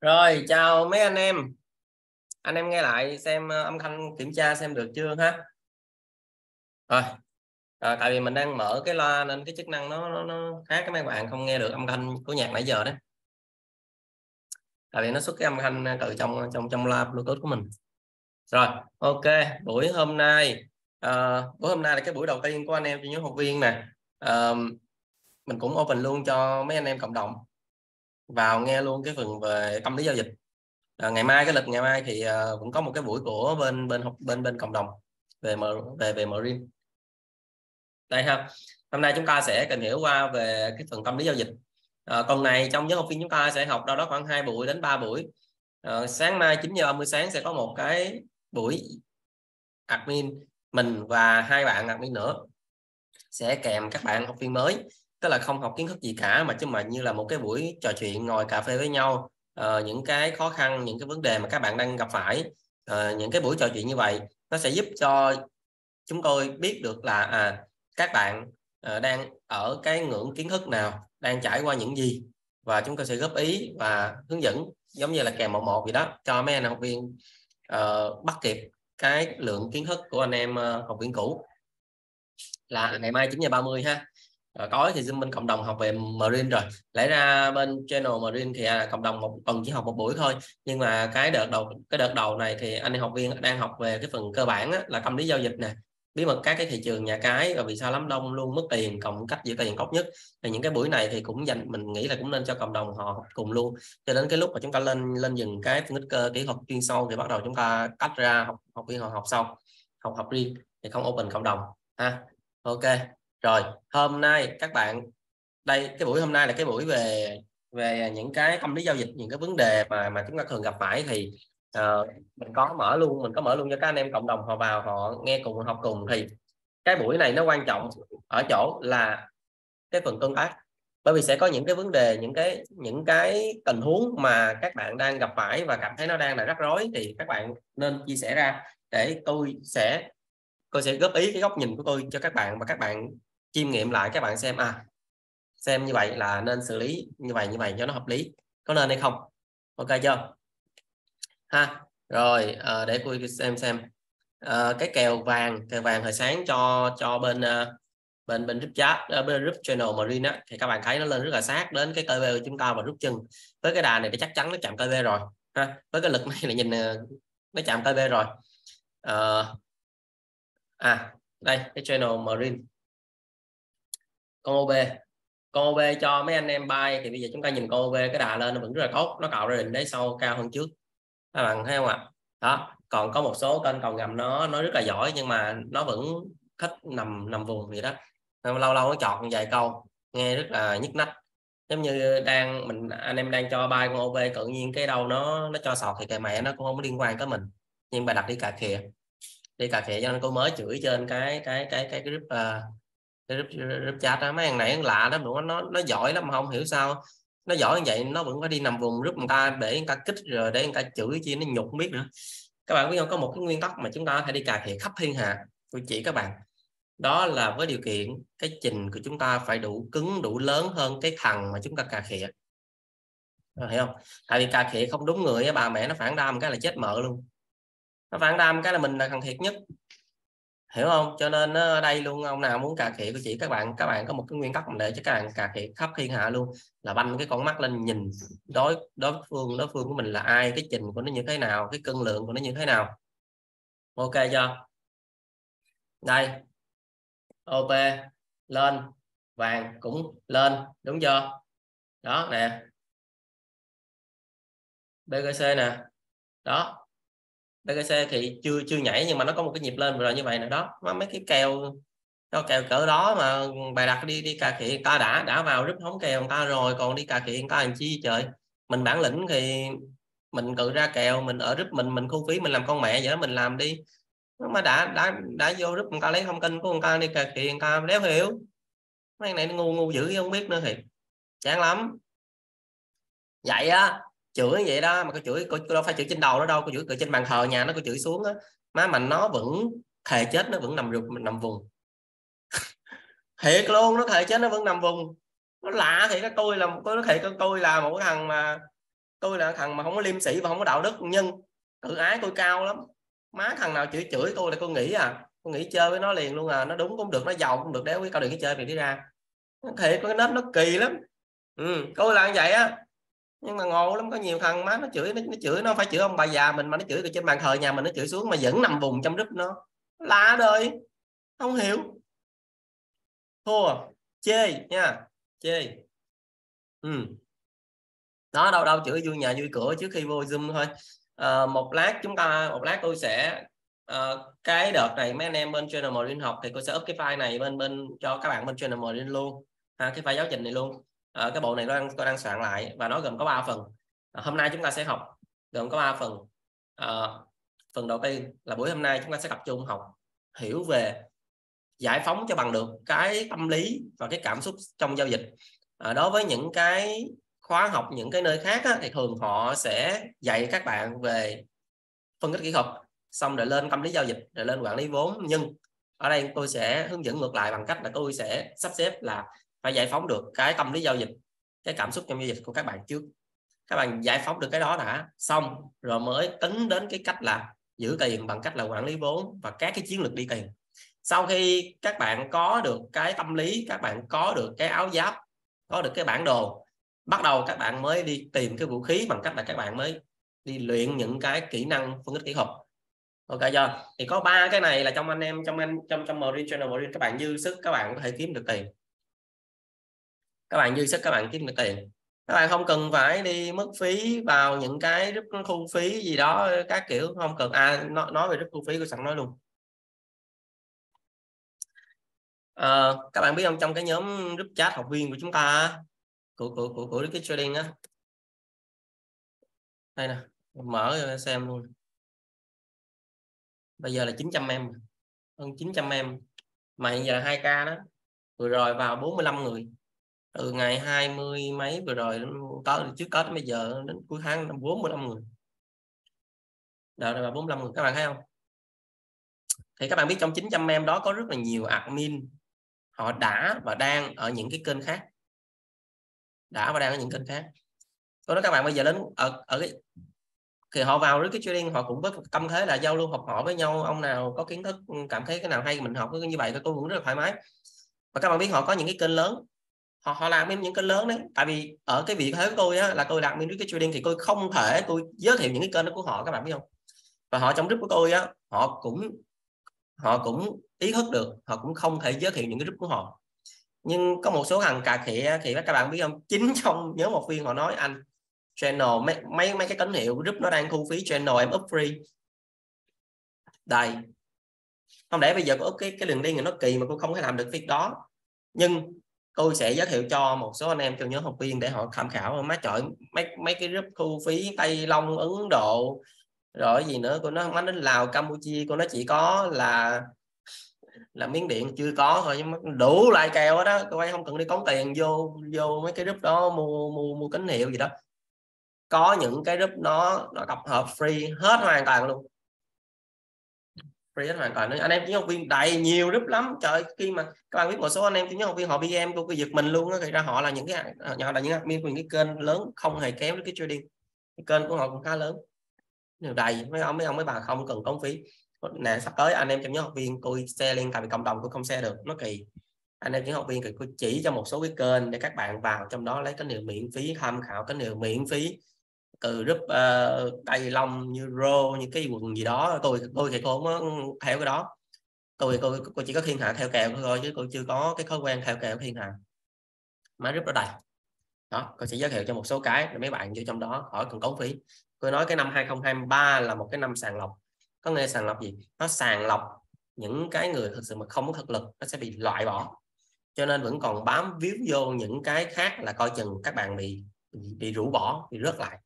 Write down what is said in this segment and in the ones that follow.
rồi chào mấy anh em. Anh em nghe lại xem ờ, âm thanh kiểm tra xem được chưa ha? Rồi à, tại vì mình đang mở cái loa nên cái chức năng nó nó, nó khác các mấy bạn không nghe được âm thanh của nhạc nãy giờ đấy tại vì nó xuất cái âm thanh ờ, từ trong trong trong loa bluetooth của mình. Rồi ok buổi hôm nay à, buổi hôm nay là cái buổi đầu tiên của anh em cho nhóm học viên nè. À, mình cũng open luôn cho mấy anh em cộng đồng. Vào nghe luôn cái phần về tâm lý giao dịch. À, ngày mai cái lịch ngày mai thì à, uh, cũng có một cái buổi của bên bên học bên bên cộng đồng về về về marine đây ha. Hôm nay chúng ta sẽ cần hiểu qua về cái phần tâm lý giao dịch. À, tuần này trong nhóm học viên chúng ta sẽ học đâu đó khoảng 2 buổi đến 3 buổi. À, sáng mai 9 giờ 30 sáng sẽ có một cái buổi admin mình và hai bạn admin nữa. Sẽ kèm các bạn học viên mới tức là không học kiến thức gì cả mà chứ mà như là một cái buổi trò chuyện ngồi cà phê với nhau uh, những cái khó khăn những cái vấn đề mà các bạn đang gặp phải uh, những cái buổi trò chuyện như vậy nó sẽ giúp cho chúng tôi biết được là à các bạn uh, đang ở cái ngưỡng kiến thức nào đang trải qua những gì. Và chúng tôi sẽ góp ý và hướng dẫn giống như là kèm một một gì đó cho mấy anh học viên uh, bắt kịp cái lượng kiến thức của anh em uh, học viên cũ. Là ngày mai 9 giờ 30 ha à, có thì bên cộng đồng học về Marine rồi. Lẽ ra bên channel Marine thì à, cộng đồng một tuần chỉ học một buổi thôi. Nhưng mà cái đợt đầu cái đợt đầu này thì anh em học viên đang học về cái phần cơ bản á, là tâm lý giao dịch nè. Bí mật các cái thị trường nhà cái và vì sao lắm đông luôn mất tiền cộng cách giữ tiền tốt nhất. Thì những cái buổi này thì cũng dành mình nghĩ là cũng nên cho cộng đồng họ học cùng luôn. Cho đến cái lúc mà chúng ta lên lên dừng cái phân tích cơ kỹ thuật chuyên sâu thì bắt đầu chúng ta cắt ra học học viên họ học sau học học riêng thì không open cộng đồng ha. Ok rồi hôm nay các bạn đây cái buổi hôm nay là cái buổi về về những cái tâm lý giao dịch những cái vấn đề mà mà chúng ta thường gặp phải thì uh, mình có mở luôn mình có mở luôn cho các anh em cộng đồng họ vào họ nghe cùng học cùng. Thì cái buổi này nó quan trọng ở chỗ là cái phần tương tác. Bởi vì sẽ có những cái vấn đề những cái những cái tình huống mà các bạn đang gặp phải và cảm thấy nó đang là rắc rối thì các bạn nên chia sẻ ra để tôi sẽ tôi sẽ góp ý cái góc nhìn của tôi cho các bạn và các bạn chiêm nghiệm lại các bạn xem à xem như vậy là nên xử lý như vậy như vậy cho nó hợp lý. Có nên hay không? Ok chưa? Ha rồi à, để tôi xem xem. À, cái kèo vàng kèo vàng hồi sáng cho cho bên à, bên bên group chat bên group channel marine á, thì các bạn thấy nó lên rất là sát đến cái cây của chúng ta và rút chân. Với cái đà này thì chắc chắn nó chạm KV rồi ha. Với cái lực này là nhìn nó chạm KV rồi. À, à đây cái channel marine con OB con OB cho mấy anh em bay thì bây giờ chúng ta nhìn con OB cái đà lên nó vẫn rất là tốt nó cạo ra đỉnh đáy sâu cao hơn trước. Các bạn thấy không ạ? Đó còn có một số kênh cầu ngầm nó nó rất là giỏi nhưng mà nó vẫn thích nằm nằm vùng vậy đó. Lâu lâu nó chọn vài câu nghe rất là nhức nách. Giống như đang mình anh em đang cho bay con OB tự nhiên cái đâu nó nó cho sọt thì kệ mẹ nó cũng không có liên quan tới mình. Nhưng bà đặt đi cà khịa. Đi cà khịa cho nên cô mới chửi trên cái cái cái cái group uh, group, group chat đó mấy thằng này lạ đó nó nó nó giỏi lắm mà không hiểu sao. Nó giỏi như vậy nó vẫn phải đi nằm vùng giúp người ta để người ta kích rồi để người ta chửi chi nó nhục không biết nữa. Các bạn biết không có một cái nguyên tắc mà chúng ta phải đi cà khịa khắp thiên hạ. Tôi chỉ các bạn. Đó là với điều kiện cái trình của chúng ta phải đủ cứng đủ lớn hơn cái thằng mà chúng ta cà khịa. Ờ, hiểu không? Tại vì cà khịa không đúng người bà mẹ nó phản đam cái là chết mợ luôn. Nó phản đam cái là mình là thằng thiệt nhất hiểu không? Cho nên ở đây luôn, ông nào muốn cà khịa của chị, các bạn các bạn có một cái nguyên tắc để cho các bạn cà khịa khắp thiên hạ luôn. Là banh cái con mắt lên nhìn đối đối phương đối phương của mình là ai, cái trình của nó như thế nào, cái cân lượng của nó như thế nào. Ok chưa? Đây. Op lên. Vàng cũng lên. Đúng chưa? Đó, nè. Bgc nè. Đó. BGC thì chưa chưa nhảy nhưng mà nó có một cái nhịp lên rồi như vậy nữa đó. Mấy cái kèo cho kèo cỡ đó mà bài đặt đi đi cà khịa ta đã đã vào rút hóng kèo người ta rồi, còn đi cà khịa người ta làm chi trời? Mình bản lĩnh thì mình tự ra kèo, mình ở rút mình mình thu phí, mình làm con mẹ vậy đó, mình làm đi. Mà đã đã đã vô rút người ta lấy thông tin của người ta, đi cà khịa người ta đéo hiểu. Mấy này ngu ngu dữ, không biết nữa thì chán lắm. Vậy á chửi vậy đó mà có chửi cô, đâu phải chửi trên đầu nó đâu có chửi cười trên bàn thờ nhà nó có chửi xuống á. Má mà nó vẫn thề chết nó vẫn nằm rụt nằm vùng. Thiệt luôn nó thề chết nó vẫn nằm vùng. Nó lạ thì cái tôi là có thể tôi là một cái thằng mà tôi là thằng mà không có liêm sĩ và không có đạo đức nhưng tự ái tôi cao lắm. Má thằng nào chửi chửi tôi là tôi nghĩ à tôi nghĩ chơi với nó liền luôn à nó đúng cũng được nó giàu cũng được đéo với câu đừng cái chơi thì đi ra. Thiệt cái nết nó kỳ lắm. Ừ, tôi là như vậy á nhưng mà ngộ lắm có nhiều thằng má nó chửi nó, nó chửi nó phải chửi ông bà già mình mà nó chửi trên bàn thờ nhà mình nó chửi xuống mà vẫn nằm vùng trong rứt nó. Lạ đời không hiểu. Thua chê nha chê. Ừ. đó đâu đâu chửi vui nhà vui cửa trước khi vô zoom thôi. À, một lát chúng ta một lát tôi sẽ uh, cái đợt này mấy anh em bên channel Marine học thì tôi sẽ up cái file này bên bên cho các bạn bên channel Marine luôn. Ha, cái file giáo trình này luôn à, cái bộ này tôi đang tôi đang soạn lại và nó gồm có 3 phần. À, hôm nay chúng ta sẽ học gồm có 3 phần. À, phần đầu tiên là buổi hôm nay chúng ta sẽ tập trung học hiểu về giải phóng cho bằng được cái tâm lý và cái cảm xúc trong giao dịch. À, đối với những cái khóa học những cái nơi khác á, thì thường họ sẽ dạy các bạn về phân tích kỹ thuật xong rồi lên tâm lý giao dịch rồi lên quản lý vốn. Nhưng ở đây tôi sẽ hướng dẫn ngược lại bằng cách là tôi sẽ sắp xếp là phải giải phóng được cái tâm lý giao dịch, cái cảm xúc trong giao dịch của các bạn trước. Các bạn giải phóng được cái đó đã, xong rồi mới tính đến cái cách là giữ tiền bằng cách là quản lý vốn và các cái chiến lược đi tiền. Sau khi các bạn có được cái tâm lý, các bạn có được cái áo giáp, có được cái bản đồ, bắt đầu các bạn mới đi tìm cái vũ khí bằng cách là các bạn mới đi luyện những cái kỹ năng phân tích kỹ thuật. Ok chưa? Thì có ba cái này là trong anh em, trong anh, trong trong marine channel marine các bạn dư sức, các bạn có thể kiếm được tiền các bạn dư sức các bạn kiếm được tiền. Các bạn không cần phải đi mất phí vào những cái rút thu phí gì đó các kiểu không cần. À nói, nói về rút thu phí tôi sẵn nói luôn. À, các bạn biết không trong cái nhóm group chat học viên của chúng ta của của của của cái trading á. Đây nè mở xem luôn. Bây giờ là 900 em. Hơn 900 em. Mà hiện giờ là 2k đó. Vừa rồi vào 45 người từ ngày 20 mấy vừa rồi có trước có đến bây giờ, đến cuối tháng 45 người. Đợt là 45 người, các bạn thấy không? Thì các bạn biết trong 900 em đó có rất là nhiều admin. Họ đã và đang ở những cái kênh khác. Đã và đang ở những kênh khác. Tôi nói các bạn bây giờ đến ở ở cái, thì họ vào rất cái trading, họ cũng với tâm thế là giao lưu, học hỏi với nhau. Ông nào có kiến thức, cảm thấy cái nào hay mình học như vậy tôi cũng rất là thoải mái. Và các bạn biết họ có những cái kênh lớn họ họ làm những kênh lớn đấy. Tại vì ở cái vị thế của tôi á, là tôi làm cái trading thì tôi không thể tôi giới thiệu những cái kênh đó của họ các bạn biết không? Và họ trong group của tôi á họ cũng họ cũng ý thức được họ cũng không thể giới thiệu những cái group của họ. Nhưng có một số thằng cà khịa thì các bạn biết không? Chính trong nhớ một viên họ nói anh channel mấy mấy mấy cái tín hiệu group nó đang thu phí channel em up free. Đây. Không để bây giờ có cái cái đường đi nó kỳ mà tôi không thể làm được việc đó. Nhưng tôi sẽ giới thiệu cho một số anh em trong nhóm học viên để họ tham khảo. Má trời, mấy mấy cái group thu phí tây long, ấn độ, rồi gì nữa, cô nó má đến lào, campuchia, cô nó chỉ có là là miếng điện chưa có thôi, nhưng mà đủ lại kèo đó các ấy không cần đi tốn tiền, vô vô mấy cái group đó mua mua mua tín hiệu gì đó. Có những cái group nó nó tập hợp free hết hoàn toàn luôn free hết hoàn toàn anh em tiếng học viên đầy nhiều group lắm. Trời khi mà các bạn biết một số anh em tiếng học viên họ BM tôi cứ giật mình luôn thì ra họ là những cái ờ, họ là những admin của những cái kênh lớn, không hề kém với cái trading. Cái kênh của họ cũng khá lớn. Đầy. Mấy ông mấy ông, mấy bà không cần tốn phí. Nè, sắp tới anh em trong nhóm học viên tôi share lên tại vì cộng đồng tôi không share được, nó kỳ. Anh em những học viên thì tôi chỉ cho một số cái kênh để các bạn vào, trong đó lấy cái điều miễn phí, tham khảo cái điều miễn phí từ group ờ, uh, tay long như rô như cái quần gì đó tôi tôi thì tôi không theo cái đó. Tôi tôi, tôi chỉ có thiên hạ theo kèo thôi chứ tôi chưa có cái thói quen theo kèo thiên hạ. Máy group đó đây đó tôi sẽ giới thiệu cho một số cái để mấy bạn vô trong đó khỏi cần tốn phí. Tôi nói cái năm 2023 là một cái năm sàng lọc. Có nghe sàng lọc gì? Nó sàng lọc những cái người thực sự mà không có thực lực nó sẽ bị loại bỏ. Cho nên vẫn còn bám víu vô những cái khác là coi chừng các bạn bị bị, bị rũ bỏ bị rớt lại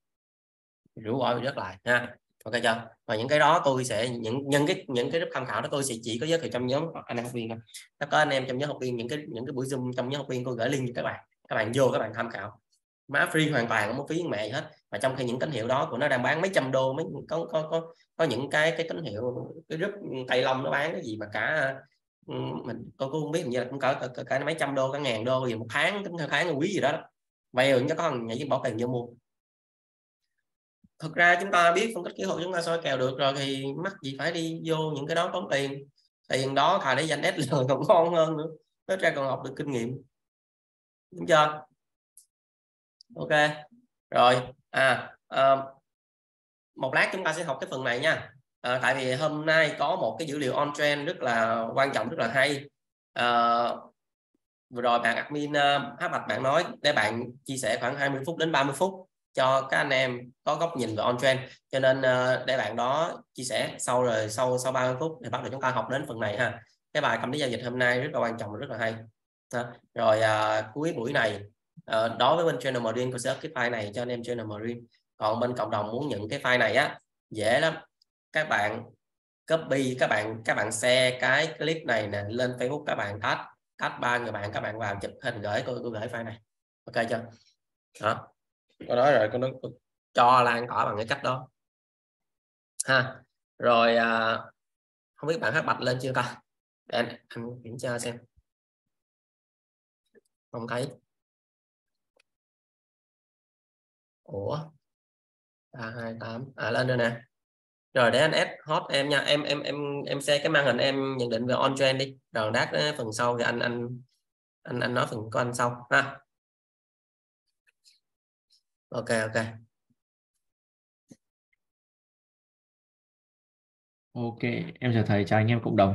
rủ bỏ rất lại ha. Ok chưa? Và những cái đó tôi sẽ những những cái những cái tham khảo đó tôi sẽ chỉ có giới thiệu trong nhóm anh em học viên thôi. Nó có anh em trong nhóm học viên những cái những cái buổi zoom trong nhóm học viên tôi gửi link cho các bạn. Các bạn vô các bạn tham khảo. Má free hoàn toàn không có phí mẹ hết. Và trong khi những tín hiệu đó của nó đang bán mấy trăm đô mấy có có có có những cái cái tín hiệu cái group tay long nó bán cái gì mà cả ừ, mình tôi cũng không biết như là cũng cỡ, cỡ, cỡ mấy trăm đô cả ngàn đô gì một tháng tính theo tháng quý gì đó, vậy rồi cho có nhảy bỏ tiền vô mua thực ra chúng ta biết phân tích kỹ thuật chúng ta soi kèo được rồi thì mắc gì phải đi vô những cái đó tốn tiền. Tiền đó thà để dành SL lời còn ngon hơn nữa. Nó ra còn học được kinh nghiệm. Đúng chưa? Ok. Rồi. À, à một lát chúng ta sẽ học cái phần này nha. À, tại vì hôm nay có một cái dữ liệu on trend rất là quan trọng rất là hay. À, vừa rồi bạn admin uh, Bạch bạn nói để bạn chia sẻ khoảng 20 phút đến 30 phút cho các anh em có góc nhìn về on trend cho nên ờ, để bạn đó chia sẻ sau rồi, sau sau 30 phút thì bắt đầu chúng ta học đến phần này ha. Cái bài cầm lý giao dịch hôm nay rất là quan trọng và rất là hay. Rồi ờ, cuối buổi này ờ, đối với bên channel Marine tôi sẽ cái file này cho anh em channel Marine còn bên cộng đồng muốn nhận cái file này á, dễ lắm. Các bạn copy, các bạn các bạn share cái clip này nè lên Facebook, các bạn tag tag ba người bạn, các bạn vào chụp hình gửi tôi tôi gửi file này. Ok chưa? Đó có nói rồi con nói, cho lan tỏa bằng cái cách đó. Ha rồi à, không biết bạn hát bạch lên chưa ta? Để anh, anh kiểm tra xem. Không thấy. Ủa? Ba hai tám. À lên rồi nè. Rồi để anh ép hot em nha. Em em em em xe cái màn hình em nhận định về on trend đi. Rồi đát phần sau thì anh anh anh anh nói phần của anh sau. Ha ok ok Ok, em chào thầy, chào anh em cộng đồng.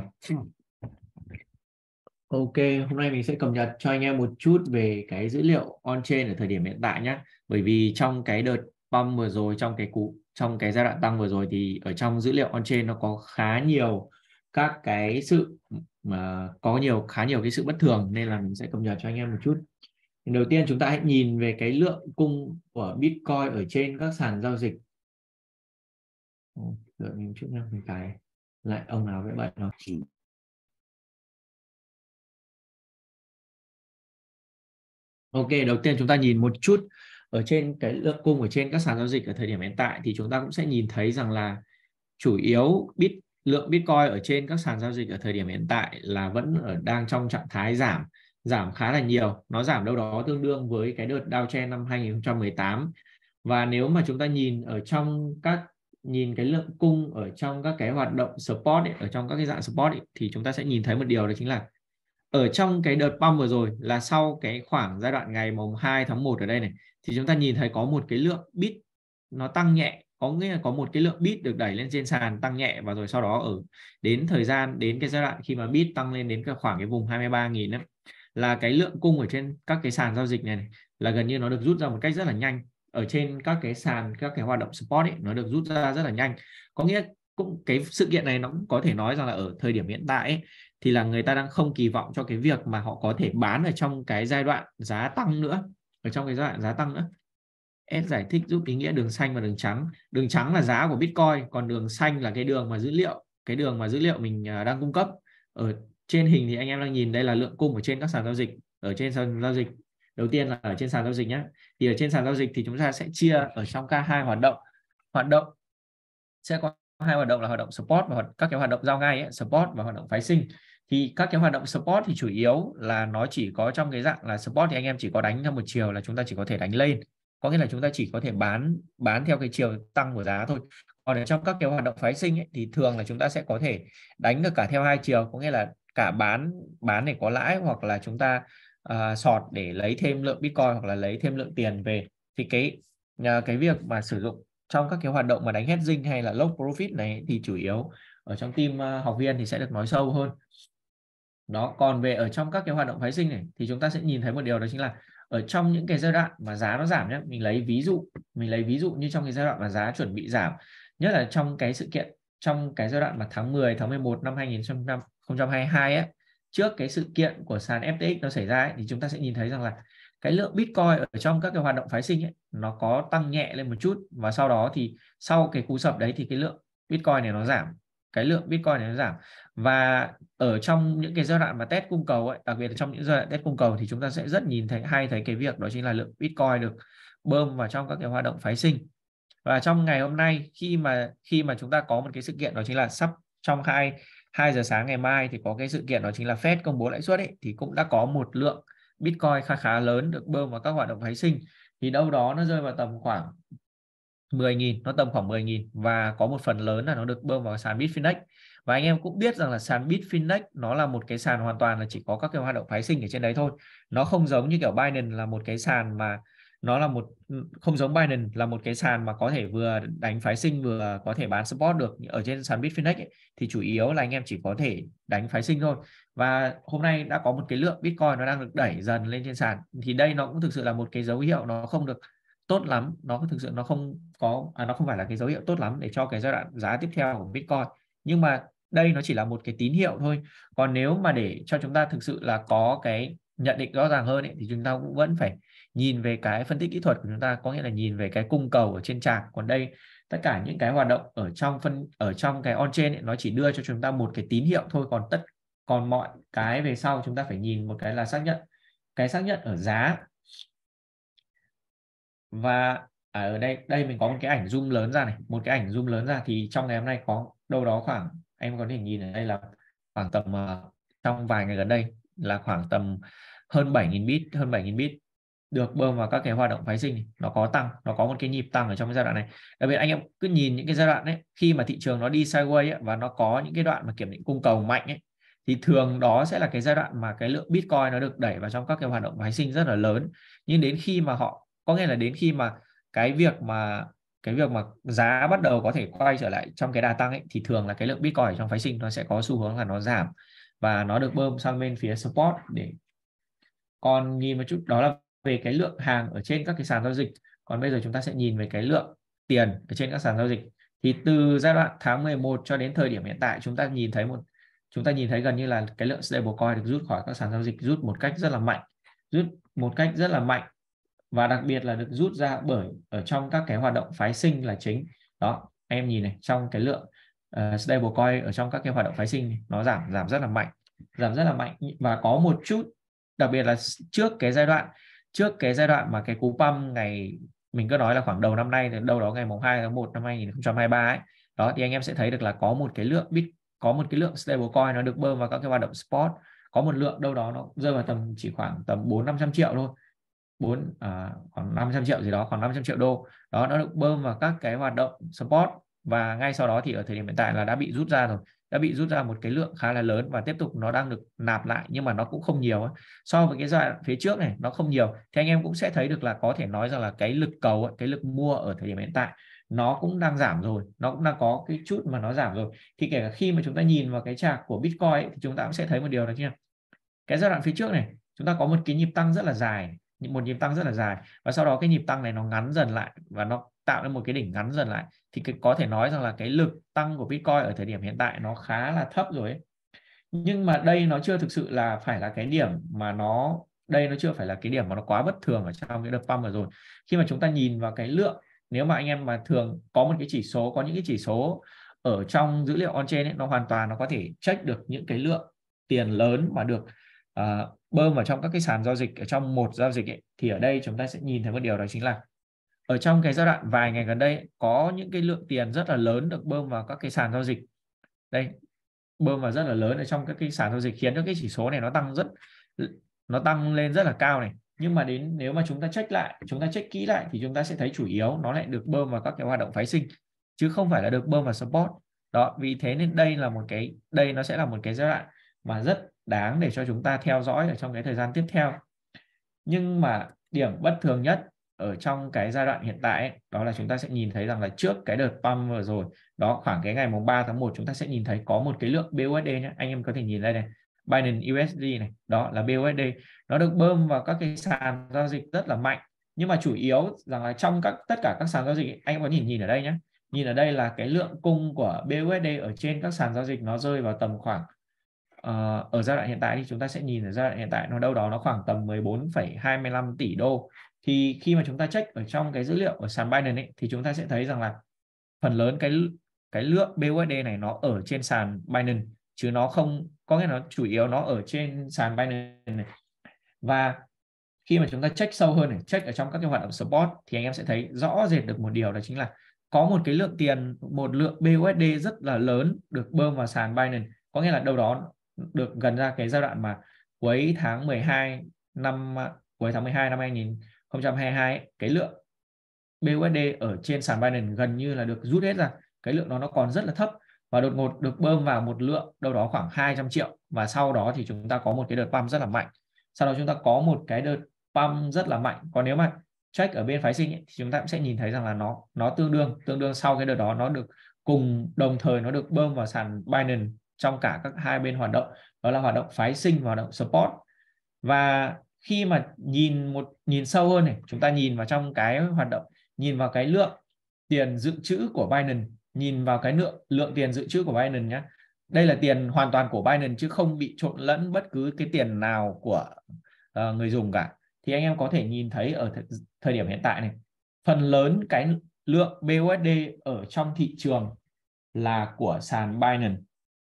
Ok, hôm nay mình sẽ cập nhật cho anh em một chút về cái dữ liệu on-chain ở thời điểm hiện tại nhé. Bởi vì trong cái đợt pump vừa rồi, trong cái cụ trong cái giai đoạn tăng vừa rồi thì ở trong dữ liệu on-chain nó có khá nhiều các cái sự mà có nhiều khá nhiều cái sự bất thường nên là mình sẽ cập nhật cho anh em một chút đầu tiên chúng ta hãy nhìn về cái lượng cung của Bitcoin ở trên các sàn giao dịch. Đợi mình chút mình cái lại. Ông nào với bạn nó Ok, đầu tiên chúng ta nhìn một chút ở trên cái lượng cung ở trên các sàn giao dịch ở thời điểm hiện tại thì chúng ta cũng sẽ nhìn thấy rằng là chủ yếu bit lượng Bitcoin ở trên các sàn giao dịch ở thời điểm hiện tại là vẫn ở đang trong trạng thái giảm giảm khá là nhiều. Nó giảm đâu đó tương đương với cái đợt downtrend năm 2018 và nếu mà chúng ta nhìn ở trong các nhìn cái lượng cung ở trong các cái hoạt động support ấy, ở trong các cái dạng support ấy, thì chúng ta sẽ nhìn thấy một điều đó chính là ở trong cái đợt pump vừa rồi là sau cái khoảng giai đoạn ngày mùng 2 tháng 1 ở đây này thì chúng ta nhìn thấy có một cái lượng bit nó tăng nhẹ. Có nghĩa là có một cái lượng bit được đẩy lên trên sàn tăng nhẹ và rồi sau đó ở đến thời gian đến cái giai đoạn khi mà bit tăng lên đến cái khoảng cái vùng 23.000 ấy, là cái lượng cung ở trên các cái sàn giao dịch này, này là gần như nó được rút ra một cách rất là nhanh. Ở trên các cái sàn các cái hoạt động spot ấy, nó được rút ra rất là nhanh. Có nghĩa cũng cái sự kiện này nó cũng có thể nói rằng là ở thời điểm hiện tại ấy, thì là người ta đang không kỳ vọng cho cái việc mà họ có thể bán ở trong cái giai đoạn giá tăng nữa ở trong cái giai đoạn giá tăng nữa. S giải thích giúp ý nghĩa đường xanh và đường trắng. Đường trắng là giá của Bitcoin còn đường xanh là cái đường mà dữ liệu cái đường mà dữ liệu mình à, đang cung cấp ở trên hình thì anh em đang nhìn đây là lượng cung ở trên các sàn giao dịch ở trên sàn giao dịch. Đầu tiên là ở trên sàn giao dịch nhé thì ở trên sàn giao dịch thì chúng ta sẽ chia ở trong k hai hoạt động. Hoạt động sẽ có hai hoạt động là hoạt động support và các cái hoạt động giao ngay ấy, support và hoạt động phái sinh. Thì các cái hoạt động support thì chủ yếu là nó chỉ có trong cái dạng là support thì anh em chỉ có đánh theo một chiều là chúng ta chỉ có thể đánh lên. Có nghĩa là chúng ta chỉ có thể bán bán theo cái chiều tăng của giá thôi. Còn ở trong các cái hoạt động phái sinh ấy, thì thường là chúng ta sẽ có thể đánh được cả theo hai chiều. Có nghĩa là cả bán bán để có lãi hoặc là chúng ta uh, sọt để lấy thêm lượng bitcoin hoặc là lấy thêm lượng tiền về. Thì cái uh, cái việc mà sử dụng trong các cái hoạt động mà đánh hedging hay là low profit này thì chủ yếu ở trong team uh, học viên thì sẽ được nói sâu hơn. Đó còn về ở trong các cái hoạt động phái sinh này thì chúng ta sẽ nhìn thấy một điều đó chính là ở trong những cái giai đoạn mà giá nó giảm nhé mình lấy ví dụ mình lấy ví dụ như trong cái giai đoạn mà giá chuẩn bị giảm nhất là trong cái sự kiện trong cái giai đoạn mà tháng 10 tháng 11 năm 2022 ấy trước cái sự kiện của sàn FTX nó xảy ra ấy, thì chúng ta sẽ nhìn thấy rằng là cái lượng Bitcoin ở trong các cái hoạt động phái sinh ấy, nó có tăng nhẹ lên một chút và sau đó thì sau cái cú sập đấy thì cái lượng Bitcoin này nó giảm cái lượng Bitcoin này nó giảm. Và ở trong những cái giai đoạn mà test cung cầu ấy, đặc biệt là trong những giai đoạn test cung cầu thì chúng ta sẽ rất nhìn thấy hay thấy cái việc đó chính là lượng Bitcoin được bơm vào trong các cái hoạt động phái sinh và trong ngày hôm nay, khi mà khi mà chúng ta có một cái sự kiện đó chính là sắp trong hai 2 giờ sáng ngày mai thì có cái sự kiện đó chính là Fed công bố lãi suất ấy, thì cũng đã có một lượng Bitcoin khá khá lớn được bơm vào các hoạt động phái sinh. Thì đâu đó nó rơi vào tầm khoảng 10.000 nó tầm khoảng 10.000 và có một phần lớn là nó được bơm vào sàn Bitfinex. Và anh em cũng biết rằng là sàn Bitfinex nó là một cái sàn hoàn toàn là chỉ có các cái hoạt động phái sinh ở trên đấy thôi. Nó không giống như kiểu Binance là một cái sàn mà nó là một không giống Binance là một cái sàn mà có thể vừa đánh phái sinh vừa có thể bán support được ở trên sàn Bitfinex ấy, thì chủ yếu là anh em chỉ có thể đánh phái sinh thôi. Và hôm nay đã có một cái lượng Bitcoin nó đang được đẩy dần lên trên sàn. Thì đây nó cũng thực sự là một cái dấu hiệu nó không được tốt lắm. Nó thực sự nó không có à, nó không phải là cái dấu hiệu tốt lắm để cho cái giai đoạn giá tiếp theo của Bitcoin. Nhưng mà đây nó chỉ là một cái tín hiệu thôi. Còn nếu mà để cho chúng ta thực sự là có cái nhận định rõ ràng hơn ấy, thì chúng ta cũng vẫn phải nhìn về cái phân tích kỹ thuật của chúng ta có nghĩa là nhìn về cái cung cầu ở trên chart còn đây tất cả những cái hoạt động ở trong phân ở trong cái on chain ấy, nó chỉ đưa cho chúng ta một cái tín hiệu thôi. Còn tất còn mọi cái về sau chúng ta phải nhìn một cái là xác nhận. Cái xác nhận ở giá. Và à, ở đây đây mình có một cái ảnh zoom lớn ra này. Một cái ảnh zoom lớn ra thì trong ngày hôm nay có đâu đó khoảng em có thể nhìn ở đây là khoảng tầm uh, trong vài ngày gần đây là khoảng tầm hơn 7.000 bit hơn 7.000 bit được bơm vào các cái hoạt động phái sinh nó có tăng nó có một cái nhịp tăng ở trong cái giai đoạn này. Đặc biệt anh em cứ nhìn những cái giai đoạn ấy khi mà thị trường nó đi sideways ấy, và nó có những cái đoạn mà kiểm định cung cầu mạnh ấy thì thường đó sẽ là cái giai đoạn mà cái lượng bitcoin nó được đẩy vào trong các cái hoạt động phái sinh rất là lớn. Nhưng đến khi mà họ có nghĩa là đến khi mà cái việc mà cái việc mà giá bắt đầu có thể quay trở lại trong cái đà tăng ấy thì thường là cái lượng bitcoin trong phái sinh nó sẽ có xu hướng là nó giảm và nó được bơm sang bên phía support để. Còn nhìn một chút đó là về cái lượng hàng ở trên các cái sàn giao dịch. Còn bây giờ chúng ta sẽ nhìn về cái lượng tiền ở trên các sàn giao dịch. Thì từ giai đoạn tháng 11 cho đến thời điểm hiện tại chúng ta nhìn thấy một chúng ta nhìn thấy gần như là cái lượng stablecoin được rút khỏi các sàn giao dịch rút một cách rất là mạnh rút một cách rất là mạnh. Và đặc biệt là được rút ra bởi ở trong các cái hoạt động phái sinh là chính. Đó em nhìn này trong cái lượng uh, stablecoin ở trong các cái hoạt động phái sinh nó giảm giảm rất là mạnh giảm rất là mạnh. Và có một chút đặc biệt là trước cái giai đoạn trước cái giai đoạn mà cái cú pump ngày mình cứ nói là khoảng đầu năm nay thì đâu đó ngày mùng 2 tháng 1 năm 2023 ấy đó thì anh em sẽ thấy được là có một cái lượng bit có một cái lượng stablecoin nó được bơm vào các cái hoạt động spot có một lượng đâu đó nó rơi vào tầm chỉ khoảng tầm 4 500 triệu thôi. 4 à, khoảng 500 triệu gì đó khoảng 500 triệu đô. Đó nó được bơm vào các cái hoạt động spot và ngay sau đó thì ở thời điểm hiện tại là đã bị rút ra rồi đã bị rút ra một cái lượng khá là lớn và tiếp tục nó đang được nạp lại nhưng mà nó cũng không nhiều so với cái giai đoạn phía trước này nó không nhiều. Thì anh em cũng sẽ thấy được là có thể nói rằng là cái lực cầu cái lực mua ở thời điểm hiện tại nó cũng đang giảm rồi nó cũng đang có cái chút mà nó giảm rồi. Thì kể cả khi mà chúng ta nhìn vào cái chart của Bitcoin ấy, thì chúng ta cũng sẽ thấy một điều là chứ cái giai đoạn phía trước này chúng ta có một cái nhịp tăng rất là dài một nhịp tăng rất là dài và sau đó cái nhịp tăng này nó ngắn dần lại và nó tạo ra một cái đỉnh ngắn dần lại thì cái, có thể nói rằng là cái lực tăng của Bitcoin ở thời điểm hiện tại nó khá là thấp rồi ấy. nhưng mà đây nó chưa thực sự là phải là cái điểm mà nó đây nó chưa phải là cái điểm mà nó quá bất thường ở trong cái đợt pump vừa rồi khi mà chúng ta nhìn vào cái lượng nếu mà anh em mà thường có một cái chỉ số có những cái chỉ số ở trong dữ liệu on chain ấy, nó hoàn toàn nó có thể check được những cái lượng tiền lớn mà được uh, bơm vào trong các cái sàn giao dịch ở trong một giao dịch ấy, thì ở đây chúng ta sẽ nhìn thấy một điều đó chính là ở trong cái giai đoạn vài ngày gần đây, có những cái lượng tiền rất là lớn được bơm vào các cái sàn giao dịch. Đây, bơm vào rất là lớn ở trong các cái sàn giao dịch khiến cho cái chỉ số này nó tăng rất, nó tăng lên rất là cao này. Nhưng mà đến, nếu mà chúng ta check lại, chúng ta check kỹ lại thì chúng ta sẽ thấy chủ yếu nó lại được bơm vào các cái hoạt động phái sinh, chứ không phải là được bơm vào support. Đó, vì thế nên đây là một cái, đây nó sẽ là một cái giai đoạn mà rất đáng để cho chúng ta theo dõi ở trong cái thời gian tiếp theo. Nhưng mà điểm bất thường nhất ở trong cái giai đoạn hiện tại ấy, đó là chúng ta sẽ nhìn thấy rằng là trước cái đợt pump vừa rồi đó khoảng cái ngày mùng 3 tháng 1 chúng ta sẽ nhìn thấy có một cái lượng BUSD nhé anh em có thể nhìn đây này Binance USD này đó là BUSD nó được bơm vào các cái sàn giao dịch rất là mạnh. Nhưng mà chủ yếu rằng là trong các tất cả các sàn giao dịch anh em có nhìn nhìn ở đây nhé nhìn ở đây là cái lượng cung của BUSD ở trên các sàn giao dịch nó rơi vào tầm khoảng uh, ở giai đoạn hiện tại thì chúng ta sẽ nhìn ở giai đoạn hiện tại nó đâu đó nó khoảng tầm 14,25 tỷ đô thì khi mà chúng ta check ở trong cái dữ liệu ở sàn Binance ấy, thì chúng ta sẽ thấy rằng là phần lớn cái cái lượng BUSD này nó ở trên sàn Binance chứ nó không có nghĩa nó chủ yếu nó ở trên sàn Binance này. Và khi mà chúng ta check sâu hơn này check ở trong các cái hoạt động support thì anh em sẽ thấy rõ rệt được một điều đó chính là có một cái lượng tiền một lượng BUSD rất là lớn được bơm vào sàn Binance. Có nghĩa là đâu đó được gần ra cái giai đoạn mà cuối tháng 12 năm cuối tháng 12 năm 2022 cái lượng BUSD ở trên sàn Binance gần như là được rút hết ra. Cái lượng đó nó còn rất là thấp và đột ngột được bơm vào một lượng đâu đó khoảng 200 triệu và sau đó thì chúng ta có một cái đợt pump rất là mạnh. Sau đó chúng ta có một cái đợt pump rất là mạnh. Còn nếu mà check ở bên phái sinh ấy, thì chúng ta cũng sẽ nhìn thấy rằng là nó nó tương đương tương đương sau cái đợt đó nó được cùng đồng thời nó được bơm vào sàn Binance trong cả các hai bên hoạt động. Đó là hoạt động phái sinh và hoạt động support. Và khi mà nhìn một nhìn sâu hơn này chúng ta nhìn vào trong cái hoạt động nhìn vào cái lượng tiền dự trữ của Binance nhìn vào cái lượng lượng tiền dự trữ của Binance nhé đây là tiền hoàn toàn của Binance chứ không bị trộn lẫn bất cứ cái tiền nào của uh, người dùng cả. Thì anh em có thể nhìn thấy ở th thời điểm hiện tại này phần lớn cái lượng BUSD ở trong thị trường là của sàn Binance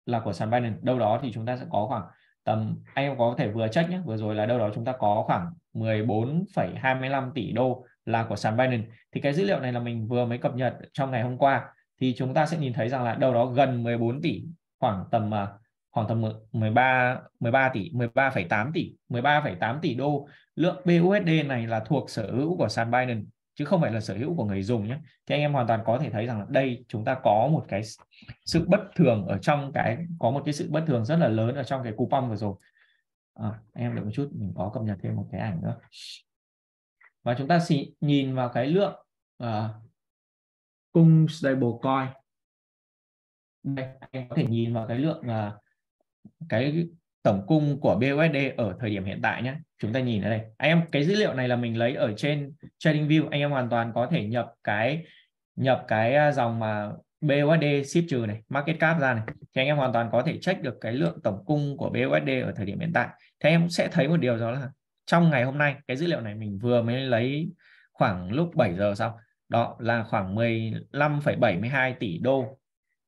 là của sàn Binance. Đâu đó thì chúng ta sẽ có khoảng tầm anh em có thể vừa check nhé vừa rồi là đâu đó chúng ta có khoảng 14,25 tỷ đô là của sàn Binance. Thì cái dữ liệu này là mình vừa mới cập nhật trong ngày hôm qua. Thì chúng ta sẽ nhìn thấy rằng là đâu đó gần 14 tỷ khoảng tầm à, khoảng tầm 13 13 tỷ 13,8 tỷ 13,8 tỷ đô. Lượng BUSD này là thuộc sở hữu của sàn Binance chứ không phải là sở hữu của người dùng nhé. Thì anh em hoàn toàn có thể thấy rằng là đây chúng ta có một cái sự bất thường ở trong cái có một cái sự bất thường rất là lớn ở trong cái coupon vừa rồi. À, anh em đợi một chút mình có cập nhật thêm một cái ảnh nữa. Và chúng ta chỉ nhìn vào cái lượng uh, cung stablecoin đây anh có thể nhìn vào cái lượng uh, cái tổng cung của BUSD ở thời điểm hiện tại nhé chúng ta nhìn ở đây. Anh em cái dữ liệu này là mình lấy ở trên TradingView anh em hoàn toàn có thể nhập cái nhập cái à, dòng mà BUSD ship trừ này market cap ra này. Thì anh em hoàn toàn có thể check được cái lượng tổng cung của BUSD ở thời điểm hiện tại. Thì em sẽ thấy một điều đó là trong ngày hôm nay cái dữ liệu này mình vừa mới lấy khoảng lúc 7 giờ sau đó là khoảng 15,72 tỷ đô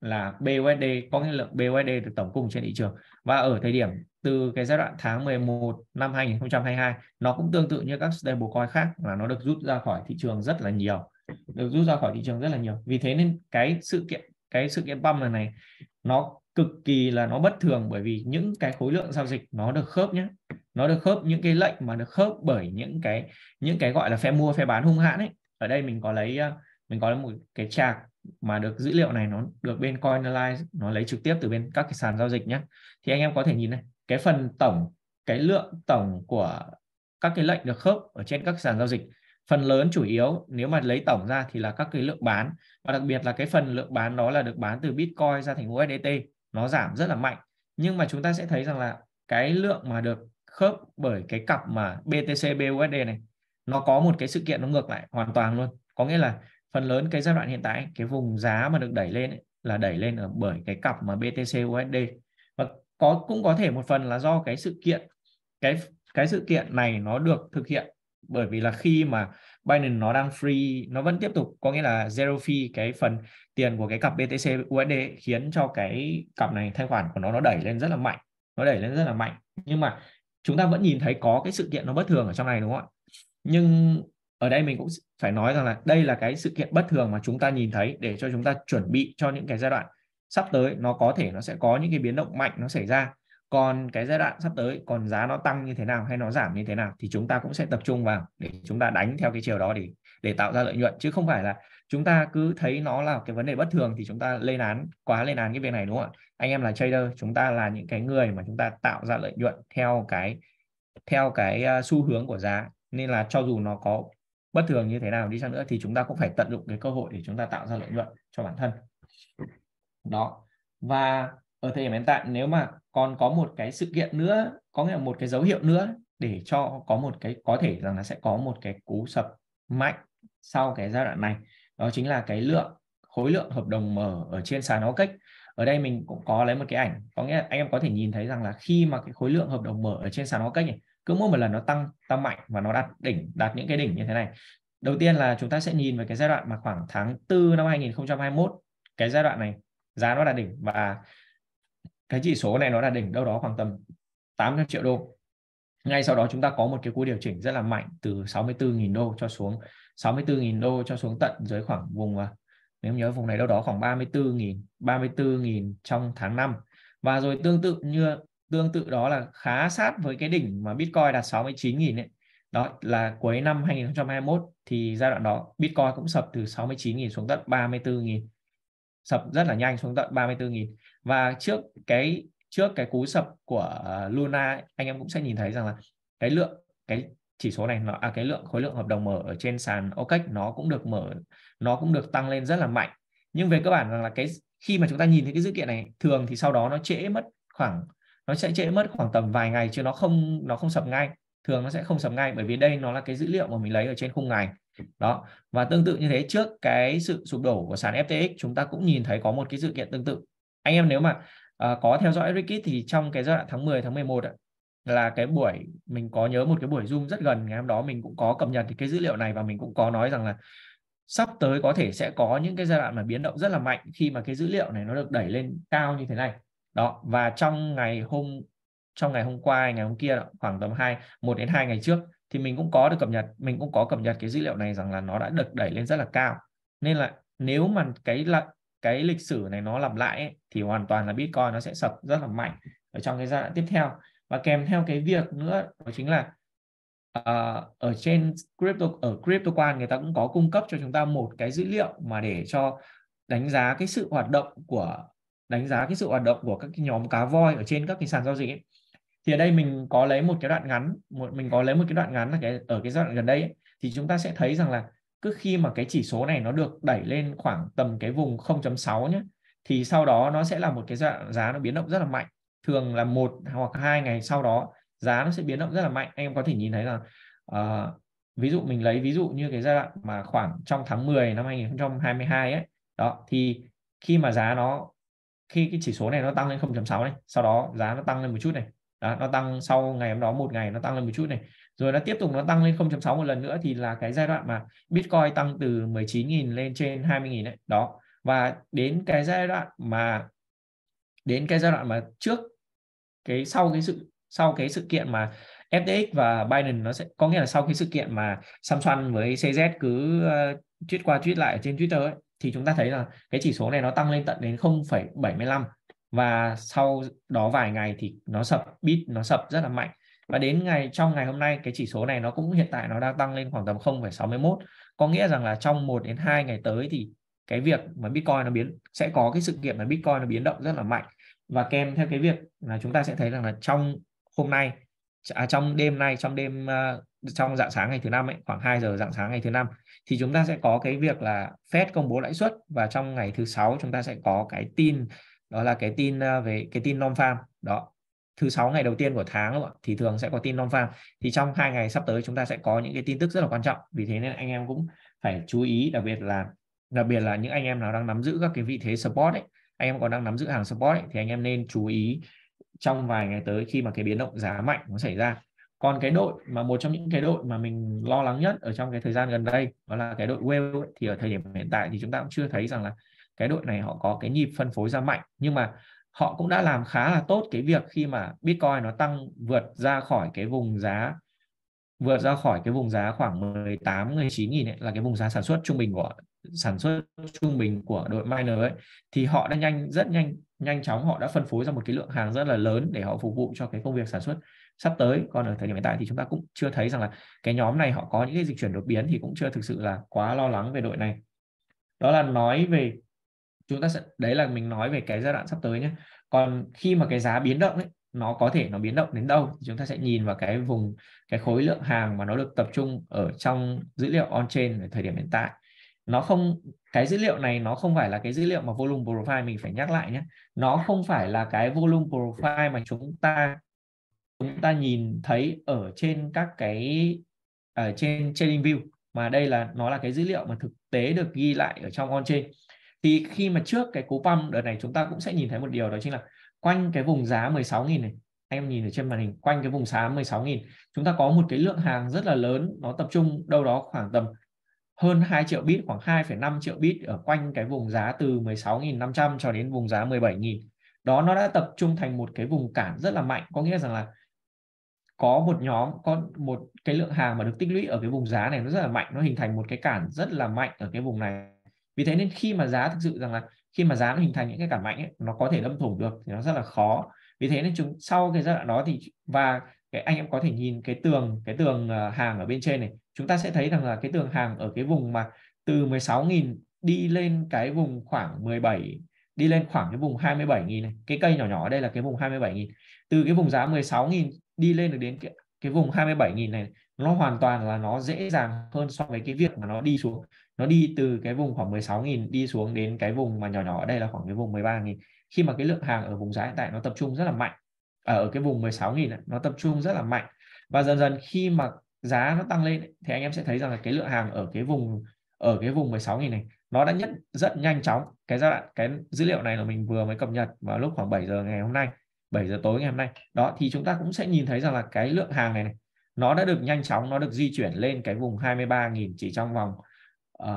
là BUSD có cái lượng BUSD được tổng cung trên thị trường. Và ở thời điểm từ cái giai đoạn tháng 11 năm 2022 nó cũng tương tự như các stablecoin khác là nó được rút ra khỏi thị trường rất là nhiều. Được rút ra khỏi thị trường rất là nhiều. Vì thế nên cái sự kiện, cái sự kiện bump này này, nó cực kỳ là nó bất thường bởi vì những cái khối lượng giao dịch nó được khớp nhé nó được khớp những cái lệnh mà được khớp bởi những cái những cái gọi là phe mua, phe bán hung hãn ấy. Ở đây mình có lấy ờ, mình có lấy một cái chart mà được dữ liệu này, nó được bên Coinalyze nó lấy trực tiếp từ bên các cái sàn giao dịch nhé thì anh em có thể nhìn này cái phần tổng cái lượng tổng của các cái lệnh được khớp ở trên các sàn giao dịch. Phần lớn chủ yếu nếu mà lấy tổng ra thì là các cái lượng bán. Và đặc biệt là cái phần lượng bán đó là được bán từ Bitcoin ra thành USDT nó giảm rất là mạnh. Nhưng mà chúng ta sẽ thấy rằng là cái lượng mà được khớp bởi cái cặp mà BTC BUSD này nó có một cái sự kiện nó ngược lại hoàn toàn luôn. Có nghĩa là phần lớn cái giai đoạn hiện tại cái vùng giá mà được đẩy lên ấy, là đẩy lên ở bởi cái cặp mà BTC USD có, cũng có thể một phần là do cái sự kiện, cái cái sự kiện này nó được thực hiện. Bởi vì là khi mà Binance nó đang free, nó vẫn tiếp tục, có nghĩa là zero fee cái phần tiền của cái cặp BTC USD khiến cho cái cặp này thanh khoản của nó nó đẩy lên rất là mạnh, nó đẩy lên rất là mạnh. Nhưng mà chúng ta vẫn nhìn thấy có cái sự kiện nó bất thường ở trong này, đúng không ạ? Nhưng ở đây mình cũng phải nói rằng là đây là cái sự kiện bất thường mà chúng ta nhìn thấy để cho chúng ta chuẩn bị cho những cái giai đoạn sắp tới nó có thể nó sẽ có những cái biến động mạnh nó xảy ra. Còn cái giai đoạn sắp tới, còn giá nó tăng như thế nào hay nó giảm như thế nào thì chúng ta cũng sẽ tập trung vào để chúng ta đánh theo cái chiều đó để để tạo ra lợi nhuận. Chứ không phải là chúng ta cứ thấy nó là cái vấn đề bất thường thì chúng ta lên án, quá lên án cái việc này, đúng không ạ? Anh em là trader, chúng ta là những cái người mà chúng ta tạo ra lợi nhuận theo cái theo cái à, xu hướng của giá. Nên là cho dù nó có bất thường như thế nào đi chăng nữa thì chúng ta cũng phải tận dụng cái cơ hội để chúng ta tạo ra lợi nhuận cho bản thân đó. Và ở thời điểm hiện tại, nếu mà còn có một cái sự kiện nữa, có nghĩa là một cái dấu hiệu nữa để cho có một cái, có thể rằng là sẽ có một cái cú sập mạnh sau cái giai đoạn này, đó chính là cái lượng, khối lượng hợp đồng mở ở trên sàn OKEX. Ở đây mình cũng có lấy một cái ảnh, có nghĩa là anh em có thể nhìn thấy rằng là khi mà cái khối lượng hợp đồng mở ở trên sàn OKEX này, cứ mỗi một lần nó tăng tăng mạnh và nó đạt đỉnh, đạt những cái đỉnh như thế này. Đầu tiên là chúng ta sẽ nhìn về cái giai đoạn mà khoảng tháng 4 năm 2021 cái giai đoạn này giá nó là đỉnh và cái chỉ số này nó là đỉnh đâu đó khoảng tầm 800 triệu đô. Ngay sau đó chúng ta có một cái cú điều chỉnh rất là mạnh từ 64.000 đô cho xuống 64.000 đô cho xuống tận dưới khoảng vùng à, nếu nhớ vùng này đâu đó khoảng 34.000 34.000 trong tháng 5 và rồi tương tự như, tương tự đó là khá sát với cái đỉnh mà Bitcoin đạt 69.000 ấy. Đó là cuối năm 2021 thì giai đoạn đó Bitcoin cũng sập từ 69.000 xuống tận 34.000 sập rất là nhanh xuống tận 34.000 và trước cái trước cái cú sập của ờ, Luna anh em cũng sẽ nhìn thấy rằng là cái lượng cái chỉ số này nó à, cái lượng khối lượng hợp đồng mở ở trên sàn OKEx nó cũng được mở nó cũng được tăng lên rất là mạnh. Nhưng về cơ bản rằng là cái khi mà chúng ta nhìn thấy cái dữ kiện này thường thì sau đó nó trễ mất khoảng nó sẽ trễ mất khoảng tầm vài ngày chứ nó không nó không sập ngay thường nó sẽ không sập ngay bởi vì đây nó là cái dữ liệu mà mình lấy ở trên khung ngày. Đó và tương tự như thế trước cái sự sụp đổ của sàn FTX chúng ta cũng nhìn thấy có một cái sự kiện tương tự. Anh em nếu mà uh, có theo dõi Ricky thì trong cái giai đoạn tháng 10 tháng 11 ạ, là cái buổi mình có nhớ một cái buổi zoom rất gần ngày hôm đó mình cũng có cập nhật cái dữ liệu này và mình cũng có nói rằng là sắp tới có thể sẽ có những cái giai đoạn mà biến động rất là mạnh khi mà cái dữ liệu này nó được đẩy lên cao như thế này. Đó và trong ngày hôm trong ngày hôm qua ngày hôm kia khoảng tầm 2 1 đến 2 ngày trước thì mình cũng có được cập nhật mình cũng có cập nhật cái dữ liệu này rằng là nó đã được đẩy lên rất là cao nên là nếu mà cái là cái lịch sử này nó lặp lại ấy, thì hoàn toàn là Bitcoin nó sẽ sập rất là mạnh ở trong cái giai đoạn tiếp theo và kèm theo cái việc nữa đó chính là uh, ở trên crypto ở CryptoQuan người ta cũng có cung cấp cho chúng ta một cái dữ liệu mà để cho đánh giá cái sự hoạt động của đánh giá cái sự hoạt động của các cái nhóm cá voi ở trên các cái sàn giao dịch ấy thì ở đây mình có lấy một cái đoạn ngắn một mình có lấy một cái đoạn ngắn là cái ở cái giai đoạn gần đây ấy, thì chúng ta sẽ thấy rằng là cứ khi mà cái chỉ số này nó được đẩy lên khoảng tầm cái vùng 0.6 nhé thì sau đó nó sẽ là một cái đoạn giá nó biến động rất là mạnh. Thường là một hoặc hai ngày sau đó giá nó sẽ biến động rất là mạnh. Anh em có thể nhìn thấy là uh, ví dụ mình lấy ví dụ như cái giai đoạn mà khoảng trong tháng 10 năm 2022 ấy đó thì khi mà giá nó khi cái chỉ số này nó tăng lên 0.6 này sau đó giá nó tăng lên một chút này đó, nó tăng sau ngày hôm đó một ngày nó tăng lên một chút này. Rồi nó tiếp tục nó tăng lên 0.6 một lần nữa thì là cái giai đoạn mà Bitcoin tăng từ 19.000 lên trên 20.000 đấy. Đó và đến cái giai đoạn mà đến cái giai đoạn mà trước cái sau cái sự sau cái sự kiện mà FTX và binance nó sẽ có nghĩa là sau cái sự kiện mà Samsung với CZ cứ uh, tweet qua tweet lại trên Twitter ấy, thì chúng ta thấy là cái chỉ số này nó tăng lên tận đến 0,75 và sau đó vài ngày thì nó sập bit nó sập rất là mạnh. Và đến ngày trong ngày hôm nay cái chỉ số này nó cũng hiện tại nó đang tăng lên khoảng tầm 0,61 có nghĩa rằng là trong 1 đến 2 ngày tới thì cái việc mà Bitcoin nó biến sẽ có cái sự kiện mà Bitcoin nó biến động rất là mạnh. Và kèm theo cái việc là chúng ta sẽ thấy rằng là trong hôm nay à, trong đêm nay trong đêm uh, trong dạng sáng ngày thứ năm ấy khoảng 2 giờ dạng sáng ngày thứ năm thì chúng ta sẽ có cái việc là Fed công bố lãi suất. Và trong ngày thứ sáu chúng ta sẽ có cái tin đó là cái tin à, về cái tin non farm. Đó. Thứ sáu ngày đầu tiên của tháng đúng không? thì thường sẽ có tin non farm. Thì trong hai ngày sắp tới chúng ta sẽ có những cái tin tức rất là quan trọng. Vì thế nên anh em cũng phải chú ý đặc biệt là đặc biệt là những anh em nào đang nắm giữ các cái vị thế support ấy anh em còn đang nắm giữ hàng support ấy, thì anh em nên chú ý trong vài ngày tới khi mà cái biến động giá mạnh nó xảy ra. Còn cái đội mà một trong những cái đội mà mình lo lắng nhất ở trong cái thời gian gần đây đó là cái đội Wales thì ở thời điểm hiện tại thì chúng ta cũng chưa thấy rằng là cái đội này họ có cái nhịp phân phối ra mạnh nhưng mà họ cũng đã làm khá là tốt cái việc khi mà Bitcoin nó tăng vượt ra khỏi cái vùng giá vượt ra khỏi cái vùng giá khoảng 18 19 nghìn ấy, là cái vùng giá sản xuất trung bình của sản xuất trung bình của đội miner ấy thì họ đã nhanh rất nhanh nhanh chóng họ đã phân phối ra một cái lượng hàng rất là lớn để họ phục vụ cho cái công việc sản xuất sắp tới. Còn ở thời điểm hiện tại thì chúng ta cũng chưa thấy rằng là cái nhóm này họ có những cái dịch chuyển đột biến thì cũng chưa thực sự là quá lo lắng về đội này. Đó là nói về chúng ta sẽ, đấy là mình nói về cái giai đoạn sắp tới nhé còn khi mà cái giá biến động ấy, nó có thể nó biến động đến đâu thì chúng ta sẽ nhìn vào cái vùng, cái khối lượng hàng mà nó được tập trung ở trong dữ liệu on chain ở thời điểm hiện tại. Nó không, cái dữ liệu này nó không phải là cái dữ liệu mà volume profile mình phải nhắc lại nhé nó không phải là cái volume profile mà chúng ta chúng ta nhìn thấy ở trên các cái ở trên trading view. Mà đây là, nó là cái dữ liệu mà thực tế được ghi lại ở trong on chain thì khi mà trước cái cú pump đợt này chúng ta cũng sẽ nhìn thấy một điều đó chính là quanh cái vùng giá 16.000 này anh em nhìn ở trên màn hình quanh cái vùng giá 16.000 chúng ta có một cái lượng hàng rất là lớn nó tập trung đâu đó khoảng tầm hơn 2 triệu bit khoảng 2,5 triệu bit ở quanh cái vùng giá từ 16.500 cho đến vùng giá 17.000 đó nó đã tập trung thành một cái vùng cản rất là mạnh có nghĩa rằng là có một nhóm có một cái lượng hàng mà được tích lũy ở cái vùng giá này nó rất là mạnh nó hình thành một cái cản rất là mạnh ở cái vùng này vì thế nên khi mà giá thực sự rằng là khi mà giá nó hình thành những cái cản mạnh ấy, nó có thể đâm thủng được thì nó rất là khó. Vì thế nên chúng sau cái giai đoạn đó thì và cái anh em có thể nhìn cái tường cái tường ờ, hàng ở bên trên này chúng ta sẽ thấy rằng là cái tường hàng ở cái vùng mà từ 16.000 đi lên cái vùng khoảng 17 đi lên khoảng cái vùng 27.000 này cái cây nhỏ nhỏ ở đây là cái vùng 27.000 từ cái vùng giá 16.000 đi lên được đến cái, cái vùng 27.000 này nó hoàn toàn là nó dễ dàng hơn so với cái việc mà nó đi xuống nó đi từ cái vùng khoảng 16.000 đi xuống đến cái vùng mà nhỏ nhỏ ở đây là khoảng cái vùng 13.000 khi mà cái lượng hàng ở vùng giá hiện tại nó tập trung rất là mạnh à, ở cái vùng 16.000 nó tập trung rất là mạnh. Và dần dần khi mà giá nó tăng lên thì anh em sẽ thấy rằng là cái lượng hàng ở cái vùng ở cái vùng 16.000 này nó đã nhất rất nhanh chóng. Cái giai đoạn cái dữ liệu này là mình vừa mới cập nhật vào lúc khoảng 7 giờ ngày hôm nay 7 giờ tối ngày hôm nay. Đó thì chúng ta cũng sẽ nhìn thấy rằng là cái lượng hàng này, này nó đã được nhanh chóng nó được di chuyển lên cái vùng 23.000 chỉ trong vòng uh,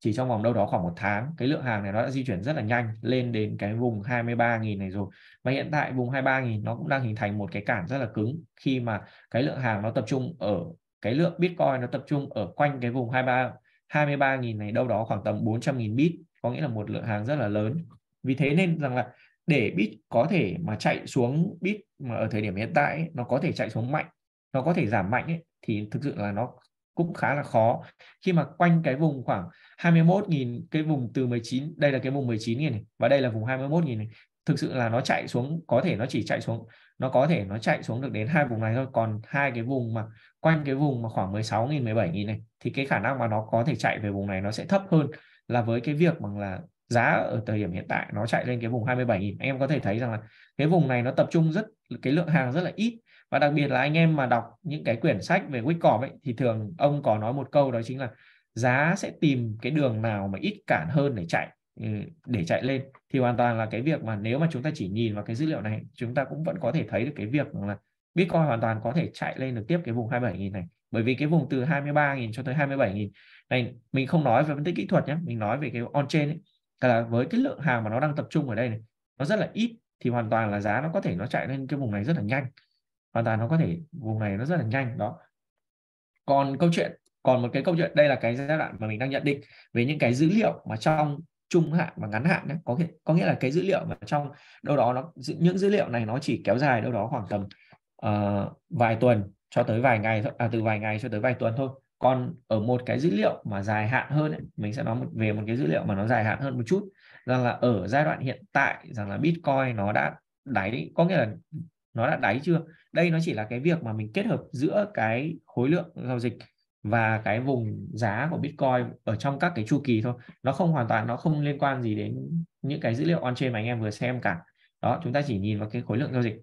chỉ trong vòng đâu đó khoảng một tháng cái lượng hàng này nó đã di chuyển rất là nhanh lên đến cái vùng 23.000 này rồi. Và hiện tại vùng 23.000 nó cũng đang hình thành một cái cản rất là cứng khi mà cái lượng hàng nó tập trung ở cái lượng Bitcoin nó tập trung ở quanh cái vùng 23 23.000 này đâu đó khoảng tầm 400.000 bit có nghĩa là một lượng hàng rất là lớn. Vì thế nên rằng là để bit có thể mà chạy xuống bit mà ở thời điểm hiện tại ấy, nó có thể chạy xuống mạnh nó có thể giảm mạnh ấy, thì thực sự là nó cũng khá là khó. Khi mà quanh cái vùng khoảng 21.000 cái vùng từ 19 đây là cái vùng 19.000 này, và đây là vùng 21.000 này, thực sự là nó chạy xuống, có thể nó chỉ chạy xuống, nó có thể nó chạy xuống được đến hai vùng này thôi. Còn hai cái vùng mà, quanh cái vùng mà khoảng 16.000 17.000 này, thì cái khả năng mà nó có thể chạy về vùng này nó sẽ thấp hơn là với cái việc bằng là giá ở thời điểm hiện tại nó chạy lên cái vùng 27.000 em có thể thấy rằng là cái vùng này nó tập trung rất, cái lượng hàng rất là ít và đặc biệt là anh em mà đọc những cái quyển sách về Wickoff ấy, thì thường ông có nói một câu đó chính là giá sẽ tìm cái đường nào mà ít cản hơn để chạy ừ, để chạy lên. Thì hoàn toàn là cái việc mà nếu mà chúng ta chỉ nhìn vào cái dữ liệu này, chúng ta cũng vẫn có thể thấy được cái việc là Bitcoin hoàn toàn có thể chạy lên được tiếp cái vùng 27.000 này. Bởi vì cái vùng từ 23.000 cho tới 27.000 này, mình không nói về phân tích kỹ thuật nhé, mình nói về cái on chain ấy là với cái lượng hàng mà nó đang tập trung ở đây này, nó rất là ít, thì hoàn toàn là giá nó có thể nó chạy lên cái vùng này rất là nhanh hoàn toàn nó có thể vùng này nó rất là nhanh đó. Còn câu chuyện còn một cái câu chuyện đây là cái giai đoạn mà mình đang nhận định về những cái dữ liệu mà trong trung hạn và ngắn hạn đấy có nghĩa có nghĩa là cái dữ liệu mà trong đâu đó nó những dữ liệu này nó chỉ kéo dài đâu đó khoảng tầm uh, vài tuần cho tới vài ngày à, từ vài ngày cho tới vài tuần thôi. Còn ở một cái dữ liệu mà dài hạn hơn ấy, mình sẽ nói một, về một cái dữ liệu mà nó dài hạn hơn một chút rằng là ở giai đoạn hiện tại rằng là Bitcoin nó đã đáy có nghĩa là nó đã đáy chưa? Đây nó chỉ là cái việc mà mình kết hợp giữa cái khối lượng giao dịch và cái vùng giá của Bitcoin ở trong các cái chu kỳ thôi. Nó không hoàn toàn nó không liên quan gì đến những cái dữ liệu on chain mà anh em vừa xem cả. Đó chúng ta chỉ nhìn vào cái khối lượng giao dịch.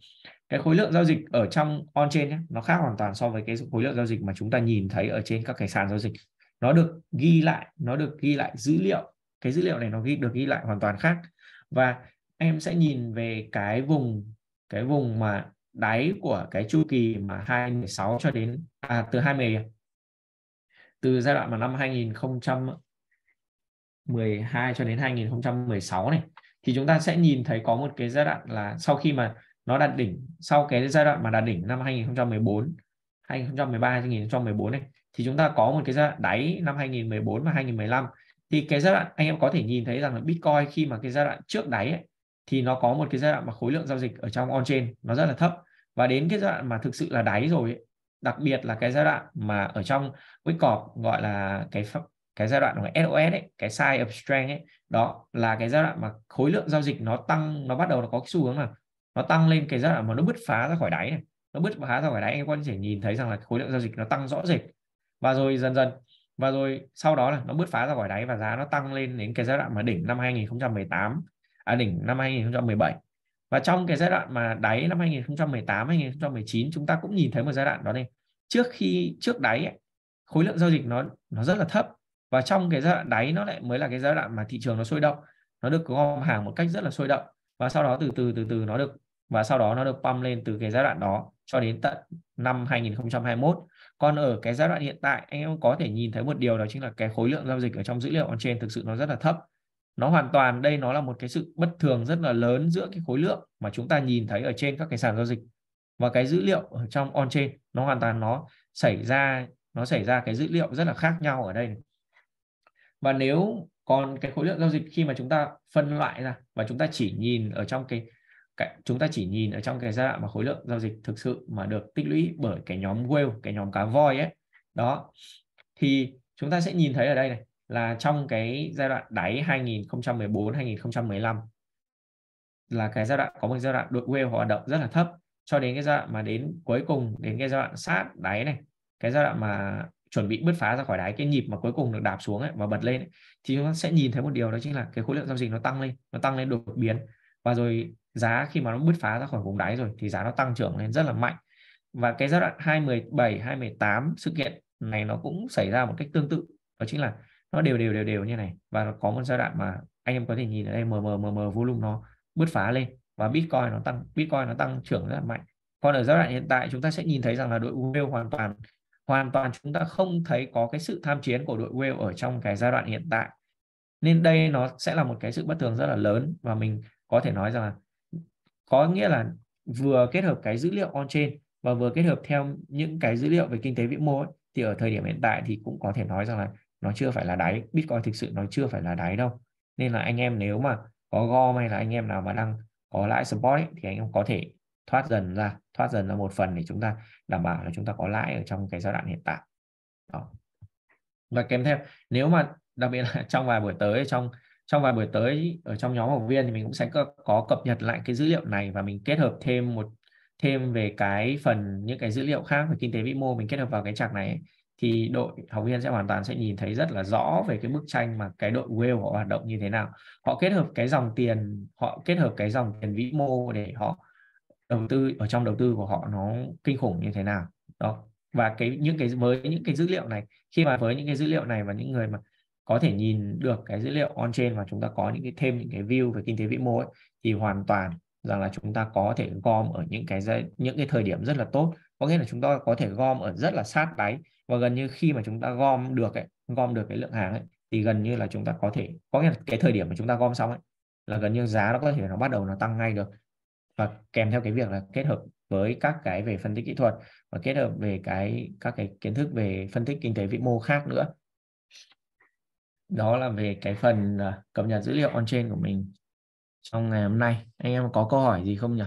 Cái khối lượng giao dịch ở trong on chain nhé, nó khác hoàn toàn so với cái khối lượng giao dịch mà chúng ta nhìn thấy ở trên các cái sàn giao dịch. Nó được ghi lại nó được ghi lại dữ liệu. Cái dữ liệu này nó ghi được ghi lại hoàn toàn khác. Và em sẽ nhìn về cái vùng cái vùng mà đáy của cái chu kỳ mà 2016 cho đến à, từ 20 từ giai đoạn mà năm 2012 cho đến 2016 này thì chúng ta sẽ nhìn thấy có một cái giai đoạn là sau khi mà nó đạt đỉnh sau cái giai đoạn mà đạt đỉnh năm 2014 2013 2014 này thì chúng ta có một cái giai đoạn đáy năm 2014 và 2015 thì cái giai đoạn anh em có thể nhìn thấy rằng là Bitcoin khi mà cái giai đoạn trước đáy ấy, thì nó có một cái giai đoạn mà khối lượng giao dịch ở trong on chain nó rất là thấp và đến cái giai đoạn mà thực sự là đáy rồi ấy, đặc biệt là cái giai đoạn mà ở trong Wickoff gọi là cái cái giai đoạn của SOS ấy, cái size of strength ấy, đó là cái giai đoạn mà khối lượng giao dịch nó tăng nó bắt đầu nó có cái xu hướng là nó tăng lên cái giai đoạn mà nó bứt phá ra khỏi đáy này. Nó bứt phá ra khỏi đáy anh có thể nhìn thấy rằng là khối lượng giao dịch nó tăng rõ rệt. Và rồi dần dần và rồi sau đó là nó bứt phá ra khỏi đáy và giá nó tăng lên đến cái giai đoạn mà đỉnh năm 2018 à đỉnh năm 2017 và trong cái giai đoạn mà đáy năm 2018 2019 chúng ta cũng nhìn thấy một giai đoạn đó này. Trước khi trước đáy ấy, khối lượng giao dịch nó nó rất là thấp. Và trong cái giai đoạn đáy nó lại mới là cái giai đoạn mà thị trường nó sôi động. Nó được gom hàng một cách rất là sôi động. Và sau đó từ từ từ từ nó được và sau đó nó được pump lên từ cái giai đoạn đó cho đến tận năm 2021 còn ở cái giai đoạn hiện tại anh em có thể nhìn thấy một điều đó chính là cái khối lượng giao dịch ở trong dữ liệu on chain thực sự nó rất là thấp nó hoàn toàn đây nó là một cái sự bất thường rất là lớn giữa cái khối lượng mà chúng ta nhìn thấy ở trên các cái sàn giao dịch. Và cái dữ liệu ở trong on chain nó hoàn toàn nó xảy ra nó xảy ra cái dữ liệu rất là khác nhau ở đây. Và nếu còn cái khối lượng giao dịch khi mà chúng ta phân loại ra và chúng ta chỉ nhìn ở trong cái, cái chúng ta chỉ nhìn ở trong cái giai đoạn mà khối lượng giao dịch thực sự mà được tích lũy bởi cái nhóm whale cái nhóm cá voi ấy đó thì chúng ta sẽ nhìn thấy ở đây này là trong cái giai đoạn đáy 2014 2015 là cái giai đoạn có một giai đoạn đội whale hoạt động rất là thấp. Cho đến cái giai đoạn mà đến cuối cùng đến cái giai đoạn sát đáy này cái giai đoạn mà chuẩn bị bứt phá ra khỏi đáy cái nhịp mà cuối cùng được đạp xuống ấy, và bật lên ấy, thì chúng ta sẽ nhìn thấy một điều đó chính là cái khối lượng giao dịch nó tăng lên nó tăng lên đột biến. Và rồi giá khi mà nó bứt phá ra khỏi vùng đáy rồi thì giá nó tăng trưởng lên rất là mạnh. Và cái giai đoạn 2017 2018 sự kiện này nó cũng xảy ra một cách tương tự đó chính là nó đều đều đều đều như này. Và nó có một giai đoạn mà anh em có thể nhìn ở đây mờ mờ mờ mờ volume nó bứt phá lên và bitcoin nó tăng bitcoin nó tăng trưởng rất là mạnh. Còn ở giai đoạn hiện tại chúng ta sẽ nhìn thấy rằng là đội whale hoàn toàn hoàn toàn chúng ta không thấy có cái sự tham chiến của đội whale ở trong cái giai đoạn hiện tại. Nên đây nó sẽ là một cái sự bất thường rất là lớn và mình có thể nói rằng là có nghĩa là vừa kết hợp cái dữ liệu on chain và vừa kết hợp theo những cái dữ liệu về kinh tế vĩ mô ấy, thì ở thời điểm hiện tại thì cũng có thể nói rằng là nó chưa phải là đáy Bitcoin thực sự nó chưa phải là đáy đâu. Nên là anh em nếu mà có gom hay là anh em nào mà đang có lãi support ấy, thì anh em có thể thoát dần ra thoát dần ra một phần để chúng ta đảm bảo là chúng ta có lãi ở trong cái giai đoạn hiện tại. Đó. và kèm theo nếu mà đặc biệt là trong vài buổi tới trong trong vài buổi tới ở trong nhóm học viên thì mình cũng sẽ có, có cập nhật lại cái dữ liệu này và mình kết hợp thêm một thêm về cái phần những cái dữ liệu khác về kinh tế vĩ mô mình kết hợp vào cái chart này thì đội học viên sẽ hoàn toàn sẽ nhìn thấy rất là rõ về cái bức tranh mà cái đội whale họ hoạt động như thế nào. Họ kết hợp cái dòng tiền họ kết hợp cái dòng tiền vĩ mô để họ đầu tư ở trong đầu tư của họ nó kinh khủng như thế nào. Đó. Và cái những cái với những cái dữ liệu này khi mà với những cái dữ liệu này và những người mà có thể nhìn được cái dữ liệu on chain và chúng ta có những cái thêm những cái view về kinh tế vĩ mô ấy, thì hoàn toàn rằng là chúng ta có thể gom ở những cái những cái thời điểm rất là tốt. Có nghĩa là chúng ta có thể gom ở rất là sát đáy và gần như khi mà chúng ta gom được ấy, gom được cái lượng hàng ấy thì gần như là chúng ta có thể có nghĩa là cái thời điểm mà chúng ta gom xong ấy là gần như giá nó có thể nó bắt đầu nó tăng ngay được. Và kèm theo cái việc là kết hợp với các cái về phân tích kỹ thuật và kết hợp về cái các cái kiến thức về phân tích kinh tế vĩ mô khác nữa. Đó là về cái phần à, cập nhật dữ liệu on chain của mình trong ngày hôm nay. Anh em có câu hỏi gì không nhỉ?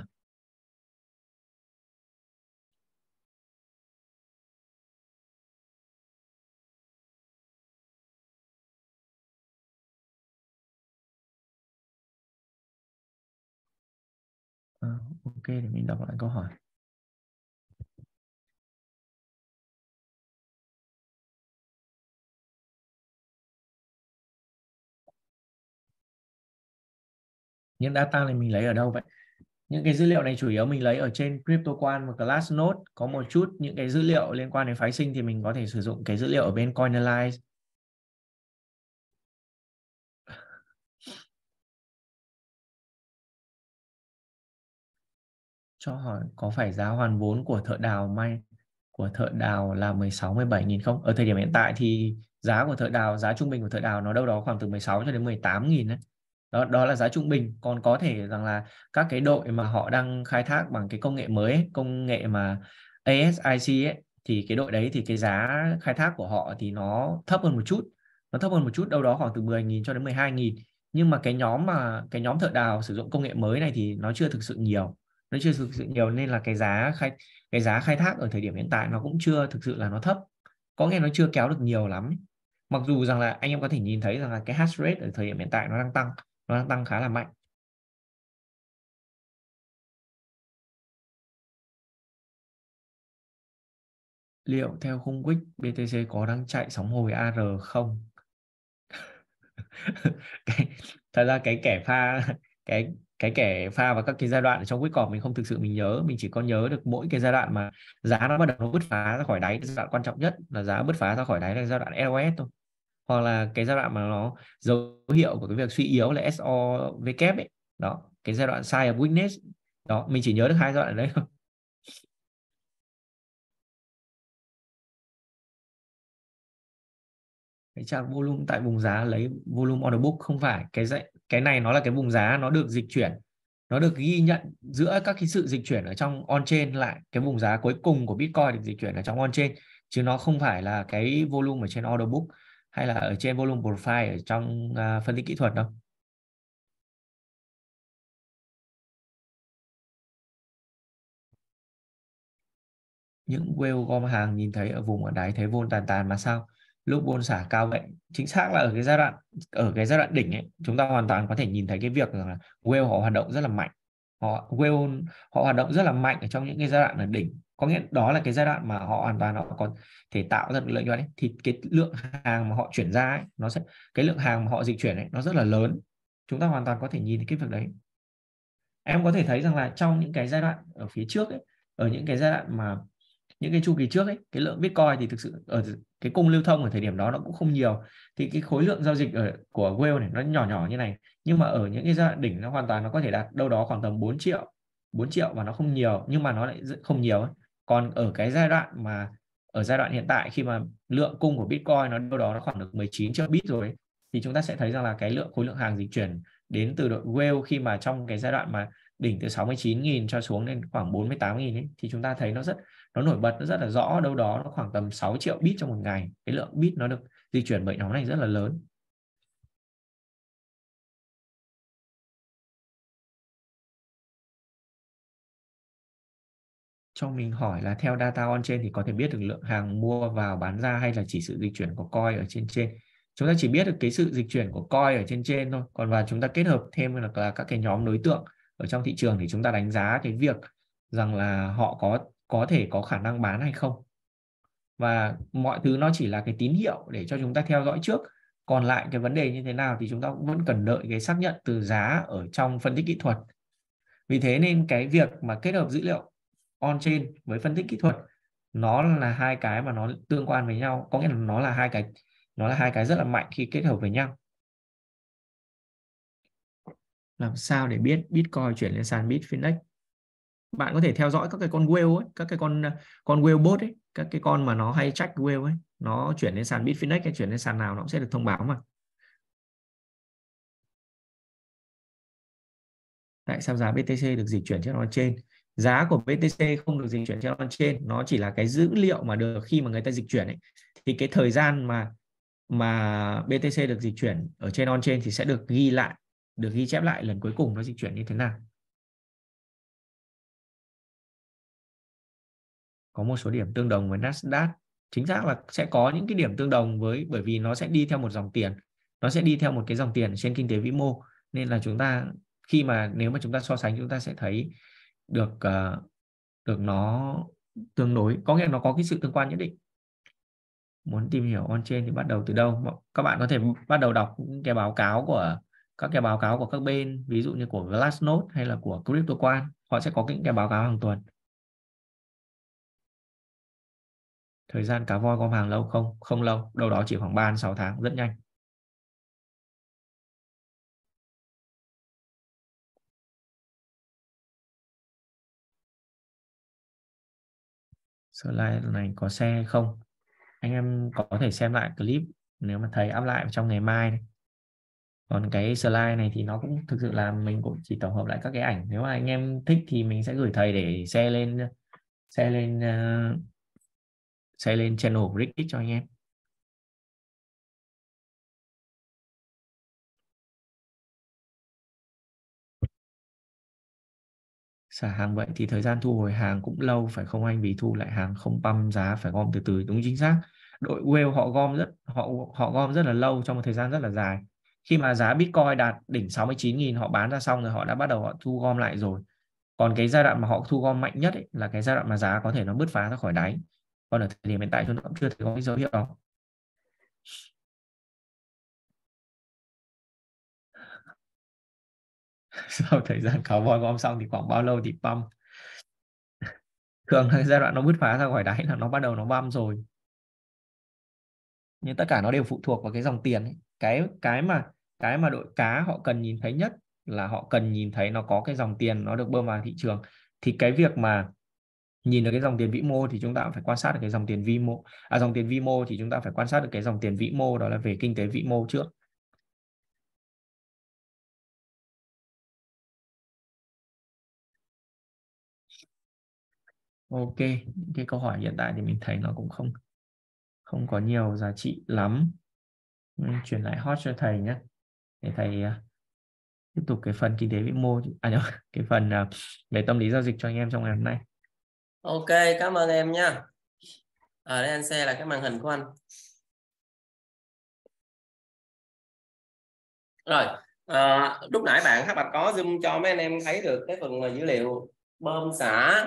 Ok, để mình đọc lại câu hỏi. Những data này mình lấy ở đâu vậy? Những cái dữ liệu này chủ yếu mình lấy ở trên CryptoQuant và Glassnode có một chút những cái dữ liệu liên quan đến phái sinh thì mình có thể sử dụng cái dữ liệu ở bên Coinalyze cho hỏi có phải giá hoàn vốn của thợ đào may của thợ đào là 16 17 nghìn không? Ở thời điểm hiện tại thì giá của thợ đào, giá trung bình của thợ đào nó đâu đó khoảng từ 16 cho đến 18 nghìn đấy đó đó là giá trung bình. Còn có thể rằng là các cái đội mà họ đang khai thác bằng cái công nghệ mới công nghệ mà ASIC ấy thì cái đội đấy thì cái giá khai thác của họ thì nó thấp hơn một chút. Nó thấp hơn một chút đâu đó khoảng từ 10.000 cho đến 12.000 nhưng mà cái nhóm mà cái nhóm thợ đào sử dụng công nghệ mới này thì nó chưa thực sự nhiều nó chưa thực sự nhiều nên là cái giá khai cái giá khai thác ở thời điểm hiện tại nó cũng chưa thực sự là nó thấp. Có nghĩa nó chưa kéo được nhiều lắm mặc dù rằng là anh em có thể nhìn thấy rằng là cái hash rate ở thời điểm hiện tại nó đang tăng nó đang tăng khá là mạnh. Liệu theo khung quýt BTC có đang chạy sóng hồi AR không? Cái, thật ra cái kẻ pha cái cái kẻ pha và các cái giai đoạn ở trong cỏ mình không thực sự mình nhớ, mình chỉ có nhớ được mỗi cái giai đoạn mà giá nó bắt đầu nó bứt phá ra khỏi đáy, giai đoạn quan trọng nhất là giá bứt phá ra khỏi đáy là giai đoạn LOS thôi. Hoặc là cái giai đoạn mà nó dấu hiệu của cái việc suy yếu là SOV kép ấy. Đó, cái giai đoạn sign of weakness. Đó, mình chỉ nhớ được hai giai đoạn đấy thôi. Cái chart volume tại vùng giá lấy volume order book không phải, cái dạy cái này nó là cái vùng giá nó được dịch chuyển nó được ghi nhận giữa các cái sự dịch chuyển ở trong on chain lại cái vùng giá cuối cùng của Bitcoin được dịch chuyển ở trong on chain chứ nó không phải là cái volume ở trên order book hay là ở trên volume profile ở trong uh, phân tích kỹ thuật đâu. Những whale gom hàng nhìn thấy ở vùng ở đáy thấy vôn tàn tàn mà sao? Lúc buôn xả cao vậy. Chính xác là ở cái giai đoạn ở cái giai đoạn đỉnh ấy chúng ta hoàn toàn có thể nhìn thấy cái việc là whale họ hoạt động rất là mạnh. Họ whale họ hoạt động rất là mạnh ở trong những cái giai đoạn ở đỉnh. Có nghĩa đó là cái giai đoạn mà họ hoàn toàn họ còn thể tạo ra lợi nhuận ấy. Thì cái lượng hàng mà họ chuyển ra ấy, nó sẽ cái lượng hàng mà họ dịch chuyển ấy nó rất là lớn. Chúng ta hoàn toàn có thể nhìn thấy cái việc đấy. Em có thể thấy rằng là trong những cái giai đoạn ở phía trước ấy ở những cái giai đoạn mà những cái chu kỳ trước ấy cái lượng bitcoin thì thực sự ở cái cung lưu thông ở thời điểm đó nó cũng không nhiều thì cái khối lượng giao dịch ở của whale này nó nhỏ nhỏ như này nhưng mà ở những cái giai đoạn đỉnh nó hoàn toàn nó có thể đạt đâu đó khoảng tầm 4 triệu 4 triệu và nó không nhiều nhưng mà nó lại không nhiều ấy. còn ở cái giai đoạn mà ở giai đoạn hiện tại khi mà lượng cung của bitcoin nó đâu đó nó khoảng được 19 triệu bit rồi ấy, thì chúng ta sẽ thấy rằng là cái lượng khối lượng hàng dịch chuyển đến từ đội whale khi mà trong cái giai đoạn mà đỉnh từ 69.000 cho xuống lên khoảng 48.000 ấy thì chúng ta thấy nó rất nó nổi bật nó rất là rõ đâu đó nó khoảng tầm 6 triệu bit trong một ngày. Cái lượng bit nó được di chuyển bởi nhóm này rất là lớn. Cho mình hỏi là theo data on trên thì có thể biết được lượng hàng mua vào bán ra hay là chỉ sự dịch chuyển của coin ở trên trên chúng ta chỉ biết được cái sự dịch chuyển của coin ở trên trên thôi. Còn và chúng ta kết hợp thêm là, là các cái nhóm đối tượng ở trong thị trường thì chúng ta đánh giá cái việc rằng là họ có có thể có khả năng bán hay không. Và mọi thứ nó chỉ là cái tín hiệu để cho chúng ta theo dõi trước. Còn lại cái vấn đề như thế nào thì chúng ta cũng vẫn cần đợi cái xác nhận từ giá ở trong phân tích kỹ thuật. Vì thế nên cái việc mà kết hợp dữ liệu on chain với phân tích kỹ thuật, nó là hai cái mà nó tương quan với nhau. Có nghĩa là nó là hai cái, nó là hai cái rất là mạnh khi kết hợp với nhau. Làm sao để biết Bitcoin chuyển lên sàn Bitfinex? Bạn có thể theo dõi các cái con whale ấy, các cái con ờ, con whale bot ấy, các cái con mà nó hay track whale ấy, nó chuyển lên sàn Bitfinex hay chuyển lên sàn nào nó cũng sẽ được thông báo mà. Tại sao giá BTC được dịch chuyển trên on trên? Giá của BTC không được dịch chuyển trên on trên, nó chỉ là cái dữ liệu mà được khi mà người ta dịch chuyển ấy. Thì cái thời gian mà mà BTC được dịch chuyển ở trên on trên thì sẽ được ghi lại, được ghi chép lại lần cuối cùng nó dịch chuyển như thế nào. Có một số điểm tương đồng với Nasdaq. Chính xác là sẽ có những cái điểm tương đồng với bởi vì nó sẽ đi theo một dòng tiền. Nó sẽ đi theo một cái dòng tiền trên kinh tế vĩ mô. Nên là chúng ta khi mà nếu mà chúng ta so sánh chúng ta sẽ thấy được uh, được nó tương đối có nghĩa là nó có cái sự tương quan nhất định. Muốn tìm hiểu on trên thì bắt đầu từ đâu? Các bạn có thể bắt đầu đọc những cái báo cáo của các cái báo cáo của các bên ví dụ như của Glassnode hay là của CryptoQuant họ sẽ có những cái báo cáo hàng tuần. Thời gian cá voi gom hàng lâu không? Không lâu đâu đó chỉ khoảng 3 6 tháng rất nhanh. Slide này có xe không? Anh em có thể xem lại clip nếu mà thầy up lại trong ngày mai này. còn cái slide này thì nó cũng thực sự là mình cũng chỉ tổng hợp lại các cái ảnh. Nếu mà anh em thích thì mình sẽ gửi thầy để xe lên xe lên uh, xây lên channel của Rick cho anh em. Xả hàng vậy thì thời gian thu hồi hàng cũng lâu phải không anh? Vì thu lại hàng không băm giá phải gom từ từ đúng chính xác. Đội whale họ gom rất họ họ gom rất là lâu trong một thời gian rất là dài. Khi mà giá Bitcoin đạt đỉnh 69.000 họ bán ra xong rồi họ đã bắt đầu họ thu gom lại rồi. Còn cái giai đoạn mà họ thu gom mạnh nhất ấy, là cái giai đoạn mà giá có thể nó bứt phá ra khỏi đáy còn ở thời điểm hiện tại chúng ta cũng chưa thấy có cái dấu hiệu. Đó sau thời gian cáo voi gom xong thì khoảng bao lâu thì băm thường là giai đoạn nó bứt phá ra khỏi đáy là nó bắt đầu nó băm rồi. Nhưng tất cả nó đều phụ thuộc vào cái dòng tiền ấy. cái cái mà cái mà đội cá họ cần nhìn thấy nhất là họ cần nhìn thấy nó có cái dòng tiền nó được bơm vào thị trường. Thì cái việc mà nhìn được cái dòng tiền vĩ mô thì chúng ta cũng phải quan sát được cái dòng tiền vi mô. À dòng tiền vi mô thì chúng ta phải quan sát được cái dòng tiền vĩ mô đó là về kinh tế vĩ mô trước. Ok cái câu hỏi hiện tại thì mình thấy nó cũng không không có nhiều giá trị lắm. Ừ, chuyển lại hot cho thầy nhé. Để thầy uh, tiếp tục cái phần kinh tế vĩ mô. À nhớ cái phần uh, về tâm lý giao dịch cho anh em trong ngày hôm nay ok cảm ơn em nha. À, Ở đây anh xe là cái màn hình của anh. Rồi à, lúc nãy bạn hát bạch có zoom cho mấy anh em thấy được cái phần dữ liệu bơm xả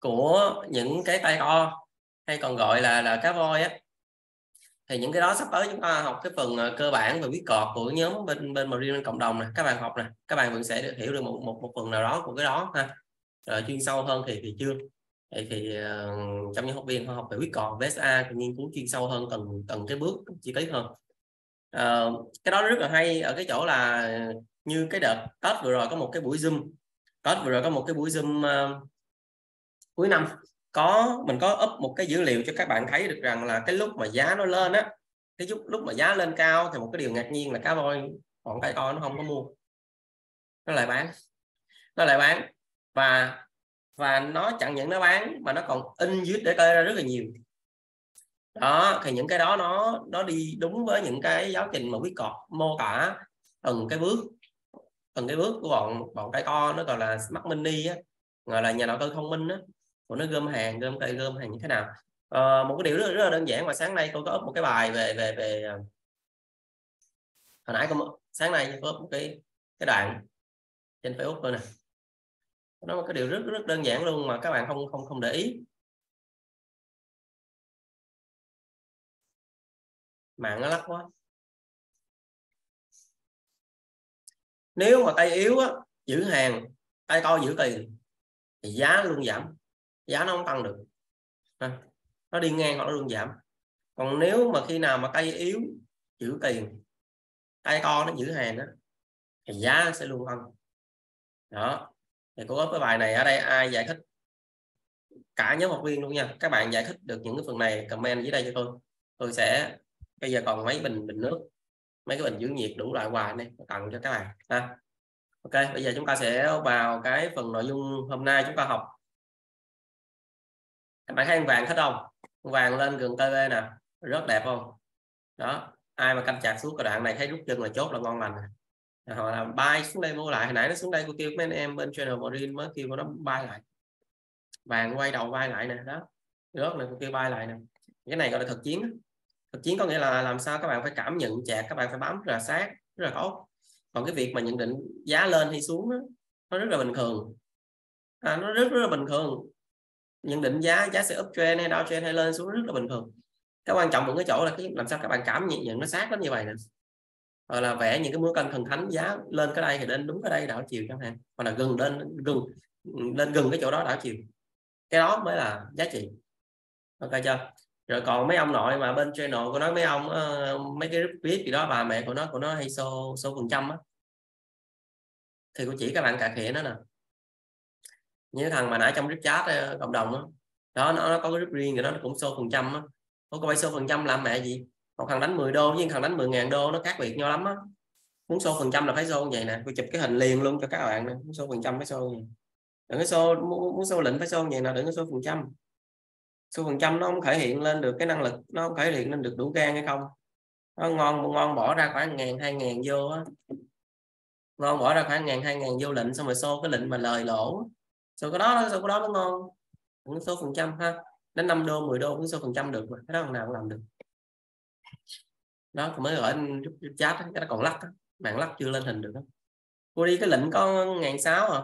của những cái tay to hay còn gọi là là cá voi á. Thì những cái đó sắp tới chúng ta học cái phần à, cơ bản về viết cọt của nhóm bên bên marine cộng đồng này các bạn học này các bạn vẫn sẽ được hiểu được một một một phần nào đó của cái đó ha. Rồi chuyên sâu hơn thì thì chưa thì, thì uh, trong những học viên họ học về quyết còn VSA thì nghiên cứu chuyên sâu hơn từng từng cái bước chi tiết hơn. Uh, cái đó rất là hay ở cái chỗ là như cái đợt Tết vừa rồi có một cái buổi zoom. Tết vừa rồi có một cái buổi zoom uh, cuối năm. Có mình có up một cái dữ liệu cho các bạn thấy được rằng là cái lúc mà giá nó lên á cái lúc lúc mà giá lên cao thì một cái điều ngạc nhiên là cá voi bọn cái con nó không có mua. Nó lại bán. Nó lại bán. Và và nó chẳng những nó bán mà nó còn in dưới để ra rất là nhiều. Đó thì những cái đó nó nó đi đúng với những cái giáo trình mà quý cọt mô tả từng cái bước từng cái bước của bọn bọn cái con nó gọi là smart mini á gọi là nhà đầu tư thông minh á. Của nó gom hàng gom cây gom hàng như thế nào. À, một cái điều rất, rất là đơn giản mà sáng nay tôi có up một cái bài về về về à, hồi nãy có sáng nay có up một cái cái đoạn trên Facebook thôi nè nó là cái điều rất rất đơn giản luôn mà các bạn không không không để ý. Mạng nó lắc quá. Nếu mà tay yếu á, giữ hàng tay to giữ tiền thì giá luôn giảm. Giá nó không tăng được. Nó đi ngang hoặc nó luôn giảm. Còn nếu mà khi nào mà tay yếu giữ tiền tay to nó giữ hàng đó thì giá sẽ luôn tăng. Đó thì cô có cái bài này ở đây, ai giải thích? Cả nhóm học viên luôn nha. Các bạn giải thích được những cái phần này, comment dưới đây cho tôi. Tôi sẽ, bây giờ còn mấy bình bình nước, mấy cái bình giữ nhiệt đủ loại quà này tặng cho các bạn, ha. Ok, bây giờ chúng ta sẽ vào cái phần nội dung hôm nay chúng ta học. Các bạn thấy con vàng thích không? Vàng lên gần TV nè rất đẹp không? Đó, ai mà canh chặt xuống cái đoạn này thấy rút chân là chốt là ngon lành họ là bay xuống đây mua lại. Hồi nãy nó xuống đây cô kêu mấy anh em bên channel marine mới kêu nó bay lại. Vàng quay đầu bay lại nè đó. Rớt này cô kêu bay lại nè. Cái này gọi là thực chiến thực chiến có nghĩa là làm sao các bạn phải cảm nhận chạc các bạn phải bám rất là sát rất là tốt. Còn cái việc mà nhận định giá lên hay xuống đó, nó rất là bình thường. À, nó rất rất là bình thường. Nhận định giá giá sẽ uptrend hay downtrend hay lên xuống rất là bình thường. Cái quan trọng một cái chỗ là cái làm sao các bạn cảm nhận, nhận nó sát đến như vậy nè hoặc là vẽ những cái mũi cân thần thánh giá lên cái đây thì lên đúng cái đây đảo chiều chẳng hạn. Hoặc là gần lên gần lên gần cái chỗ đó đảo chiều. Cái đó mới là giá trị. Ok chưa? Rồi còn mấy ông nội mà bên channel của nó mấy ông uh, mấy cái clip gì đó bà mẹ của nó của nó hay số số phần trăm á. Thì cô chỉ các bạn cà khịa nó nè. Như thằng mà nãy trong group chat ờ, cộng đồng đó, đó nó, nó có cái group riêng thì nó cũng số phần trăm á. Có phải số phần trăm làm mẹ gì? Còn thằng đánh 10 đô với thằng đánh 10 ngàn đô nó khác biệt nhau lắm á. Muốn số phần trăm là phải số như vậy nè. Tôi chụp cái hình liền luôn cho các bạn nè. Muốn số phần trăm phải số như đừng có số muốn, muốn số lệnh phải số như vậy nè đừng có số phần trăm. Số phần trăm nó không thể hiện lên được cái năng lực nó không thể hiện lên được đủ gan hay không. Nó ngon ngon bỏ ra khoảng ngàn hai ngàn vô á. Ngon bỏ ra khoảng ngàn hai ngàn vô lệnh xong rồi xô cái lệnh mà lời lỗ. Số cái đó số cái đó nó ngon. Cũng số phần trăm ha. Đến 5 đô 10 đô cũng số phần trăm được mà. Cái đó thằng nào cũng làm được đó mới gọi anh chat cái nó còn lắc đó. bạn lắc chưa lên hình được đó. cô đi cái lệnh có ngàn sáu à.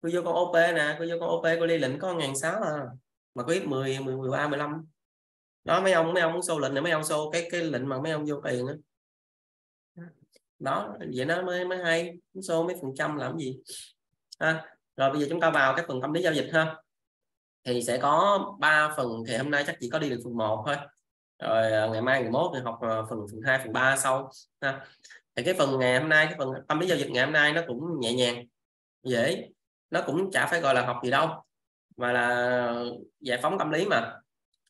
Cô vô con OP nè cô vô con OP cô đi lệnh có ngàn sáu à. Mà có ít 10 10 13 15 đó mấy ông mấy ông muốn xô lệnh này mấy ông xô cái cái lệnh mà mấy ông vô tiền đó, đó vậy nó mới mới hay xô mấy phần trăm làm gì? Ha rồi bây giờ chúng ta vào cái phần tâm lý giao dịch ha. Thì sẽ có 3 phần thì hôm nay chắc chỉ có đi được phần 1 thôi rồi à, ngày mai ngày mốt thì học à, phần phần 2 phần 3 sau, ha. Thì cái phần ngày hôm nay, cái phần tâm lý giao dịch ngày hôm nay nó cũng nhẹ nhàng, dễ. Nó cũng chả phải gọi là học gì đâu, mà là giải phóng tâm lý mà.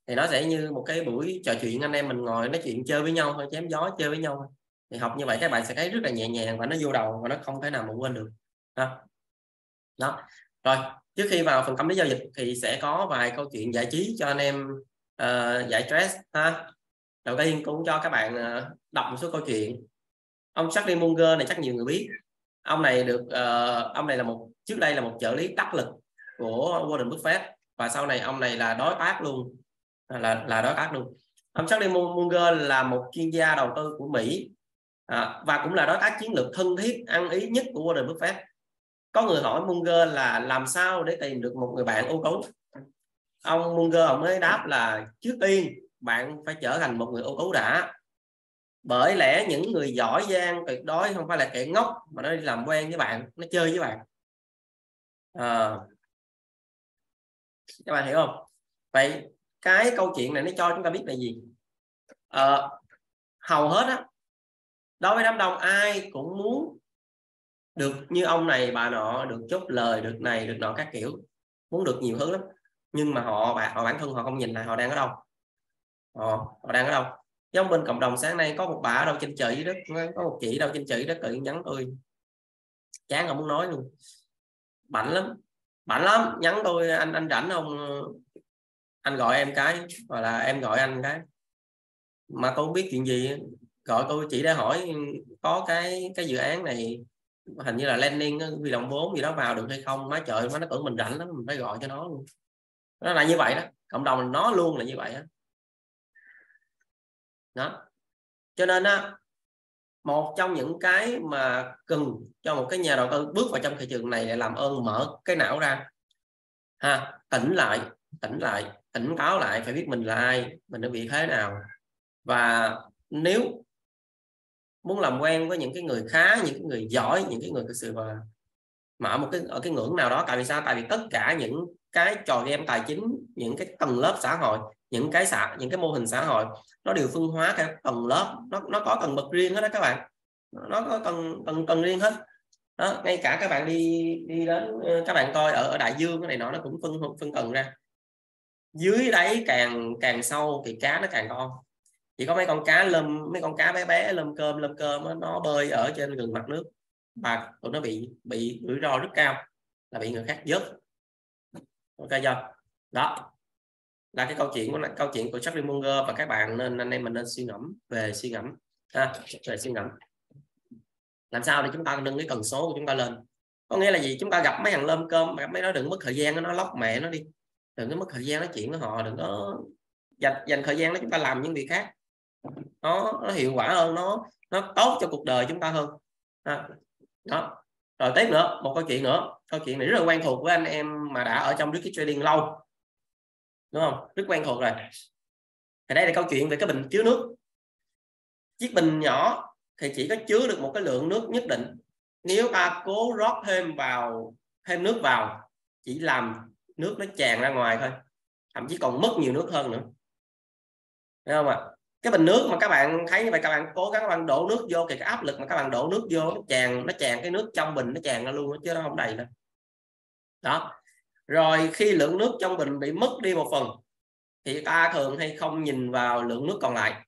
Thì nó sẽ như một cái buổi trò chuyện, anh em mình ngồi nói chuyện chơi với nhau thôi, chém gió chơi với nhau thôi. Thì học như vậy các bạn sẽ thấy rất là nhẹ nhàng và nó vô đầu và nó không thể nào mà quên được, ha. Đó. Rồi, trước khi vào phần tâm lý giao dịch thì sẽ có vài câu chuyện giải trí cho anh em Ờ, uh, giải stress ha. Đầu tiên cũng cho các bạn uh, đọc một số câu chuyện. Ông Charlie Munger này chắc nhiều người biết. Ông này được uh, ông này là một trước đây là một trợ lý đắc lực của Warren Buffett và sau này ông này là đối tác luôn. Là là đối tác luôn. Ông Charlie Munger là một chuyên gia đầu tư của Mỹ à, và cũng là đối tác chiến lược thân thiết ăn ý nhất của Warren Buffett. Có người hỏi Munger là làm sao để tìm được một người bạn ưu tú? Ông Munger ông mới đáp là trước tiên bạn phải trở thành một người ưu tú đã. Bởi lẽ những người giỏi giang tuyệt đối không phải là kẻ ngốc mà nó đi làm quen với bạn nó chơi với bạn. À, các bạn hiểu không? Vậy cái câu chuyện này nó cho chúng ta biết là gì? À, hầu hết á đối với đám đông ai cũng muốn được như ông này bà nọ được chốt lời được này được nọ các kiểu. Muốn được nhiều thứ lắm nhưng mà họ họ bản thân họ không nhìn là họ đang ở đâu. Họ, họ đang ở đâu? Giống bên cộng đồng sáng nay có một bà ở đâu trên chị đất có một chị đâu trên chị đất tự nhắn tôi. Chán không muốn nói luôn. Bảnh lắm bảnh lắm. Nhắn tôi anh anh rảnh không? Anh gọi em cái hoặc là em gọi anh cái. Mà tôi không biết chuyện gì. Gọi tôi chỉ để hỏi có cái cái dự án này hình như là landing huy động vốn gì đó vào được hay không. Má trời má nó tưởng mình rảnh lắm mình phải gọi cho nó luôn nó là như vậy đó. Cộng đồng nó luôn là như vậy đó, đó. cho nên á một trong những cái mà cần cho một cái nhà đầu tư bước vào trong thị trường này để làm ơn mở cái não ra. Ha tỉnh lại tỉnh lại tỉnh táo lại phải biết mình là ai mình ở vị thế nào. Và nếu muốn làm quen với những cái người khá những cái người giỏi những cái người thực sự mà mà ở một cái ở cái ngưỡng nào đó tại vì sao? Tại vì tất cả những cái trò game tài chính những cái tầng lớp xã hội những cái xã những cái mô hình xã hội nó đều phân hóa theo tầng lớp. Nó nó có tầng bậc riêng hết đó các bạn. Nó có tầng tầng tầng riêng hết. Đó ngay cả các bạn đi đi đến ờ, các bạn coi ở, ở đại dương cái này nọ nó cũng phân phân tầng ra. Dưới đáy càng càng sâu thì cá nó càng con chỉ có mấy con cá lâm mấy con cá bé bé lâm cơm lâm cơm nó bơi ở trên gần mặt nước. Và tụi nó bị bị rủi ro rất cao là bị người khác dớt ok chưa? Đó. Là cái câu chuyện của câu chuyện của Charlie Munger và các bạn nên anh em mình nên suy ngẫm về suy ngẫm ha, về suy ngẫm. Làm sao để chúng ta nâng cái cần số của chúng ta lên? Có nghĩa là gì? Chúng ta gặp mấy thằng lơm cơm gặp mấy nó đừng mất thời gian nó lóc mẹ nó đi. Đừng có mất thời gian nói chuyện với họ đừng có dành dành thời gian để chúng ta làm những việc khác. Nó nó hiệu quả hơn nó nó tốt cho cuộc đời chúng ta hơn. Ha. đó. Rồi tiếp nữa một câu chuyện nữa câu chuyện này rất là quen thuộc với anh em mà đã ở trong risk trading lâu. Đúng không? Rất quen thuộc rồi. Thì đây là câu chuyện về cái bình chứa nước. Chiếc bình nhỏ thì chỉ có chứa được một cái lượng nước nhất định. Nếu ta cố rót thêm vào, thêm nước vào, chỉ làm nước nó tràn ra ngoài thôi. Thậm chí còn mất nhiều nước hơn nữa. Đúng không ạ? à? Cái bình nước mà các bạn thấy như vậy, các bạn cố gắng các bạn đổ nước vô thì cái áp lực mà các bạn đổ nước vô nó tràn nó tràn cái nước trong bình nó tràn ra luôn chứ nó không đầy nữa. Đó. Rồi khi lượng nước trong bình bị mất đi một phần, thì ta thường hay không nhìn vào lượng nước còn lại,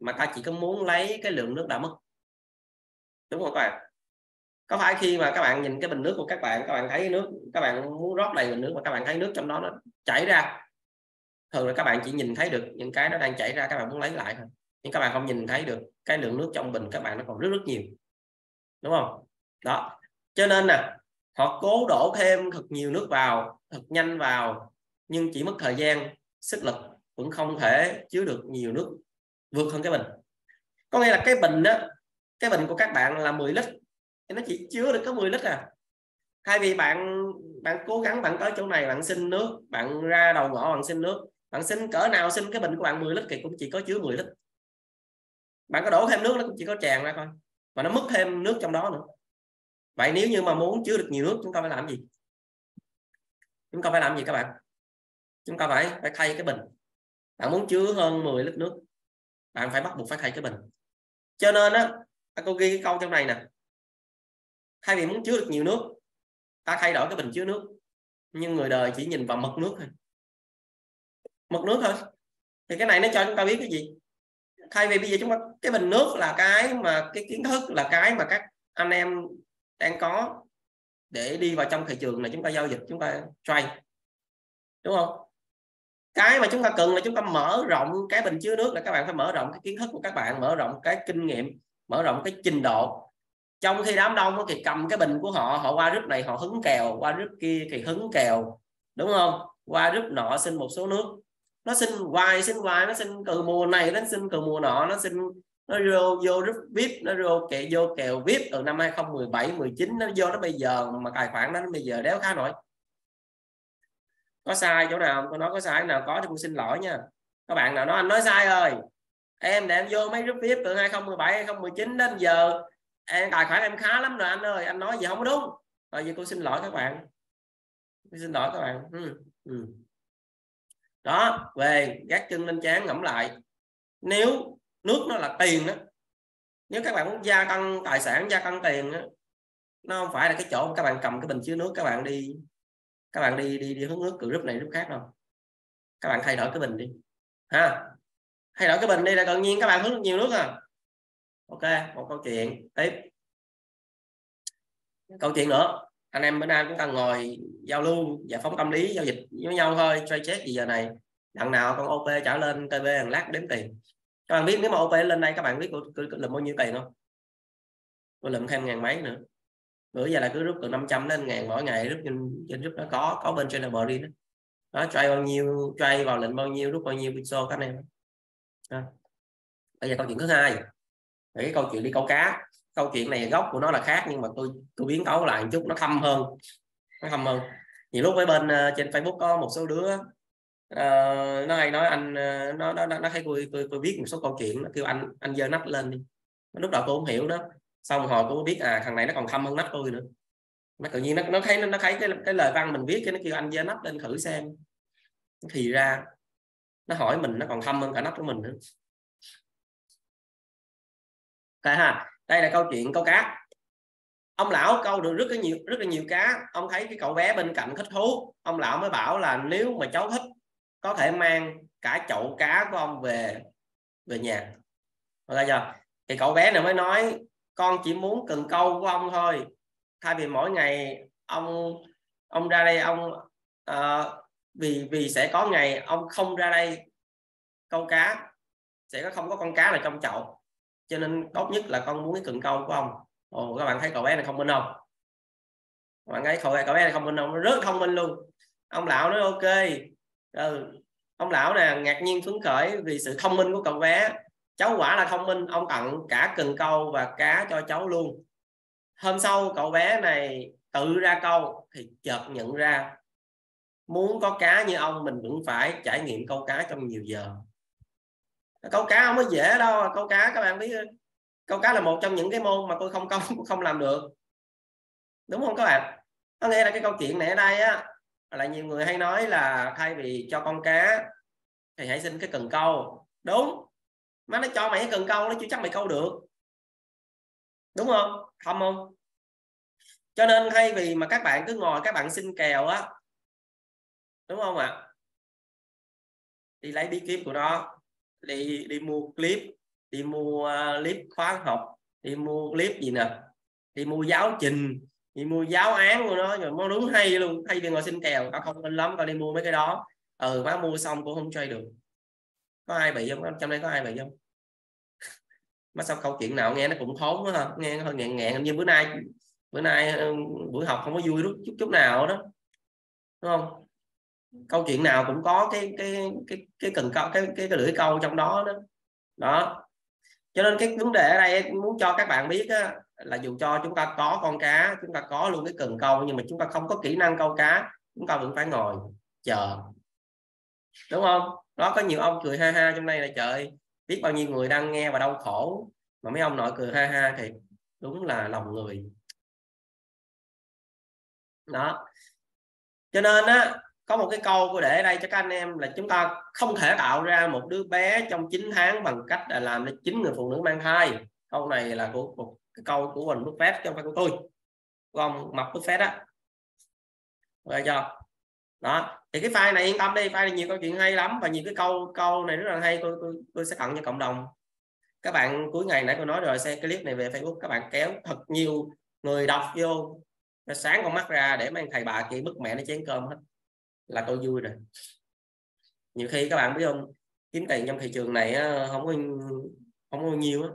mà ta chỉ có muốn lấy cái lượng nước đã mất. Đúng không các bạn? Có phải khi mà các bạn nhìn cái bình nước của các bạn các bạn thấy nước, các bạn muốn rót đầy bình nước mà các bạn thấy nước trong đó nó chảy ra thường là các bạn chỉ nhìn thấy được những cái nó đang chảy ra, các bạn muốn lấy lại thôi. Nhưng các bạn không nhìn thấy được cái lượng nước trong bình các bạn nó còn rất rất nhiều. Đúng không? Đó. Cho nên nè, họ cố đổ thêm thật nhiều nước vào, thật nhanh vào, nhưng chỉ mất thời gian, sức lực cũng không thể chứa được nhiều nước vượt hơn cái bình. Có nghĩa là cái bình đó cái bình của các bạn là 10 lít. Thì nó chỉ chứa được có 10 lít à. Thay vì bạn bạn cố gắng bạn tới chỗ này, bạn xin nước, bạn ra đầu ngõ bạn xin nước bạn xin cỡ nào xin cái bình của bạn 10 lít thì cũng chỉ có chứa 10 lít. Bạn có đổ thêm nước nó cũng chỉ có tràn ra thôi, và nó mất thêm nước trong đó nữa. Vậy nếu như mà muốn chứa được nhiều nước, chúng ta phải làm gì? Chúng ta phải làm gì các bạn? Chúng ta phải phải thay cái bình. Bạn muốn chứa hơn 10 lít nước, bạn phải bắt buộc phải thay cái bình. Cho nên á cô ghi cái câu trong này nè. Thay vì muốn chứa được nhiều nước, ta thay đổi cái bình chứa nước. Nhưng người đời chỉ nhìn vào mực nước thôi mực nước thôi. Thì cái này nó cho chúng ta biết cái gì? Thay vì bây giờ chúng ta, cái bình nước là cái mà, cái kiến thức là cái mà các anh em đang có để đi vào trong thị trường này chúng ta giao dịch, chúng ta trade. Đúng không? Cái mà chúng ta cần là chúng ta mở rộng, cái bình chứa nước là các bạn phải mở rộng cái kiến thức của các bạn, mở rộng cái kinh nghiệm, mở rộng cái trình độ. Trong khi đám đông thì cầm cái bình của họ họ qua rút này họ hứng kèo, qua rút kia thì hứng kèo. Đúng không? Qua rút nọ xin một số nước nó xin hoài xin hoài, nó xin từ mùa này, nó xin từ mùa nọ, nó xin nó vô vô rút vip nó vô kẹo vô kèo vip từ năm 2017 19 nó vô nó bây giờ, mà tài khoản nó bây giờ đéo khá nổi. Có sai chỗ nào? Tôi nói có sai nào? Có thì tôi xin lỗi nha. Các bạn nào nói, anh nói sai rồi. Em để em vô mấy group vip từ 2017 2019 đến giờ. Em, tài khoản em khá lắm rồi, anh ơi. Anh nói gì không có đúng. Rồi vậy tôi xin lỗi các bạn. Tôi xin lỗi các bạn. Ừ. Ừ đó về gác chân lên chán ngẫm lại. Nếu nước nó là tiền đó nếu các bạn muốn gia tăng tài sản gia tăng tiền đó, nó không phải là cái chỗ các bạn cầm cái bình chứa nước các bạn đi các bạn đi đi đi hướng nước từ group này group khác đâu. Các bạn thay đổi cái bình đi. Ha? Thay đổi cái bình đi là tự nhiên các bạn hướng nhiều nước à. Ok một câu chuyện. Tiếp. Câu chuyện nữa anh em bữa nay chúng ta ngồi giao lưu, giải phóng tâm lý, giao dịch với nhau thôi trade chết gì giờ này. Đằng nào con OP trả lên TB hàng lát đếm tiền. Các bạn biết nếu mà OP lên đây, các bạn biết tôi lượm bao nhiêu tiền không? Tôi lượm thêm ngàn mấy nữa. Bữa giờ là cứ rút từ 500 đến ngàn mỗi ngày, rút trên trên rút nó có có bên trên là bờ đi đó. Đó trade bao nhiêu trade vào lệnh bao nhiêu, rút bao nhiêu pixel các anh em. Đó. bây giờ câu chuyện thứ hai. Cái câu chuyện đi câu cá câu chuyện này gốc của nó là khác nhưng mà tôi tôi biến tấu lại một chút nó thâm hơn. Nó thâm hơn. Nhiều lúc với bên uh, trên Facebook có một số đứa uh, nó hay nói anh uh, nó nó nó thấy tôi tôi tôi viết một số câu chuyện nó kêu anh anh dơ nắp lên đi. Lúc đầu tôi không hiểu đó xong hồi tôi biết à thằng này nó còn thâm hơn nắp tôi nữa. Nó tự nhiên nó nó thấy nó thấy cái cái lời văn mình viết cái nó kêu anh dơ nắp lên thử xem. Thì ra nó hỏi mình nó còn thâm hơn cả nắp của mình nữa. Cái ha? Đây là câu chuyện câu cá. Ông lão câu được rất là nhiều rất là nhiều cá. Ông thấy cái cậu bé bên cạnh thích thú. Ông lão mới bảo là nếu mà cháu thích có thể mang cả chậu cá của ông về về nhà. Ok chưa? Thì cậu bé này mới nói con chỉ muốn cần câu của ông thôi. Thay vì mỗi ngày ông ông ra đây ông uh, vì vì sẽ có ngày ông không ra đây câu cá sẽ có không có con cá nào trong chậu cho nên tốt nhất là con muốn cái cần câu của ông. Ồ các bạn thấy cậu bé này không minh không? Các bạn thấy cậu, cậu bé này không minh không? Nó rất thông minh luôn. Ông lão nói ok. Ừ. ông lão nè ngạc nhiên phấn khởi vì sự thông minh của cậu bé. Cháu quả là thông minh ông tặng cả cần câu và cá cho cháu luôn. Hôm sau cậu bé này tự ra câu thì chợt nhận ra muốn có cá như ông mình vẫn phải trải nghiệm câu cá trong nhiều giờ câu cá không có dễ đâu, câu cá các bạn biết câu cá là một trong những cái môn mà tôi không công không làm được. Đúng không các bạn? Có nghĩa là cái câu chuyện này ở đây á, là nhiều người hay nói là thay vì cho con cá thì hãy xin cái cần câu. Đúng. Má nó cho mày cái cần câu nó chưa chắc mày câu được. Đúng không? Không không? Cho nên thay vì mà các bạn cứ ngồi, các bạn xin kèo á, đúng không ạ? Đi lấy bí kíp của nó đi đi mua clip, đi mua à, clip khóa học, đi mua clip gì nè? Đi mua giáo trình, đi mua giáo án của nó. Rồi nó đúng hay luôn. Thay vì ngồi xin kèo, tao không tin lắm, tao đi mua mấy cái đó. Ừ má mua xong cũng không chơi được. Có ai bị không? Trong đây có ai bị không? Mà sao câu chuyện nào nghe nó cũng khốn quá ha. Nghe hơi nghẹn nghẹn như bữa nay bữa nay ừ, buổi học không có vui chút chút nào đó. Đúng không? Câu chuyện nào cũng có cái cái cái cái cần câu cái cái, cái lưỡi câu trong đó đó. Đó. Cho nên cái vấn đề ở đây muốn cho các bạn biết á, là dù cho chúng ta có con cá chúng ta có luôn cái cần câu nhưng mà chúng ta không có kỹ năng câu cá chúng ta vẫn phải ngồi chờ. Đúng không? Đó có nhiều ông cười ha ha trong đây là trời biết bao nhiêu người đang nghe và đau khổ. Mà mấy ông nội cười ha ha thì đúng là lòng người. Đó. Cho nên á có một cái câu tôi để ở đây cho các anh em là chúng ta không thể tạo ra một đứa bé trong 9 tháng bằng cách là làm cho chín người phụ nữ mang thai. Câu này là của một cái câu của mình Buffett chứ không phải của tôi. Của ông mập Buffett đó. rồi chưa? Đó. Thì cái file này yên tâm đi file này nhiều câu chuyện hay lắm và nhiều cái câu câu này rất là hay tôi tôi, tôi sẽ tặng cho cộng đồng. Các bạn cuối ngày nãy tôi nói rồi xem clip này về Facebook các bạn kéo thật nhiều người đọc vô sáng con mắt ra để mang thầy bà kia bức mẹ nó chén cơm hết là tôi vui rồi. Nhiều khi các bạn biết không kiếm tiền trong thị trường này không có không có nhiều á.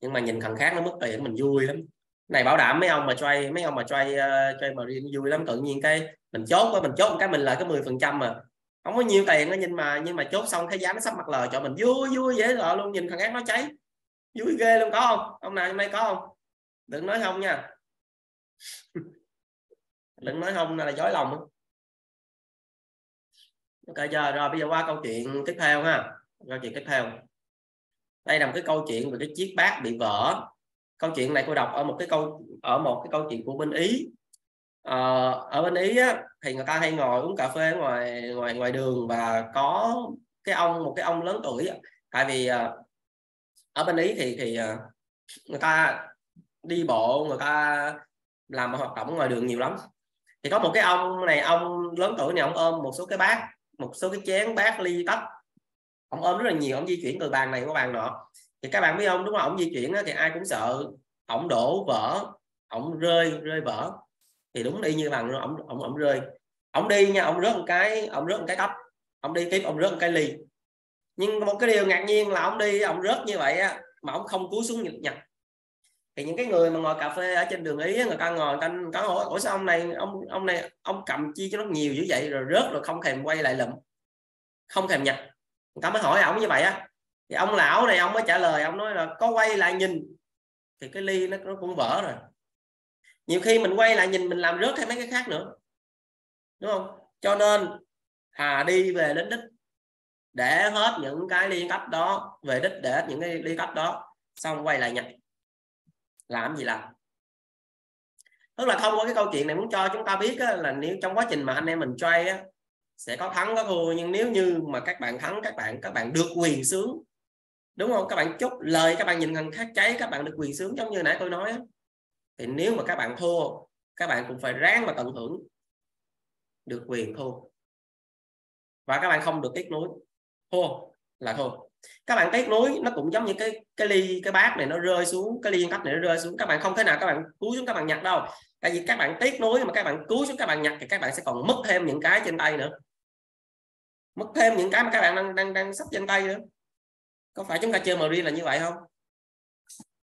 Nhưng mà nhìn thằng khác nó mất tiền mình vui lắm. Này bảo đảm mấy ông mà trade mấy ông mà trade uh, ờ, trade vui lắm tự nhiên cái mình chốt quá mình chốt cái mình là cái 10 phần trăm mà không có nhiều tiền nó nhưng mà nhưng mà chốt xong cái giá nó sắp mặt lời cho mình vui vui dễ sợ luôn nhìn thằng khác nó cháy. Vui ghê luôn có không? Ông nào hôm nay có không? Đừng nói không nha. Đừng nói không là dối lòng ok giờ rồi bây giờ qua câu chuyện tiếp theo ha. Câu chuyện tiếp theo. Đây là một cái câu chuyện về cái chiếc bát bị vỡ. Câu chuyện này cô đọc ở một cái câu ở một cái câu chuyện của bên ý. Ờ, ở bên ý á, thì người ta hay ngồi uống cà phê ngoài ngoài ngoài đường và có cái ông một cái ông lớn tuổi tại vì ờ, ở bên ý thì thì ờ, người ta đi bộ người ta làm hoạt động ngoài đường nhiều lắm. Thì có một cái ông này ông lớn tuổi này ông ôm một số cái bát một số cái chén bát ly tách ông ôm rất là nhiều, ông di chuyển từ bàn này qua bàn nọ. Thì các bạn biết không? Đúng không ông di chuyển thì ai cũng sợ ông đổ vỡ ông rơi rơi vỡ. Thì đúng đi như bằng ông ông ông rơi. Ông đi nha ông rớt một cái ông rớt một cái cốc ông đi tiếp ông rớt một cái ly. Nhưng một cái điều ngạc nhiên là ông đi ông rớt như vậy á, mà ông không cúi xuống nhặt thì những cái người mà ngồi cà phê ở trên đường ý người ta ngồi người ta có hỏi ủa sao ông này ông ông này ông cầm chi cho nó nhiều dữ vậy? Rồi rớt rồi không thèm quay lại lụm. Không thèm nhặt. Người ta mới hỏi ông như vậy á. Thì ông lão này ông mới trả lời ông nói là có quay lại nhìn. Thì cái ly nó, nó cũng vỡ rồi. Nhiều khi mình quay lại nhìn mình làm rớt hay mấy cái khác nữa. Đúng không? Cho nên hà đi về đến đích để hết những cái liên cấp đó về đích để hết những cái liên cấp đó xong quay lại nhặt làm gì làm? Tức là thông qua cái câu chuyện này muốn cho chúng ta biết á, là nếu trong quá trình mà anh em mình chơi á, sẽ có thắng có thua nhưng nếu như mà các bạn thắng các bạn các bạn được quyền sướng đúng không? Các bạn chốt lời các bạn nhìn thằng khác cháy các bạn được quyền sướng giống như nãy tôi nói á. thì nếu mà các bạn thua các bạn cũng phải ráng mà tận hưởng được quyền thua. Và các bạn không được tiếc nuối. Thua là thua các bạn tiếc nuối, nó cũng giống như cái cái ly, cái bát này nó rơi xuống, cái ly cách này nó rơi xuống. Các bạn không thể nào các bạn cúi xuống, các bạn nhặt đâu. Tại vì các bạn tiếc nuối mà các bạn cúi xuống, các bạn nhặt thì các bạn sẽ còn mất thêm những cái trên tay nữa. Mất thêm những cái mà các bạn đang đang đang sắp trên tay nữa. Có phải chúng ta chơi MRI là như vậy không?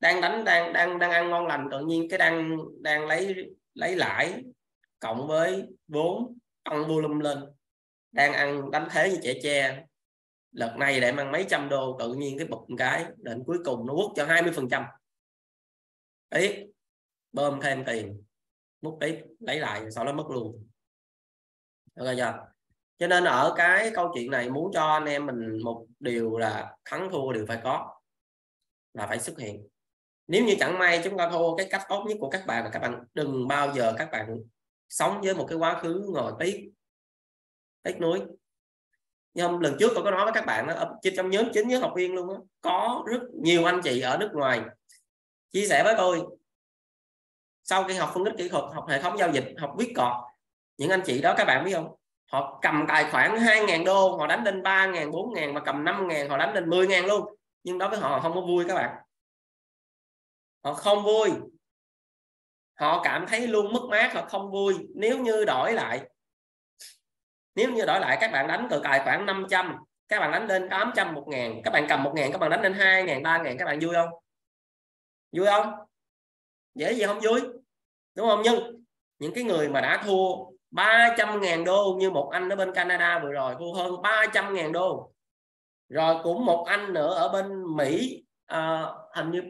Đang đánh, đang đang đang ăn ngon lành, tự nhiên cái đang đang lấy lấy lãi cộng với vốn, tăng volume lên. Đang ăn đánh thế như trẻ tre lần này để mang mấy trăm đô tự nhiên cái bụt một cái đến cuối cùng nó quất cho 20 phần trăm. Ý, bơm thêm tiền, múc tiếp, lấy lại, sau đó mất luôn. Được chưa cho nên ở cái câu chuyện này muốn cho anh em mình một điều là thắng thua đều phải có, là phải xuất hiện. Nếu như chẳng may chúng ta thua, cái cách tốt nhất của các bạn là các bạn đừng bao giờ các bạn sống với một cái quá khứ ngồi tiếc tiếc nuối nhưng lần trước tôi có nói với các bạn đó, trong nhóm chính nhóm học viên luôn đó, có rất nhiều anh chị ở nước ngoài chia sẻ với tôi. Sau khi học phân tích kỹ thuật học hệ thống giao dịch học viết cọt những anh chị đó các bạn biết không? Họ cầm tài khoản 2.000 đô họ đánh lên 3.000 4.000 mà cầm 5.000 họ đánh lên 10.000 luôn. Nhưng đối với họ không có vui các bạn. Họ không vui. Họ cảm thấy luôn mất mát họ không vui. Nếu như đổi lại nếu như đổi lại các bạn đánh từ cài khoảng 500 các bạn đánh lên 800 một ngàn các bạn cầm một ngàn các bạn đánh lên 2 ngàn 3 ngàn các bạn vui không? Vui không? Dễ gì không vui? Đúng không? Nhưng những cái người mà đã thua 300 ngàn đô như một anh ở bên Canada vừa rồi thua hơn 300 ngàn đô. Rồi cũng một anh nữa ở bên Mỹ uh, hình như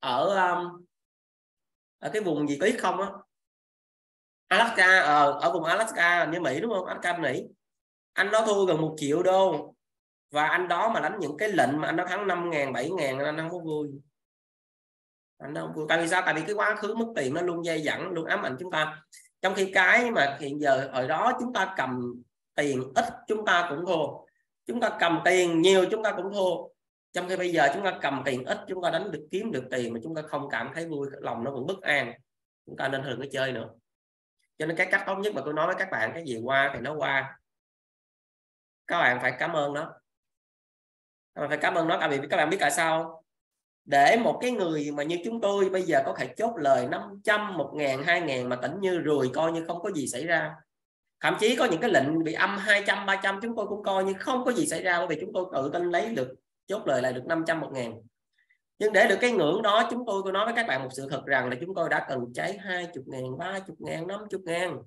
ở um, ở cái vùng gì có ít không á? Alaska ở ở vùng Alaska như Mỹ, đúng không? Alaska, Mỹ. Anh đó thua gần một triệu đô. Và anh đó mà đánh những cái lệnh mà anh đó thắng 5 ngàn 7 ngàn, anh không có vui. Anh không vui. Tại vì sao? Tại vì cái quá khứ mất tiền nó luôn dây dẫn luôn ám ảnh chúng ta. Trong khi cái mà hiện giờ, hồi đó chúng ta cầm tiền, ít chúng ta cũng thua. Chúng ta cầm tiền, nhiều chúng ta cũng thua. Trong khi bây giờ chúng ta cầm tiền ít, chúng ta đánh được, kiếm được tiền mà chúng ta không cảm thấy vui, lòng nó vẫn bất an. Chúng ta nên thường cái chơi nữa cho nên cái cách tốt nhất mà tôi nói với các bạn, cái gì qua thì nó qua. Các bạn phải cảm ơn nó. Các bạn phải cảm ơn nó. Tại vì các bạn biết tại sao để một cái người mà như chúng tôi bây giờ có thể chốt lời 500 một ngàn, hai ngàn mà tỉnh như rùi coi như không có gì xảy ra. Thậm chí có những cái lệnh bị âm 200 300 chúng tôi cũng coi như không có gì xảy ra bởi vì chúng tôi tự tin lấy được, chốt lời lại được 500 một ngàn nhưng để được cái ngưỡng đó, chúng tôi có nói với các bạn một sự thật rằng là chúng tôi đã cần cháy 20 ngàn 30 ngàn 50 ngàn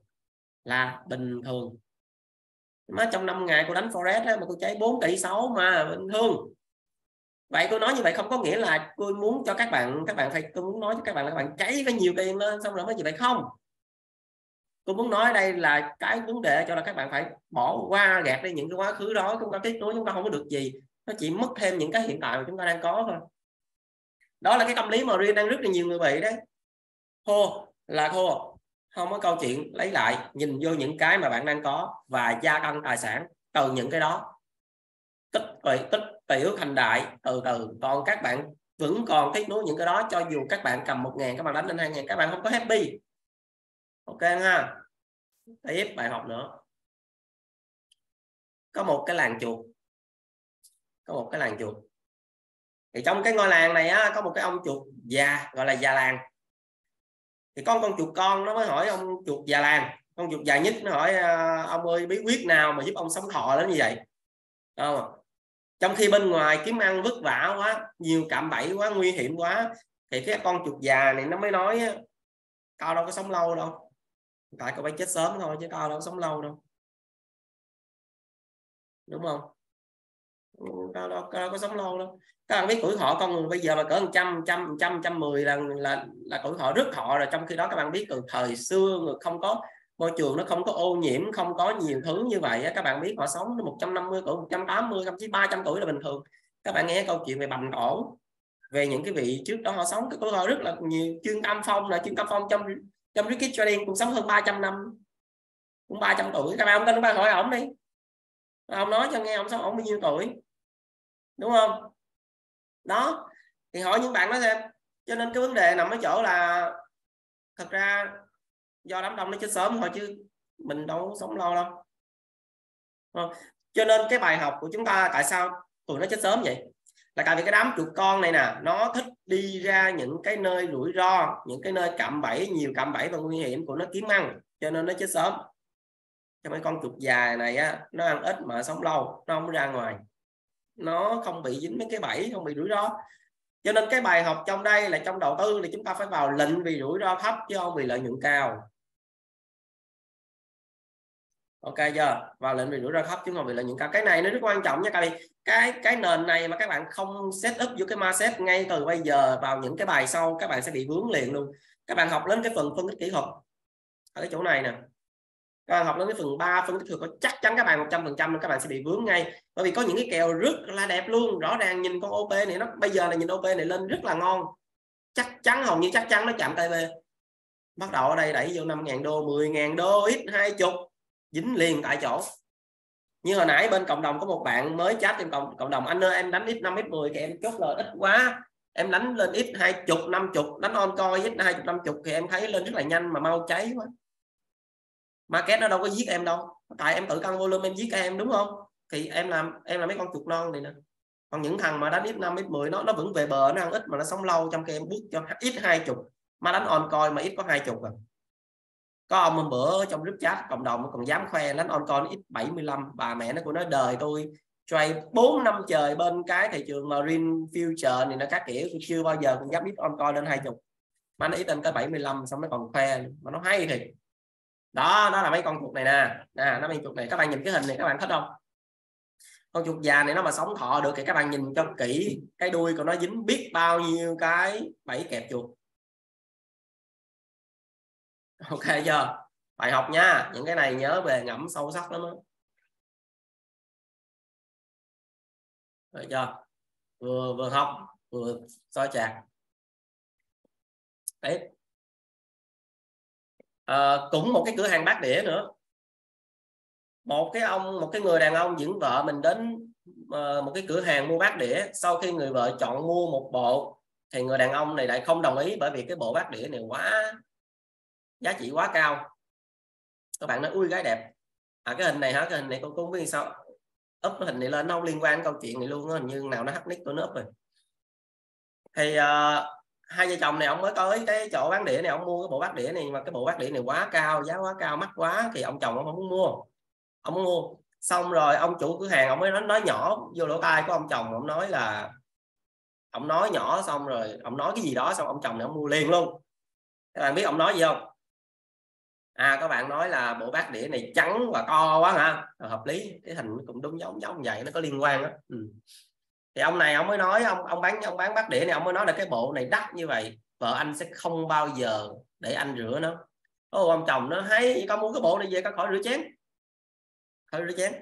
là bình thường. Mà trong 5 ngày cô đánh Forex mà cô cháy 4 tỷ 6 mà bình thường. Vậy tôi nói như vậy không có nghĩa là tôi muốn cho các bạn các bạn phải tôi muốn nói cho các bạn là các bạn cháy cái nhiều tiền lên, xong rồi mới gì vậy không? Tôi muốn nói đây là cái vấn đề cho là các bạn phải bỏ qua gạt đi những cái quá khứ đó, chúng ta tiếp nối chúng ta không có được gì. Nó chỉ mất thêm những cái hiện tại mà chúng ta đang có thôi đó là cái tâm lý mà riêng đang rất là nhiều người bị đấy. Thua là thua không có câu chuyện lấy lại, nhìn vô những cái mà bạn đang có và gia tăng tài sản từ những cái đó. Tích tích tiểu, thành đại, từ từ. Còn các bạn vẫn còn tiếp nối những cái đó, cho dù các bạn cầm một ngàn, các bạn đánh lên hai ngàn, các bạn không có happy. Ok ha. Tiếp bài học nữa. Có một cái làng chuột. Có một cái làng chuột thì trong cái ngôi làng này á, có một cái ông chuột già gọi là già làng. Thì con con chuột con nó mới hỏi ông chuột già làng. Con chuột già nhất nó hỏi ờ, ông ơi bí quyết nào mà giúp ông sống thọ đến như vậy? Không trong khi bên ngoài kiếm ăn vất vả quá nhiều cạm bẫy quá nguy hiểm quá thì cái con chuột già này nó mới nói tao đâu có sống lâu đâu. Tại cậu phải chết sớm thôi chứ tao đâu có sống lâu đâu. Đúng không? Cao đâu, cao đâu có sống lâu đâu. Các bạn biết tuổi thọ con người bây giờ mà cỡ một trăm trăm trăm trăm mười là là là tuổi thọ rất thọ rồi. Trong khi đó các bạn biết từ thời xưa người không có môi trường nó không có ô nhiễm không có nhiều thứ như vậy các bạn biết họ sống 150 tuổi 180 thậm chí 300 tuổi là bình thường. Các bạn nghe câu chuyện về bành cổ về những cái vị trước đó họ sống cái tuổi thọ rất là nhiều. Chương tam phong là chương tam phong trong trong Ricky Trading cũng sống hơn 300 năm cũng 300 tuổi. Các bạn không tin các bạn hỏi ổng đi ông nói cho nghe ông sống ông bao nhiêu tuổi? Đúng không? Đó, thì hỏi những bạn đó xem. Cho nên cái vấn đề nằm ở chỗ là thật ra do đám đông nó chết sớm thôi chứ mình đâu sống lâu đâu. Cho nên cái bài học của chúng ta tại sao tụi nó chết sớm vậy? Là tại vì cái đám chuột con này nè, nó thích đi ra những cái nơi rủi ro, những cái nơi cạm bẫy, nhiều cạm bẫy và nguy hiểm của nó kiếm ăn, cho nên nó chết sớm cho mấy con chuột dài này á, nó ăn ít mà sống lâu, nó không ra ngoài. Nó không bị dính mấy cái bẫy, không bị rủi ro. Cho nên cái bài học trong đây là trong đầu tư thì chúng ta phải vào lệnh vì rủi ro thấp chứ không vì lợi nhuận cao. Ok chưa? Vào lệnh vì rủi ro thấp chứ không vì lợi nhuận cao. Cái này nó rất quan trọng nha các bạn cái cái nền này mà các bạn không set up vô cái ma ngay từ bây giờ vào những cái bài sau, các bạn sẽ bị vướng liền luôn. Các bạn học lên cái phần phân tích kỹ thuật ở cái chỗ này nè các bạn học đến cái phần 3 phân tích thừa có chắc chắn các bạn 100 phần trăm các bạn sẽ bị vướng ngay. Bởi vì có những cái kèo rất là đẹp luôn, rõ ràng nhìn con OP này, nó bây giờ là nhìn OP này lên rất là ngon. Chắc chắn, hầu như chắc chắn nó chạm tay về bắt đầu ở đây đẩy vô 5.000 đô 10.000 đô, ít hai chục, dính liền tại chỗ. Như hồi nãy bên cộng đồng có một bạn mới chat trên cộng cộng đồng, anh ơi, em đánh ít 5 ít 10 thì em chốt lời ít quá. Em đánh lên ít hai chục, năm chục, đánh on coi, ít hai chục, năm chục thì em thấy lên rất là nhanh mà mau cháy quá market nó đâu có giết em đâu. Tại em tự tăng volume em giết em, đúng không? Thì em làm, em là mấy con chuột non này nè. Còn những thằng mà đánh ít năm ít 10 nó nó vẫn về bờ, nó ăn ít mà nó sống lâu trong khi em bước cho ít hai chục mà đánh on coin mà ít có hai chục à. Có ông hôm bữa trong group chat cộng đồng còn dám khoe đánh on coin ít 75 bà mẹ nó của nó đời tôi trade 4 năm trời bên cái thị trường marine future này nó các kiểu, tôi chưa bao giờ cũng dám ít on coin lên hai chục mà nó ít lên tới 75 xong nó còn khoe mà nó hay thì đó nó là mấy con chuột này nè. Nè, nó mấy chuột này, các bạn nhìn cái hình này các bạn thích không? Con chuột già này nó mà sống thọ được thì các bạn nhìn cho kỹ, cái đuôi của nó dính biết bao nhiêu cái bẫy kẹp chuột. Ok chưa? Bài học nha, những cái này nhớ về ngẫm sâu sắc lắm đó. được chưa? Vừa vừa học, vừa soi chạc đấy à, cũng một cái cửa hàng bát đĩa nữa. Một cái ông một cái người đàn ông dẫn vợ mình đến ờ, một cái cửa hàng mua bát đĩa. Sau khi người vợ chọn mua một bộ thì người đàn ông này lại không đồng ý bởi vì cái bộ bát đĩa này quá giá trị quá cao. Các bạn nói ui gái đẹp. À cái hình này hả? Cái hình này con cũng biết sao. Up cái hình này lên nó không liên quan câu chuyện này luôn hình như nào nó hắt nick của nó up rồi. Thì uh, hai vợ chồng này ông mới tới cái chỗ bán đĩa này ông mua cái bộ bát đĩa này mà cái bộ bát đĩa này quá cao giá quá cao mắc quá thì ông chồng ông không muốn mua. Ông muốn mua. Xong rồi ông chủ cửa hàng ông mới nói, nói nhỏ vô lỗ tai của ông chồng ông nói là ông nói nhỏ xong rồi ông nói cái gì đó xong ông chồng này ông mua liền luôn. Các bạn biết ông nói gì không? À các bạn nói là bộ bát đĩa này trắng và to quá hả? À, hợp lý cái hình cũng đúng giống giống vậy nó có liên quan đó ừ thì ông này ông mới nói, ông ông bán ông bán bát đĩa này, ông mới nói là cái bộ này đắt như vậy, vợ anh sẽ không bao giờ để anh rửa nó. Ô, ông chồng nó hay, con muốn cái bộ này về, con khỏi rửa chén. Khỏi rửa chén.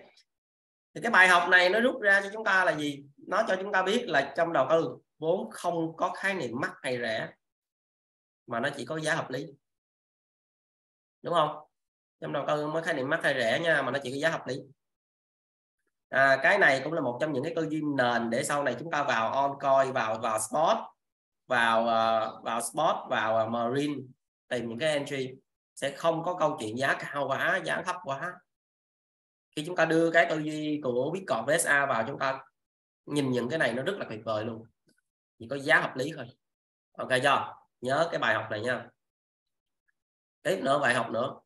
Thì cái bài học này nó rút ra cho chúng ta là gì? Nó cho chúng ta biết là trong đầu tư vốn không có khái niệm mắc hay rẻ, mà nó chỉ có giá hợp lý. Đúng không? Trong đầu tư mới khái niệm mắc hay rẻ nha, mà nó chỉ có giá hợp lý à, cái này cũng là một trong những cái tư duy nền để sau này chúng ta vào on coin vào vào spot vào uh, vào spot vào uh, marine tìm những cái entry. Sẽ không có câu chuyện giá cao quá giá thấp quá. Khi chúng ta đưa cái tư duy của Bitcoin VSA vào chúng ta nhìn những cái này nó rất là tuyệt vời luôn. Chỉ có giá hợp lý thôi. Ok chưa? Nhớ cái bài học này nha. Tiếp nữa bài học nữa.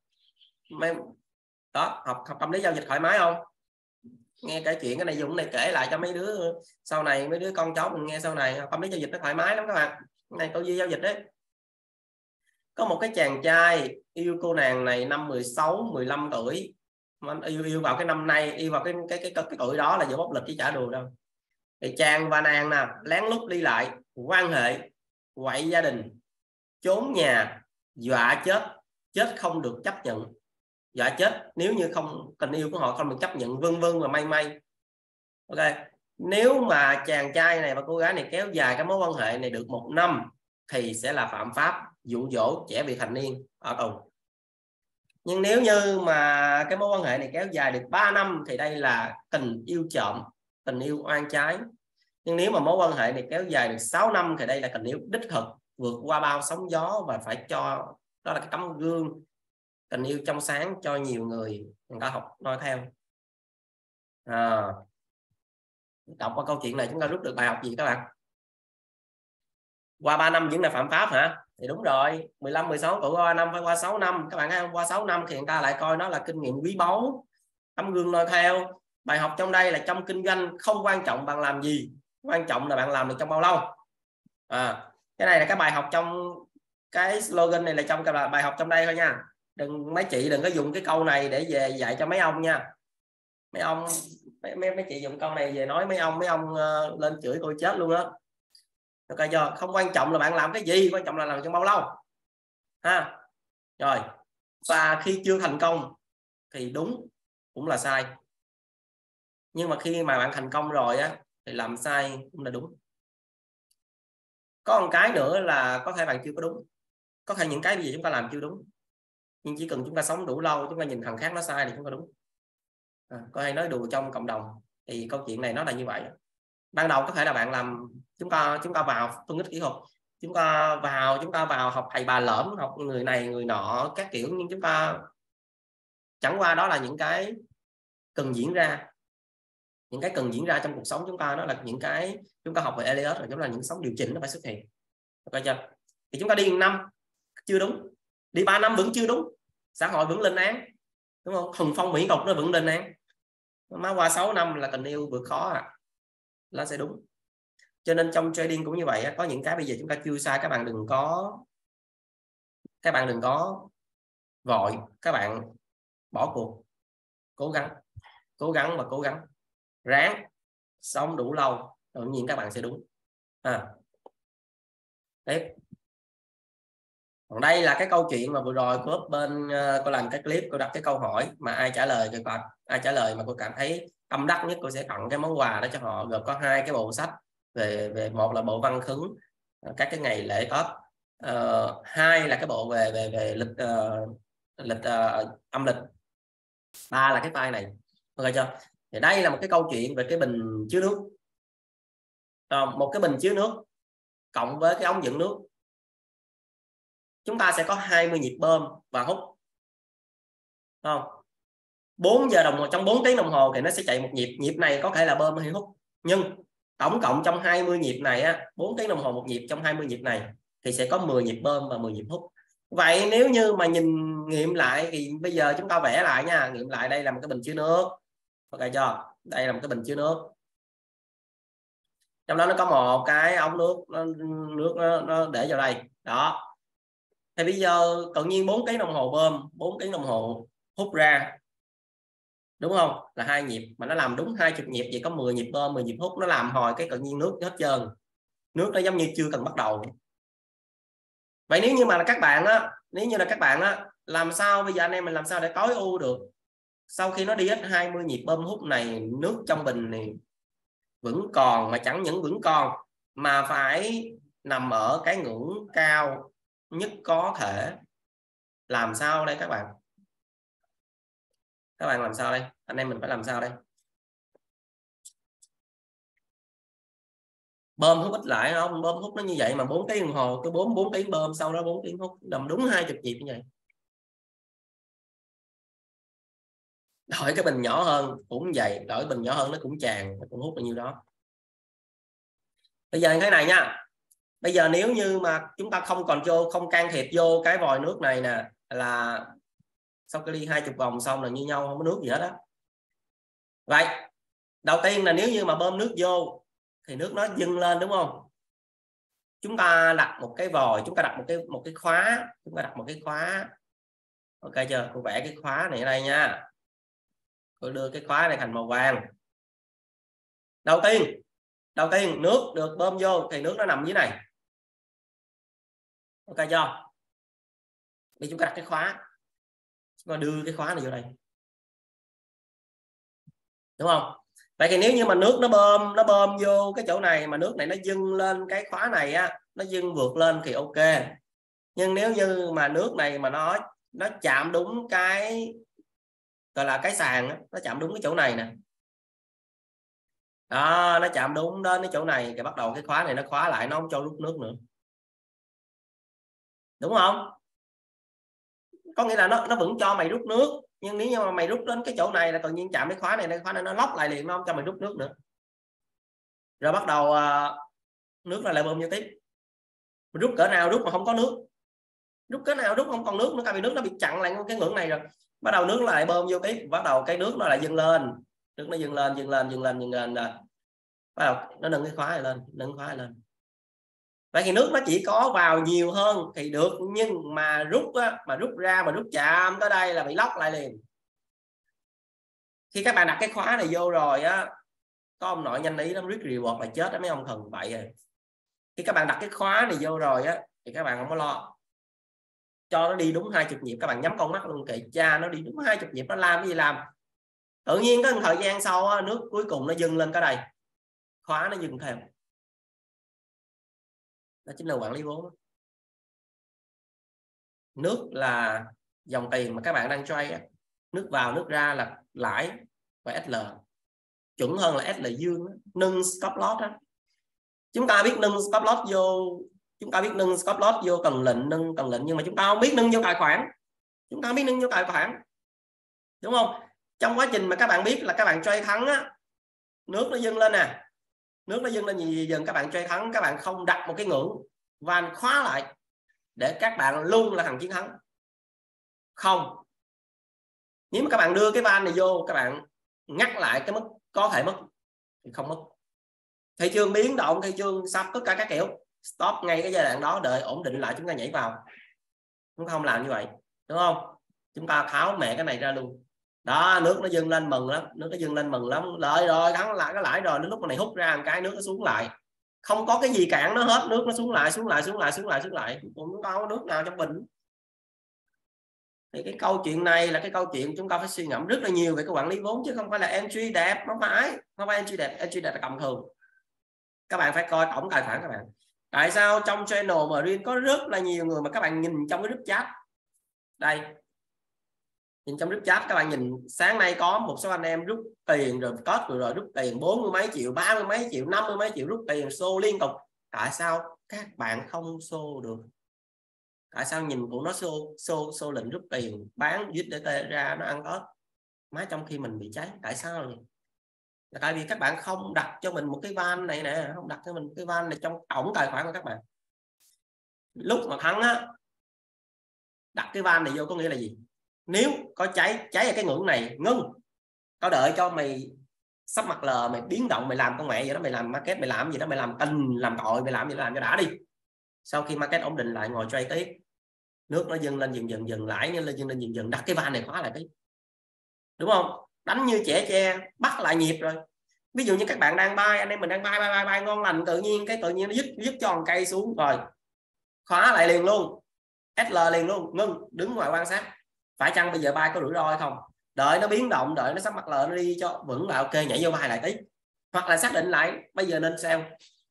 Đó học học tâm lý giao dịch thoải mái không? Nghe kể chuyện cái này dùng này kể lại cho mấy đứa sau này mấy đứa con cháu mình nghe sau này. Tâm lý giao dịch nó thoải mái lắm các bạn. Cái này câu duy giao dịch đấy. Có một cái chàng trai yêu cô nàng này năm 16 15 tuổi. Mà yêu yêu vào cái năm nay yêu vào cái cái cái, cái, cái tuổi đó là giữa bốc lịch chứ trả đùa đâu. Thì chàng và nàng nè lén lút đi lại quan hệ quậy gia đình trốn nhà dọa chết chết không được chấp nhận dọa chết. Nếu như không, tình yêu của họ không được chấp nhận, vân vân và may may. Ok. Nếu mà chàng trai này và cô gái này kéo dài cái mối quan hệ này được một năm, thì sẽ là phạm pháp, dụ dỗ trẻ vị thành niên ở tù. Nhưng nếu như mà cái mối quan hệ này kéo dài được 3 năm, thì đây là tình yêu trộm tình yêu oan trái. Nhưng nếu mà mối quan hệ này kéo dài được 6 năm, thì đây là tình yêu đích thực, vượt qua bao sóng gió và phải cho, đó là cái tấm gương tình yêu trong sáng cho nhiều người người ta học nói theo. À, đọc qua câu chuyện này chúng ta rút được bài học gì các bạn? Qua 3 năm vẫn là phạm pháp hả? Thì đúng rồi 15 16 tuổi qua năm phải qua 6 năm. Các bạn thấy không? Qua 6 năm thì người ta lại coi nó là kinh nghiệm quý báu tấm gương noi theo. Bài học trong đây là trong kinh doanh không quan trọng bạn làm gì quan trọng là bạn làm được trong bao lâu. À, cái này là cái bài học trong cái slogan này là trong cái bài học trong đây thôi nha đừng mấy chị đừng có dùng cái câu này để về dạy cho mấy ông nha. Mấy ông mấy, mấy, mấy chị dùng câu này về nói mấy ông mấy ông uh, lên chửi tôi chết luôn đó ok chưa không quan trọng là bạn làm cái gì quan trọng là làm trong bao lâu. Ha? Rồi và khi chưa thành công thì đúng cũng là sai. Nhưng mà khi mà bạn thành công rồi á thì làm sai cũng là đúng. Có một cái nữa là có thể bạn chưa có đúng. Có thể những cái gì chúng ta làm chưa đúng nhưng chỉ cần chúng ta sống đủ lâu chúng ta nhìn thằng khác nó sai thì chúng ta đúng. À, có hay nói đùa trong cộng đồng thì câu chuyện này nó là như vậy. Ban đầu có thể là bạn làm chúng ta chúng ta vào phân tích kỹ thuật chúng ta vào chúng ta vào học thầy bà lỡm học người này người nọ các kiểu nhưng chúng ta chẳng qua đó là những cái cần diễn ra. Những cái cần diễn ra trong cuộc sống chúng ta nó là những cái chúng ta học về Elliot rồi chúng là những sóng điều chỉnh nó phải xuất hiện. Ok chưa? Thì chúng ta đi năm chưa đúng đi 3 năm vẫn chưa đúng. Xã hội vẫn lên án. Đúng không? Hồng phong mỹ ngọc nó vẫn lên án. Má qua 6 năm là tình yêu vượt khó à. Nó sẽ đúng. Cho nên trong trading cũng như vậy có những cái bây giờ chúng ta chưa sai. Các bạn đừng có, các bạn đừng có vội. Các bạn bỏ cuộc. Cố gắng. Cố gắng và cố gắng. Ráng. Sống đủ lâu. Tự nhiên các bạn sẽ đúng. À. tiếp còn đây là cái câu chuyện mà vừa rồi cô bên ờ, cô làm cái clip cô đặt cái câu hỏi mà ai trả lời thì bạn ai trả lời mà cô cảm thấy tâm đắc nhất cô sẽ tặng cái món quà đó cho họ gồm có hai cái bộ sách về về một là bộ văn khứng ờ, các cái ngày lễ tết uh, ờ, hai là cái bộ về về về lịch uh, lịch uh, âm lịch. Ba là cái file này. Ok chưa? Thì đây là một cái câu chuyện về cái bình chứa nước. À, một cái bình chứa nước cộng với cái ống dẫn nước chúng ta sẽ có 20 nhịp bơm và hút. Không? 4 giờ đồng hồ trong 4 tiếng đồng hồ thì nó sẽ chạy một nhịp. Nhịp này có thể là bơm hay hút. Nhưng tổng cộng trong 20 nhịp này á 4 tiếng đồng hồ một nhịp trong 20 nhịp này thì sẽ có 10 nhịp bơm và 10 nhịp hút. Vậy nếu như mà nhìn nghiệm lại thì bây giờ chúng ta vẽ lại nha. Nghiệm lại đây là một cái bình chứa nước. Ok cho đây là một cái bình chứa nước. Trong đó nó có một cái ống nước nó, nước nó, nó để vào đây. Đó thì bây giờ tự nhiên bốn cái đồng hồ bơm, bốn cái đồng hồ hút ra. Đúng không? Là hai nhịp, mà nó làm đúng hai chục nhịp, vậy có 10 nhịp bơm 10 nhịp hút, nó làm hồi cái tự nhiên nước hết trơn. Nước nó giống như chưa cần bắt đầu. Vậy nếu như mà là các bạn á, nếu như là các bạn á, làm sao bây giờ anh em mình làm sao để tối ưu được? Sau khi nó đi hết 20 nhịp bơm hút này, nước trong bình này vẫn còn mà chẳng những vẫn còn, mà phải nằm ở cái ngưỡng cao nhất có thể. Làm sao đây các bạn? Các bạn làm sao đây? Anh em mình phải làm sao đây? Bơm hút ít lại không? Bơm hút nó như vậy mà 4 tiếng đồng hồ, cứ 4 4 tiếng bơm, sau đó 4 tiếng hút đầm đúng hai chục nhịp như vậy. Đổi cái bình nhỏ hơn, cũng vậy. Đổi bình nhỏ hơn nó cũng tràn, nó cũng hút bao nhiêu đó. Bây giờ thế này nha bây giờ nếu như mà chúng ta không còn vô, không can thiệp vô cái vòi nước này nè, là sau khi đi hai chục vòng xong là như nhau, không có nước gì hết á. Vậy, đầu tiên là nếu như mà bơm nước vô, thì nước nó dâng lên, đúng không? Chúng ta đặt một cái vòi, chúng ta đặt một cái một cái khóa, chúng ta đặt một cái khóa. Ok chưa? Cô vẽ cái khóa này ở đây nha. Cô đưa cái khóa này thành màu vàng. Đầu tiên đầu tiên nước được bơm vô thì nước nó nằm dưới này ok chưa? Bây chúng ta đặt cái khóa. Chúng ta đưa cái khóa này vô đây. Đúng không? Vậy thì nếu như mà nước nó bơm nó bơm vô cái chỗ này mà nước này nó dâng lên cái khóa này á, nó dâng vượt lên thì ok. Nhưng nếu như mà nước này mà nó nó chạm đúng cái, gọi là cái sàn nó chạm đúng cái chỗ này nè. Đó, nó chạm đúng đến cái chỗ này thì bắt đầu cái khóa này nó khóa lại, nó không cho rút nước nữa đúng không? Có nghĩa là nó nó vẫn cho mày rút nước, nhưng nếu như mà mày rút đến cái chỗ này là tự nhiên chạm cái khóa này cái khóa này nó lóc lại liền, nó không cho mày rút nước nữa. Rồi bắt đầu à, nước là lại bơm vô tiếp. Rút cỡ nào rút mà không có nước? Rút cỡ nào rút không còn nước nữa, tại vì nước nó bị chặn lại cái ngưỡng này rồi. Bắt đầu nước lại bơm vô tiếp, bắt đầu cái nước nó lại dâng lên. Nước nó dâng lên dâng lên dâng lên dâng lên, rồi. Bắt đầu, nó nâng cái khóa này lên, nâng khóa này lên vậy thì nước nó chỉ có vào nhiều hơn thì được nhưng mà rút á, mà rút ra mà rút chạm tới đây là bị lóc lại liền. Khi các bạn đặt cái khóa này vô rồi á có ông nội nhanh ý lắm riết reward là chết đó mấy ông thần vậy rồi à. khi các bạn đặt cái khóa này vô rồi á thì các bạn không có lo. Cho nó đi đúng hai chục nhịp các bạn nhắm con mắt luôn kệ cha nó đi đúng hai chục nhịp nó làm cái gì làm? Tự nhiên có một thời gian sau á, nước cuối cùng nó dâng lên cái đây. Khóa nó dừng theo đó chính là quản lý vốn. Nước là dòng tiền mà các bạn đang trade nước vào, nước ra là lãi và SL chuẩn hơn là SL dương nâng stop loss đó. chúng ta biết nâng stop loss vô, chúng ta biết nâng stop loss vô cần lệnh, nâng cần lệnh, nhưng mà chúng ta không biết nâng vô tài khoản. Chúng ta không biết nâng vô tài khoản. Đúng không? Trong quá trình mà các bạn biết là các bạn trade thắng á, nước nó dâng lên nè nước nó dâng lên gì dần các bạn chơi thắng, các bạn không đặt một cái ngưỡng van khóa lại để các bạn luôn là thằng chiến thắng. Không. Nếu mà các bạn đưa cái van này vô, các bạn ngắt lại cái mức có thể mất thì không mất. Thị trường biến động thị trường sắp tất cả các kiểu. Stop ngay cái giai đoạn đó, đợi ổn định lại chúng ta nhảy vào. Chúng không làm như vậy, đúng không? Chúng ta tháo mẹ cái này ra luôn đó, nước nó dâng lên mừng lắm, nước nó dâng lên mừng lắm. Lợi rồi thắng lại, cái lãi rồi đến lúc này hút ra một cái, nước nó xuống lại. Không có cái gì cản nó hết, nước nó xuống lại xuống lại xuống lại xuống lại xuống lại. Cũng không có nước nào trong bình. Thì cái câu chuyện này là cái câu chuyện chúng ta phải suy ngẫm rất là nhiều về cái quản lý vốn, chứ không phải là entry đẹp không phải. Không phải entry đẹp entry đẹp là cầm thường. Các bạn phải coi tổng tài khoản các bạn. Tại sao trong channel mà riêng có rất là nhiều người mà các bạn nhìn trong cái group chat? Đây nhìn trong group chat các bạn nhìn sáng nay có một số anh em rút tiền rồi có rồi, rồi rút tiền bốn mươi mấy triệu ba mươi mấy triệu năm mươi mấy triệu rút tiền xô liên tục. Tại sao các bạn không xô được? Tại sao nhìn của nó xô xô xô lệnh rút tiền bán USDT ra nó ăn ớt máy trong khi mình bị cháy tại sao vậy? Là tại vì các bạn không đặt cho mình một cái van này nè không đặt cho mình cái van này trong tổng tài khoản của các bạn. Lúc mà thắng á đặt cái van này vô có nghĩa là gì? Nếu có cháy cháy ở cái ngưỡng này, ngưng. Có đợi cho mày sắp mặt lờ, mày biến động, mày làm con mẹ vậy đó, mày làm market, mày làm gì đó, mày làm tình làm tội mày làm gì đó, làm cho đã đi. Sau khi market ổn định lại, ngồi trade tiếp. Nước nó dâng lên dần dần dần lãi nó lên, dâng lên dần dần, đặt cái van này khóa lại cái đúng không? Đánh như trẻ tre, bắt lại nhịp rồi. Ví dụ như các bạn đang bay anh em mình đang bay bay bay bay ngon lành, tự nhiên, cái tự nhiên nó dứt dứt tròn cây xuống rồi. Khóa lại liền luôn. SL liền luôn, ngưng, đứng ngoài quan sát phải chăng bây giờ bay có rủi ro hay không? Đợi nó biến động, đợi nó sắp mặt lờ nó đi cho vững là ok, nhảy vô bay lại tí. Hoặc là xác định lại, bây giờ nên sell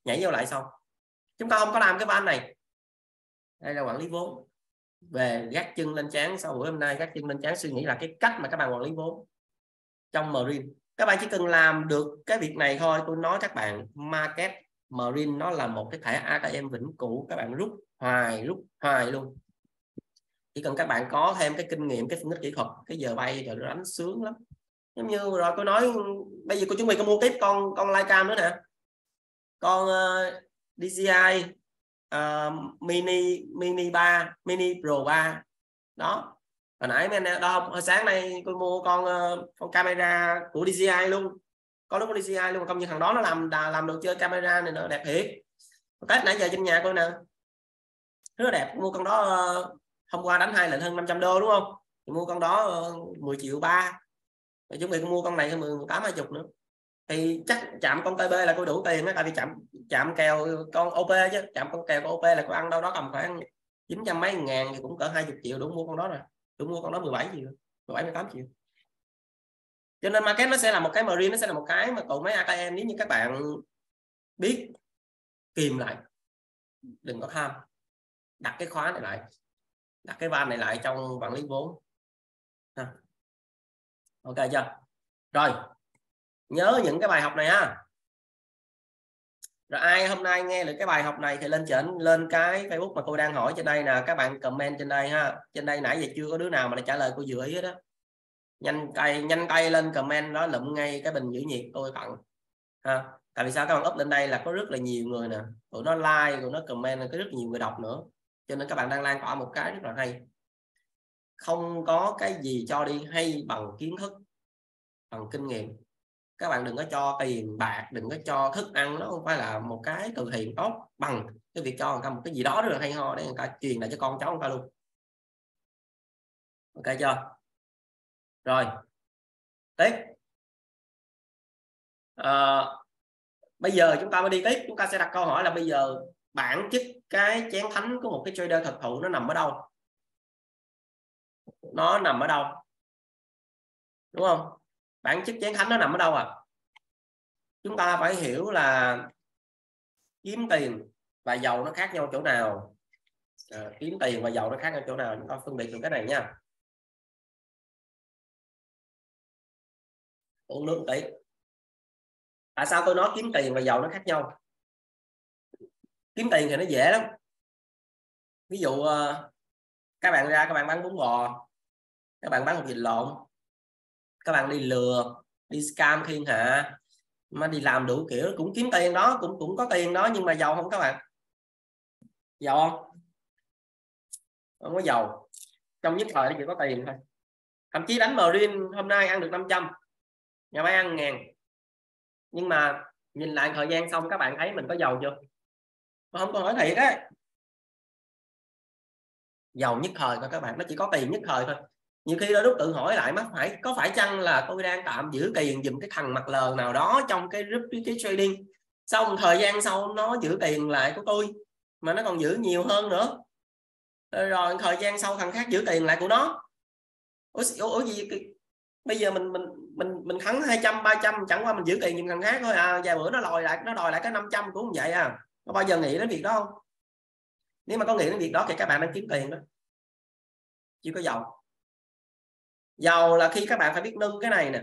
nhảy vô lại xong chúng ta không có làm cái ban này. Đây là quản lý vốn. Về gác chân lên chán sau buổi hôm nay gác chân lên chán suy nghĩ là cái cách mà các bạn quản lý vốn trong marine. Các bạn chỉ cần làm được cái việc này thôi. Tôi nói các bạn, market marine nó là một cái thẻ ATM vĩnh cửu. Các bạn rút hoài rút hoài luôn chỉ cần các bạn có thêm cái kinh nghiệm cái phân tích kỹ thuật cái giờ bay giờ nó đánh sướng lắm. Giống như rồi tôi nói bây giờ cô chuẩn bị có mua tiếp con con Lycam nữa nè. Con ờ, uh, DJI uh, ờ, mini mini 3 mini pro 3 đó. Hồi nãy mấy anh đó hồi sáng nay tôi mua con uh, con camera của dji luôn. Có lúc dji DCI luôn công nhân thằng đó nó làm làm đồ chơi camera này nó đẹp thiệt. Tết nãy giờ trên nhà tôi nè. Rất là đẹp mua con đó uh, hôm qua đánh hai lệnh hơn 500 đô, đúng không? Thì mua con đó ờ, 10 triệu ba. Chuẩn bị mua con này hơn 18 hai chục nữa. Thì chắc chạm con TB là có đủ tiền đó tại vì chạm chạm kèo con OP chứ. Chạm con kèo con OP là có ăn đâu đó tầm khoảng 900 mấy ngàn thì cũng cỡ 20 triệu đủ mua con đó rồi. Đủ mua con đó 17 triệu 17 18 triệu. Cho nên market nó sẽ là một cái, marine nó sẽ là một cái mà còn mấy ATM nếu như các bạn biết, kìm lại. Đừng có tham. Đặt cái khóa này lại đặt cái van này lại trong quản lý vốn. Ha. ok chưa? Rồi. Nhớ những cái bài học này ha. Rồi ai hôm nay nghe được cái bài học này thì lên trên, lên cái Facebook mà cô đang hỏi trên đây nè. Các bạn comment trên đây ha. Trên đây nãy giờ chưa có đứa nào mà trả lời cô giữa hết đó nhanh tay nhanh tay lên comment đó, lụm ngay cái bình giữ nhiệt tôi tặng. Ha. Tại vì sao? Các bạn up lên đây là có rất là nhiều người nè. Tụi nó like, tụi nó comment, có rất nhiều người đọc nữa cho nên các bạn đang lan tỏa một cái rất là hay. Không có cái gì cho đi hay bằng kiến thức bằng kinh nghiệm. Các bạn đừng có cho tiền bạc đừng có cho thức ăn nó không phải là một cái từ thiện tốt bằng cái việc cho người ta một cái gì đó rất là hay ho để người ta truyền lại cho con cháu người ta luôn. Ok chưa? Rồi. Tiếp. À, bây giờ chúng ta mới đi tiếp. Chúng ta sẽ đặt câu hỏi là bây giờ bản chất cái chén thánh của một cái trader thực thụ nó nằm ở đâu? Nó nằm ở đâu? Đúng không? Bản chất chén thánh nó nằm ở đâu à? Chúng ta phải hiểu là kiếm tiền và giàu nó khác nhau chỗ nào. À, kiếm tiền và giàu nó khác nhau chỗ nào? Chúng ta phân biệt được cái này nha. Uống nước tí tại sao tôi nói kiếm tiền và giàu nó khác nhau? Kiếm tiền thì nó dễ lắm. Ví dụ ờ, các bạn ra, các bạn bán bún bò, các bạn bán một vịt lộn, các bạn đi lừa, đi scam thiên hạ, mà đi làm đủ kiểu cũng kiếm tiền đó, cũng cũng có tiền đó, nhưng mà giàu không các bạn? Giàu không? Không có giàu. Trong nhất thời nó chỉ có tiền thôi. Thậm chí đánh marine hôm nay ăn được 500 ngày mai ăn ngàn. Nhưng mà nhìn lại thời gian xong, các bạn thấy mình có giàu chưa? Mà không có nói thiệt đấy giàu nhất thời thôi các bạn nó chỉ có tiền nhất thời thôi. Nhiều khi đôi lúc tự hỏi lại mất phải có phải chăng là tôi đang tạm giữ tiền dùm cái thằng mặt lờ nào đó trong cái group cái trading? Xong thời gian sau nó giữ tiền lại của tôi mà nó còn giữ nhiều hơn nữa. Rồi thời gian sau thằng khác giữ tiền lại của nó. Ủa, ủa gì bây giờ mình mình mình mình thắng 200 300 chẳng qua mình giữ tiền giùm thằng khác thôi. À vài bữa nó lòi lại nó đòi lại cái 500 cũng vậy à có bao giờ nghĩ đến việc đó không? Nếu mà có nghĩ đến việc đó thì các bạn đang kiếm tiền đó. Chưa có giàu. Giàu là khi các bạn phải biết nâng cái này nè.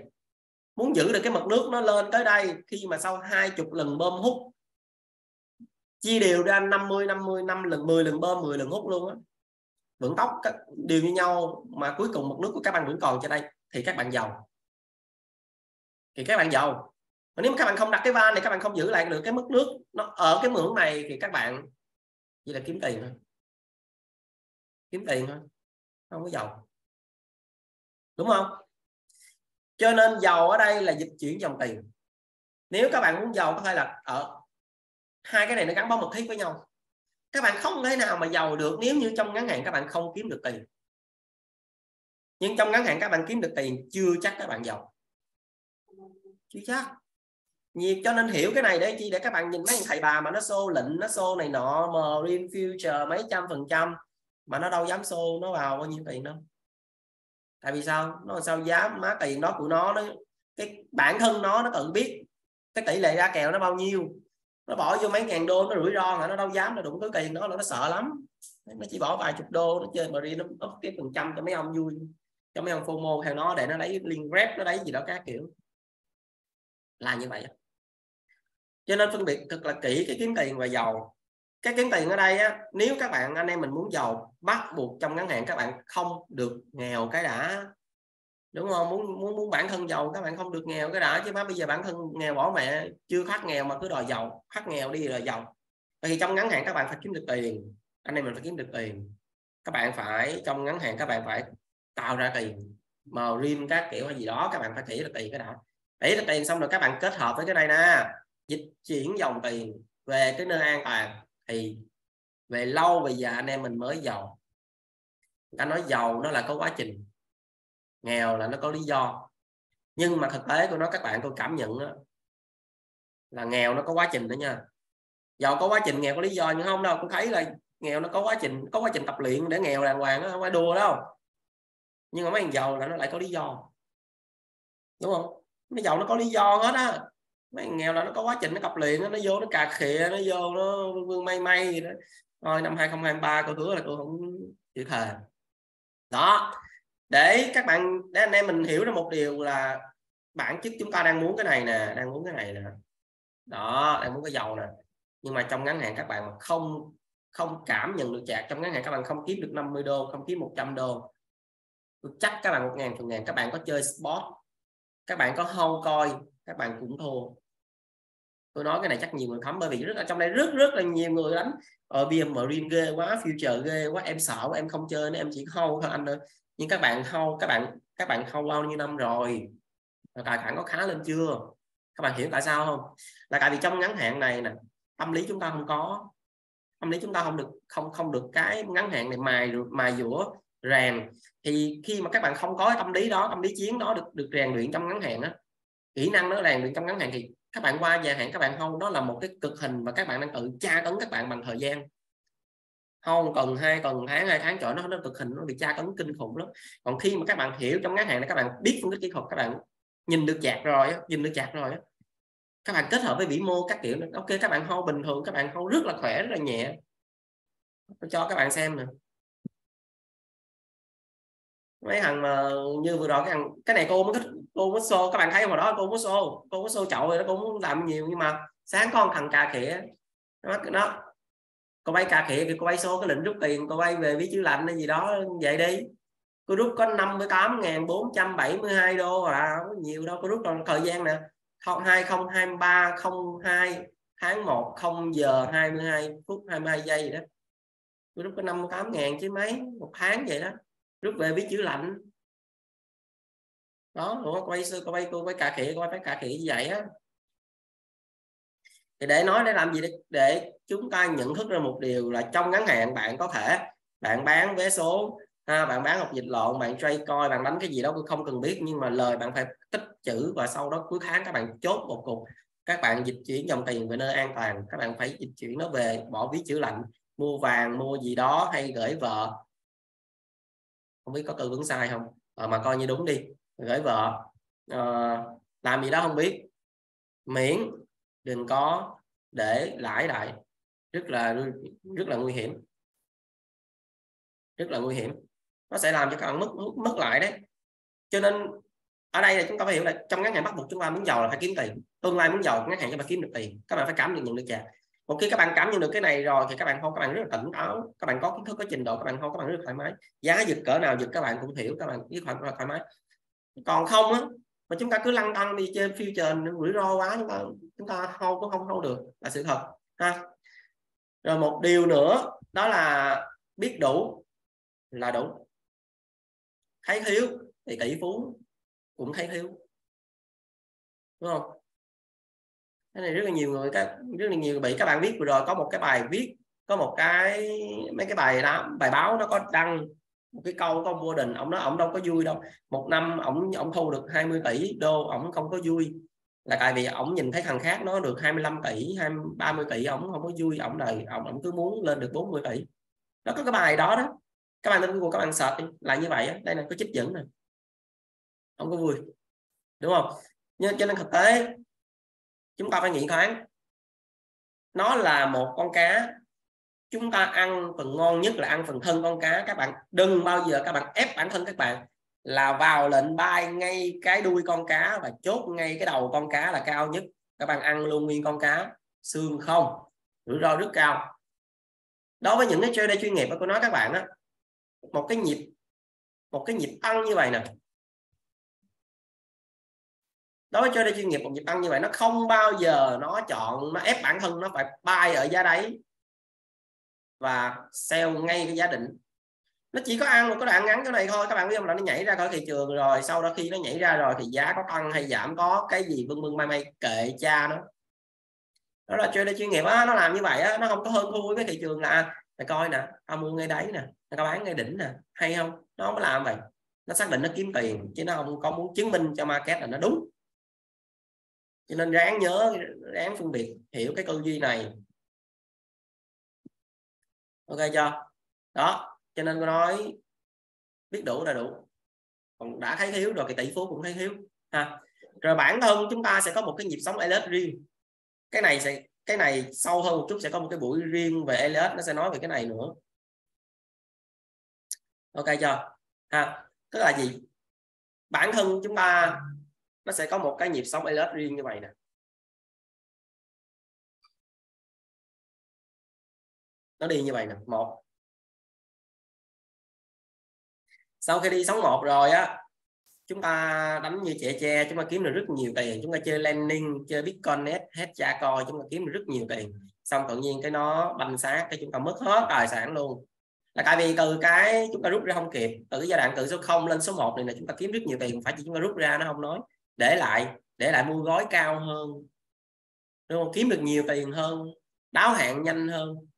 Muốn giữ được cái mực nước nó lên tới đây khi mà sau hai chục lần bơm hút. Chia đều ra 50 50 năm lần 10 lần bơm 10 lần hút luôn á. Vẫn tóc các, đều như nhau mà cuối cùng mực nước của các bạn vẫn còn trên đây. Thì các bạn giàu. Thì các bạn giàu mà nếu mà các bạn không đặt cái van này các bạn không giữ lại được cái mức nước nó ở cái ngưỡng này thì các bạn chỉ là kiếm tiền thôi. Kiếm tiền thôi, không có giàu đúng không? Cho nên giàu ở đây là dịch chuyển dòng tiền. Nếu các bạn muốn giàu có thể là ở, hai cái này nó gắn bó mật thiết với nhau. Các bạn không thể nào mà giàu được nếu như trong ngắn hạn các bạn không kiếm được tiền. Nhưng trong ngắn hạn các bạn kiếm được tiền, chưa chắc các bạn giàu. Chưa chắc nhiều cho nên hiểu cái này để chi, để các bạn nhìn mấy thầy bà mà nó xô lịnh, nó xô này nọ, marine future mấy trăm phần trăm, mà nó đâu dám xô, nó vào bao nhiêu tiền đâu. Tại vì sao? Nó sao dám, má tiền đó của nó nó, cái bản thân nó nó tự biết cái tỷ lệ ra kèo nó bao nhiêu. Nó bỏ vô mấy ngàn đô, nó rủi ro mà nó đâu dám, nó đụng túi tiền nó nó sợ lắm. Nó chỉ bỏ vài chục đô, nó chơi mà đi nó up cái phần trăm cho mấy ông vui, cho mấy ông fomo theo nó để nó lấy liên rep, nó lấy gì đó các kiểu. Là như vậy cho nên phân biệt thật là kỹ cái kiếm tiền và giàu. Cái kiếm tiền ở đây á, nếu các bạn, anh em mình muốn giàu, bắt buộc trong ngắn hạn các bạn không được nghèo cái đã. Đúng không? Muốn muốn muốn bản thân giàu, các bạn không được nghèo cái đã. Chứ má, bây giờ bản thân nghèo bỏ mẹ, chưa thoát nghèo mà cứ đòi giàu, thoát nghèo đi rồi giàu. Vậy thì trong ngắn hạn các bạn phải kiếm được tiền. Anh em mình phải kiếm được tiền. Các bạn phải, trong ngắn hạn các bạn phải tạo ra tiền. Mà rim các kiểu hay gì đó, các bạn phải kỹ được tiền cái đã. Kỹ được tiền xong rồi các bạn kết hợp với cái này nè dịch chuyển dòng tiền về cái nơi an toàn thì về lâu về già anh em mình mới giàu. Ta nói giàu nó là có quá trình nghèo là nó có lý do. Nhưng mà thực tế của nó các bạn tôi cảm nhận đó, là nghèo nó có quá trình đó nha. Giàu có quá trình nghèo có lý do nhưng không đâu cũng thấy là nghèo nó có quá trình có quá trình tập luyện để nghèo đàng hoàng đó, không phải đùa đâu. Nhưng mà mấy thằng giàu là nó lại có lý do. Đúng không? Mấy giàu nó có lý do hết á mấy nghèo là nó có quá trình nó tập luyện nó nó vô nó cà khịa, nó vô nó vương may may gì đó. Thôi, năm 2023 tôi hứa là tôi không chịu thề. Đó, để các bạn, để anh em mình hiểu được một điều là bản chất chúng ta đang muốn cái này nè, đang muốn cái này nè. Đó, đang muốn cái dầu nè. Nhưng mà trong ngắn hạn các bạn mà không không cảm nhận được chạc, trong ngắn hạn các bạn không kiếm được 50 đô, không kiếm 100 đô, tôi chắc các bạn một ngàn phần ngàn. Các bạn có chơi sport, các bạn có hâu coi, các bạn cũng thua tôi nói cái này chắc nhiều người thấm bởi vì rất là, trong đây rất rất là nhiều người đánh ở BM Marine ghê quá, future ghê quá, em sợ quá, em không chơi nữa em chỉ hâu thôi anh ơi. Nhưng các bạn hâu, các bạn các bạn hâu bao nhiêu năm rồi? Tài khoản có khá lên chưa? Các bạn hiểu tại sao không? Là tại vì trong ngắn hạn này nè, tâm lý chúng ta không có. Tâm lý chúng ta không được, không không được cái ngắn hạn này mài mài dũa, rèn. Thì khi mà các bạn không có tâm lý đó, tâm lý chiến đó được được rèn luyện trong ngắn hạn á, kỹ năng nó rèn luyện trong ngắn hạn thì các bạn qua dài hạn các bạn không đó là một cái cực hình và các bạn đang tự tra tấn các bạn bằng thời gian không cần hai tuần tháng hai tháng trời nó nó cực hình nó bị tra tấn kinh khủng lắm còn khi mà các bạn hiểu trong ngắn hạn là các bạn biết phân tích kỹ thuật các bạn nhìn được chạc rồi nhìn được chạc rồi các bạn kết hợp với vĩ mô các kiểu ok các bạn hô bình thường các bạn hô rất là khỏe rất là nhẹ tôi cho các bạn xem nè mấy thằng mà như vừa rồi cái thằng cái này cô mới cô mới xô các bạn thấy hồi đó cô mới xô cô mới xô chậu rồi đó cô muốn làm nhiều nhưng mà sáng con thằng cà khịa nó, nó cô bay cà khịa thì cô bay số cái lệnh rút tiền cô bay về ví chữ lạnh hay gì đó vậy đi. Cô rút có 58.472 đô à không có nhiều đâu cô rút trong thời gian nè. 2023 02 tháng 1 0 giờ 22 phút 22 giây gì đó. Cô rút có 58 ngàn chứ mấy một tháng vậy đó. Rút về ví chữ lạnh đó cô quay cô quay cô quay cà khỉ quay vay cà khỉ như vậy á. Thì để nói để làm gì để, để chúng ta nhận thức ra một điều là trong ngắn hạn bạn có thể bạn bán vé số ha, bạn bán học dịch lộn bạn trade coi bạn đánh cái gì đó cũng không cần biết nhưng mà lời bạn phải tích chữ và sau đó cuối tháng các bạn chốt một cục. Các bạn dịch chuyển dòng tiền về nơi an toàn các bạn phải dịch chuyển nó về bỏ ví chữ lạnh mua vàng mua gì đó hay gửi vợ. Không biết có từ vững sai không? À, mà coi như đúng đi gửi vợ. Uh, làm gì đó không biết. Miễn đừng có để lãi đại rất là rất là nguy hiểm. Rất là nguy hiểm. Nó sẽ làm cho các bạn mất mất, mất lại đấy. Cho nên ở đây là chúng ta phải hiểu là trong ngắn hạn bắt buộc chúng ta muốn giàu là phải kiếm tiền. Tương lai muốn giàu ngắn hạn cho bạn kiếm được tiền. Các bạn phải cảm nhận được chưa một khi các bạn cảm nhận được cái này rồi thì các bạn không các bạn rất là tỉnh táo. Các bạn có kiến thức có trình độ các bạn không các bạn rất thoải mái. Giá giật cỡ nào giật các bạn cũng hiểu các bạn rất thoải, thoải mái còn không á, mà chúng ta cứ lăn tăng đi trên future, rủi ro quá, chúng ta chúng ta không cũng không hold được, là sự thật, ha. Rồi một điều nữa, đó là biết đủ là đủ. Thấy thiếu thì tỷ phú cũng thấy thiếu, đúng không? Cái này rất là nhiều người, các, rất là nhiều bị. Các bạn biết vừa rồi có một cái bài viết, có một cái, mấy cái bài đó, bài báo nó có đăng một cái câu của ông vô đình ông nói ông đâu có vui đâu. Một năm ông ông thu được 20 tỷ đô ông không có vui. Là tại vì ông nhìn thấy thằng khác nó được 25 tỷ 20, 30 tỷ ông không có vui. Ông đời ông ông cứ muốn lên được 40 tỷ. Nó có cái bài đó đó. Các bạn lên Google các bạn search đi là như vậy đó. đây là có trích dẫn này không có vui. Đúng không? Nhưng cho nên thực tế chúng ta phải nghĩ thoáng. Nó là một con cá chúng ta ăn phần ngon nhất là ăn phần thân con cá. Các bạn đừng bao giờ các bạn ép bản thân các bạn là vào lệnh bay ngay cái đuôi con cá và chốt ngay cái đầu con cá là cao nhất. Các bạn ăn luôn nguyên con cá, xương không, rủi ro rất cao. Đối với những cái trader chuyên nghiệp tôi nói các bạn á, một cái nhịp, một cái nhịp tăng như vậy nè. Đối với trader chuyên nghiệp, một nhịp tăng như vậy nó không bao giờ nó chọn, nó ép bản thân nó phải bay ở giá đấy và sell ngay cái giá định nó chỉ có ăn một cái đoạn ngắn cái này thôi. Các bạn biết không? Là nó nhảy ra khỏi thị trường rồi, sau đó khi nó nhảy ra rồi thì giá có tăng hay giảm, có cái gì vân vân may may kệ cha nó. Đó là trader chuyên nghiệp á, nó làm như vậy á, nó không có hơn thua với cái thị trường là mày coi nè, tao mua ngay đáy nè, tao bán ngay đỉnh nè, hay không? Nó không có làm vậy. Nó xác định nó kiếm tiền, chứ nó không có muốn chứng minh cho market là nó đúng. Cho nên ráng nhớ, ráng phân biệt, hiểu cái tư duy này ok chưa? Đó, cho nên tôi nói, biết đủ là đủ. Còn đã thấy thiếu rồi thì tỷ phú cũng thấy thiếu ha. Rồi bản thân chúng ta sẽ có một cái nhịp sống elite riêng. Cái này sẽ, cái này sâu hơn một chút sẽ có một cái buổi riêng về elite nó sẽ nói về cái này nữa. Ok chưa? Ha, tức là gì? Bản thân chúng ta, nó sẽ có một cái nhịp sống elite riêng như vậy nè. Nó đi như vậy nè, một. Sau khi đi sóng một rồi á, chúng ta đánh như trẻ tre, chúng ta kiếm được rất nhiều tiền, chúng ta chơi landing chơi bitcoin, net hết cha coi chúng ta kiếm được rất nhiều tiền. Xong tự nhiên cái nó banh sát, cái chúng ta mất hết tài sản luôn. Là tại vì từ cái chúng ta rút ra không kịp, từ cái giai đoạn từ số 0 lên số 1 này là chúng ta kiếm rất nhiều tiền, phải chỉ chúng ta rút ra, nó không nói. Để lại để lại mua gói cao hơn. Đúng không? Kiếm được nhiều tiền hơn, đáo hạn nhanh hơn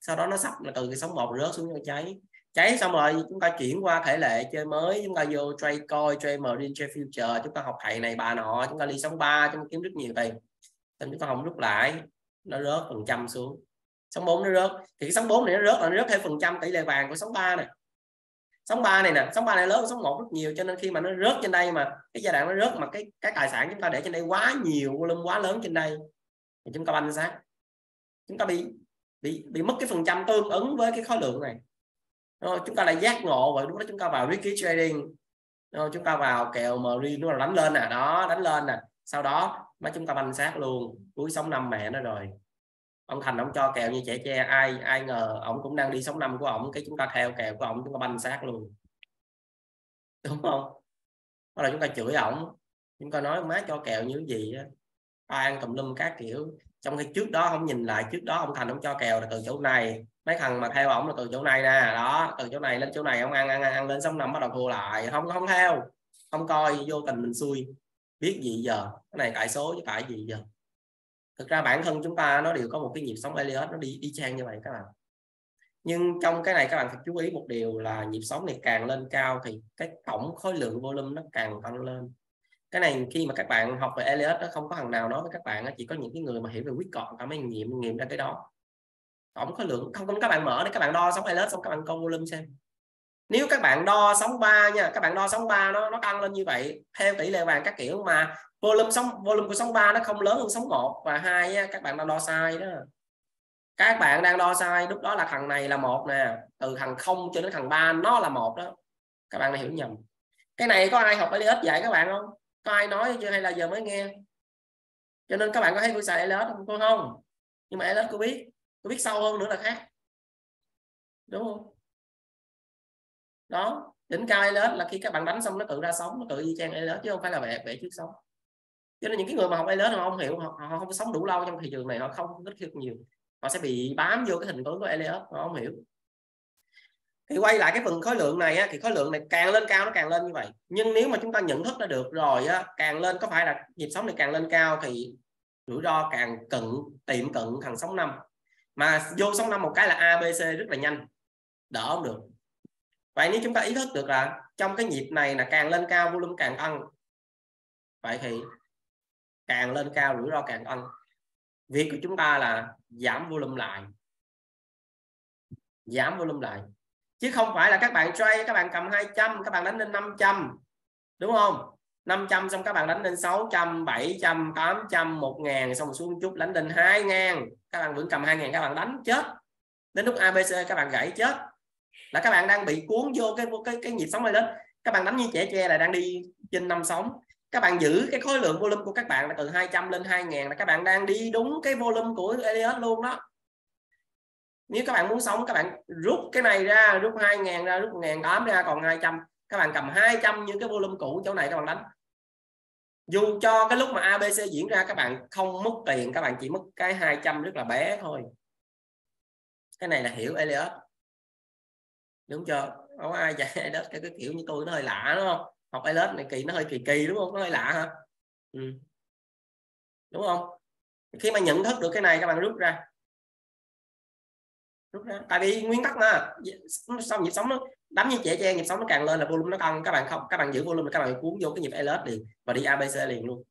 sau đó nó sắp là từ cái sóng một rớt xuống cho cháy. Cháy xong rồi chúng ta chuyển qua thể lệ chơi mới, chúng ta vô trade coin trade margin trade future, chúng ta học thầy này bà nọ, chúng ta đi sóng ba, chúng ta kiếm rất nhiều tiền. Xong chúng ta không rút lại, nó rớt phần trăm xuống. Sóng 4 nó rớt, thì cái sóng 4 này nó rớt là nó rớt theo phần trăm tỷ lệ vàng của sóng 3 này. Sóng 3 này nè sóng 3 này lớn hơn sóng 1 rất nhiều, cho nên khi mà nó rớt trên đây mà, cái giai đoạn nó rớt mà cái cái tài sản chúng ta để trên đây quá nhiều, volume quá lớn trên đây, thì chúng ta banh sát chúng ta bị bị bị mất cái phần trăm tương ứng với cái khối lượng này. Rồi chúng ta lại giác ngộ vậy lúc đó chúng ta vào risky trading. Rồi chúng ta vào kèo marine nó là đánh lên nè, đó, đánh lên nè. Sau đó mà chúng ta banh sát luôn, cuối sống năm mẹ nó rồi. Ông thành ông cho kèo như trẻ tre, ai ai ngờ ông cũng đang đi sống năm của ông, cái chúng ta theo kèo của ông, chúng ta banh sát luôn. Đúng không? Đó là chúng ta chửi ổng. Chúng ta nói má cho kèo như gì á? Ăn tùm lum các kiểu trong khi trước đó không nhìn lại, trước đó ông thành ông cho kèo là từ chỗ này. Mấy thằng mà theo ổng là từ chỗ này nè, đó, từ chỗ này lên chỗ này, ông ăn ăn ăn ăn lên xong năm bắt đầu thua lại. Không không theo, không coi, vô tình mình xui. Biết gì giờ? Cái này cãi số chứ cãi gì giờ? Thực ra bản thân chúng ta nó đều có một cái nhịp sống Elliot, nó đi đi chang như vậy các bạn. Nhưng trong cái này các bạn phải chú ý một điều là nhịp sống này càng lên cao thì cái tổng khối lượng volume nó càng tăng lên cái này khi mà các bạn học về Elliot nó không có thằng nào nói với các bạn chỉ có những cái người mà hiểu về quyết cọn cả mới nghiệm nghiệm ra cái đó. Tổng khối lượng, không có các bạn mở để các bạn đo sóng Elliot xong các bạn câu volume xem. Nếu các bạn đo sóng 3 nha, các bạn đo sóng 3 nó nó tăng lên như vậy, theo tỷ lệ vàng các kiểu mà volume sóng, volume của sóng 3 nó không lớn hơn sóng 1 và hai các bạn đang đo sai đó. Các bạn đang đo sai, lúc đó là thằng này là một nè, từ thằng không cho đến thằng 3 nó là một đó. Các bạn đã hiểu nhầm. Cái này có ai học Elliot dạy các bạn không? Có ai nói chưa hay là giờ mới nghe? Cho nên các bạn có thấy tôi xài LS không? Tôi không? Nhưng mà LS cô biết. Cô biết sâu hơn nữa là khác. Đúng không? Đó. Đỉnh cao LS là khi các bạn đánh xong nó tự ra sống nó tự y chang LS chứ không phải là vẽ vẽ trước sống cho nên những cái người mà học LS họ không hiểu họ, họ không sống đủ lâu trong thị trường này họ không thích được nhiều. Họ sẽ bị bám vô cái hình tướng của LS họ không hiểu thì quay lại cái phần khối lượng này á, thì khối lượng này càng lên cao nó càng lên như vậy. Nhưng nếu mà chúng ta nhận thức đã được rồi á, càng lên có phải là nhịp sống này càng lên cao thì rủi ro càng cận tiệm cận thằng sóng năm. Mà vô sóng năm một cái là ABC rất là nhanh. Đỡ không được. Vậy nếu chúng ta ý thức được là trong cái nhịp này là càng lên cao volume càng tăng vậy thì càng lên cao rủi ro càng tăng. Việc của chúng ta là giảm volume lại. Giảm volume lại chứ không phải là các bạn trade, các bạn cầm 200 các bạn đánh lên 500 đúng không? 500 xong các bạn đánh lên 600 700 800 1000 xong xuống chút đánh lên 2000 các bạn vẫn cầm 2000 các bạn đánh chết. Đến lúc ABC các bạn gãy chết. Là các bạn đang bị cuốn vô cái cái cái nhịp sống này lên các bạn đánh như trẻ tre là đang đi trên năm sóng. Các bạn giữ cái khối lượng volume của các bạn là từ 200 lên 2000 là các bạn đang đi đúng cái volume của Elliot luôn đó nếu các bạn muốn sống các bạn rút cái này ra rút 2.000 ra rút 1.800 ra còn 200 các bạn cầm 200 như cái volume cũ chỗ này các bạn đánh. Dù cho cái lúc mà ABC diễn ra các bạn không mất tiền các bạn chỉ mất cái 200 rất là bé thôi. Cái này là hiểu Elliot. Đúng chưa? Không ai dạy Elliot cái, cái kiểu như tôi nó hơi lạ đúng không? Học Elliot này kỳ nó hơi kỳ kỳ đúng không? Nó hơi lạ hả? Ừ. đúng không? Khi mà nhận thức được cái này các bạn rút ra rút ra tại vì nguyên tắc mà sau nhịp sống nó đánh như trẻ trang nhịp sống nó càng lên là volume nó tăng, các bạn không, các bạn giữ volume, các bạn cuốn vô cái nhịp LS liền và đi ABC liền luôn.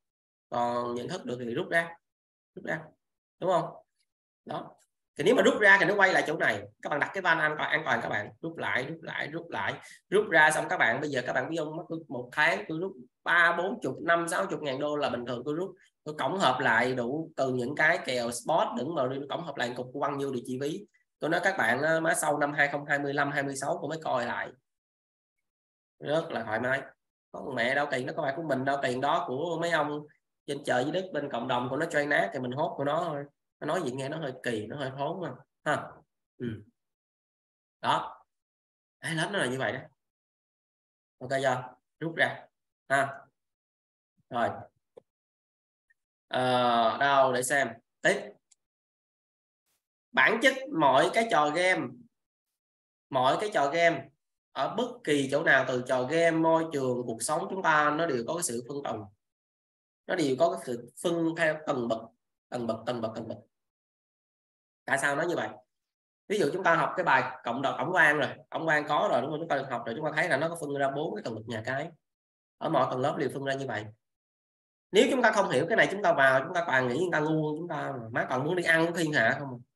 Còn nhận thức được thì rút ra rút ra, đúng không? Đó. Thì nếu mà rút ra thì nó quay lại chỗ này. Các bạn đặt cái van an toàn an toàn các bạn. Rút lại rút lại rút lại. Rút ra xong các bạn, bây giờ các bạn biết không mất một tháng tôi rút ba, bốn chục, năm, sáu chục ngàn đô là bình thường tôi rút tôi tổng hợp lại đủ từ những cái kèo spot đừng mà tổng hợp lại cục quăng bao nhiêu thì chi phí tôi nói các bạn má sau năm 2025 26 cũng mới coi lại. Rất là thoải mái. Có mẹ đâu tiền nó có phải của mình đâu tiền đó của mấy ông trên trời dưới đất bên cộng đồng của nó chơi nát thì mình hốt của nó thôi. Nó nói gì nghe nó hơi kỳ nó hơi thốn mà ha. Ừ. đó. Hay lắm nó là như vậy đó. Ok giờ rút ra. Ha. Rồi. À, đâu để xem. Tiếp bản chất mọi cái trò game mọi cái trò game ở bất kỳ chỗ nào, từ trò game, môi trường, cuộc sống chúng ta, nó đều có cái sự phân tầng. Nó đều có cái sự phân theo tầng bậc tầng bậc tầng bậc tầng bậc. Tại sao nó như vậy? Ví dụ chúng ta học cái bài cộng đồng tổng quan rồi tổng quan có rồi, đúng không? Chúng ta học rồi, chúng ta thấy là nó có phân ra bốn cái tầng bậc nhà cái. Ở mọi tầng lớp đều phân ra như vậy. Nếu chúng ta không hiểu cái này, chúng ta vào, chúng ta toàn nghĩ chúng ta ngu chúng ta má còn muốn đi ăn thiên hạ không à?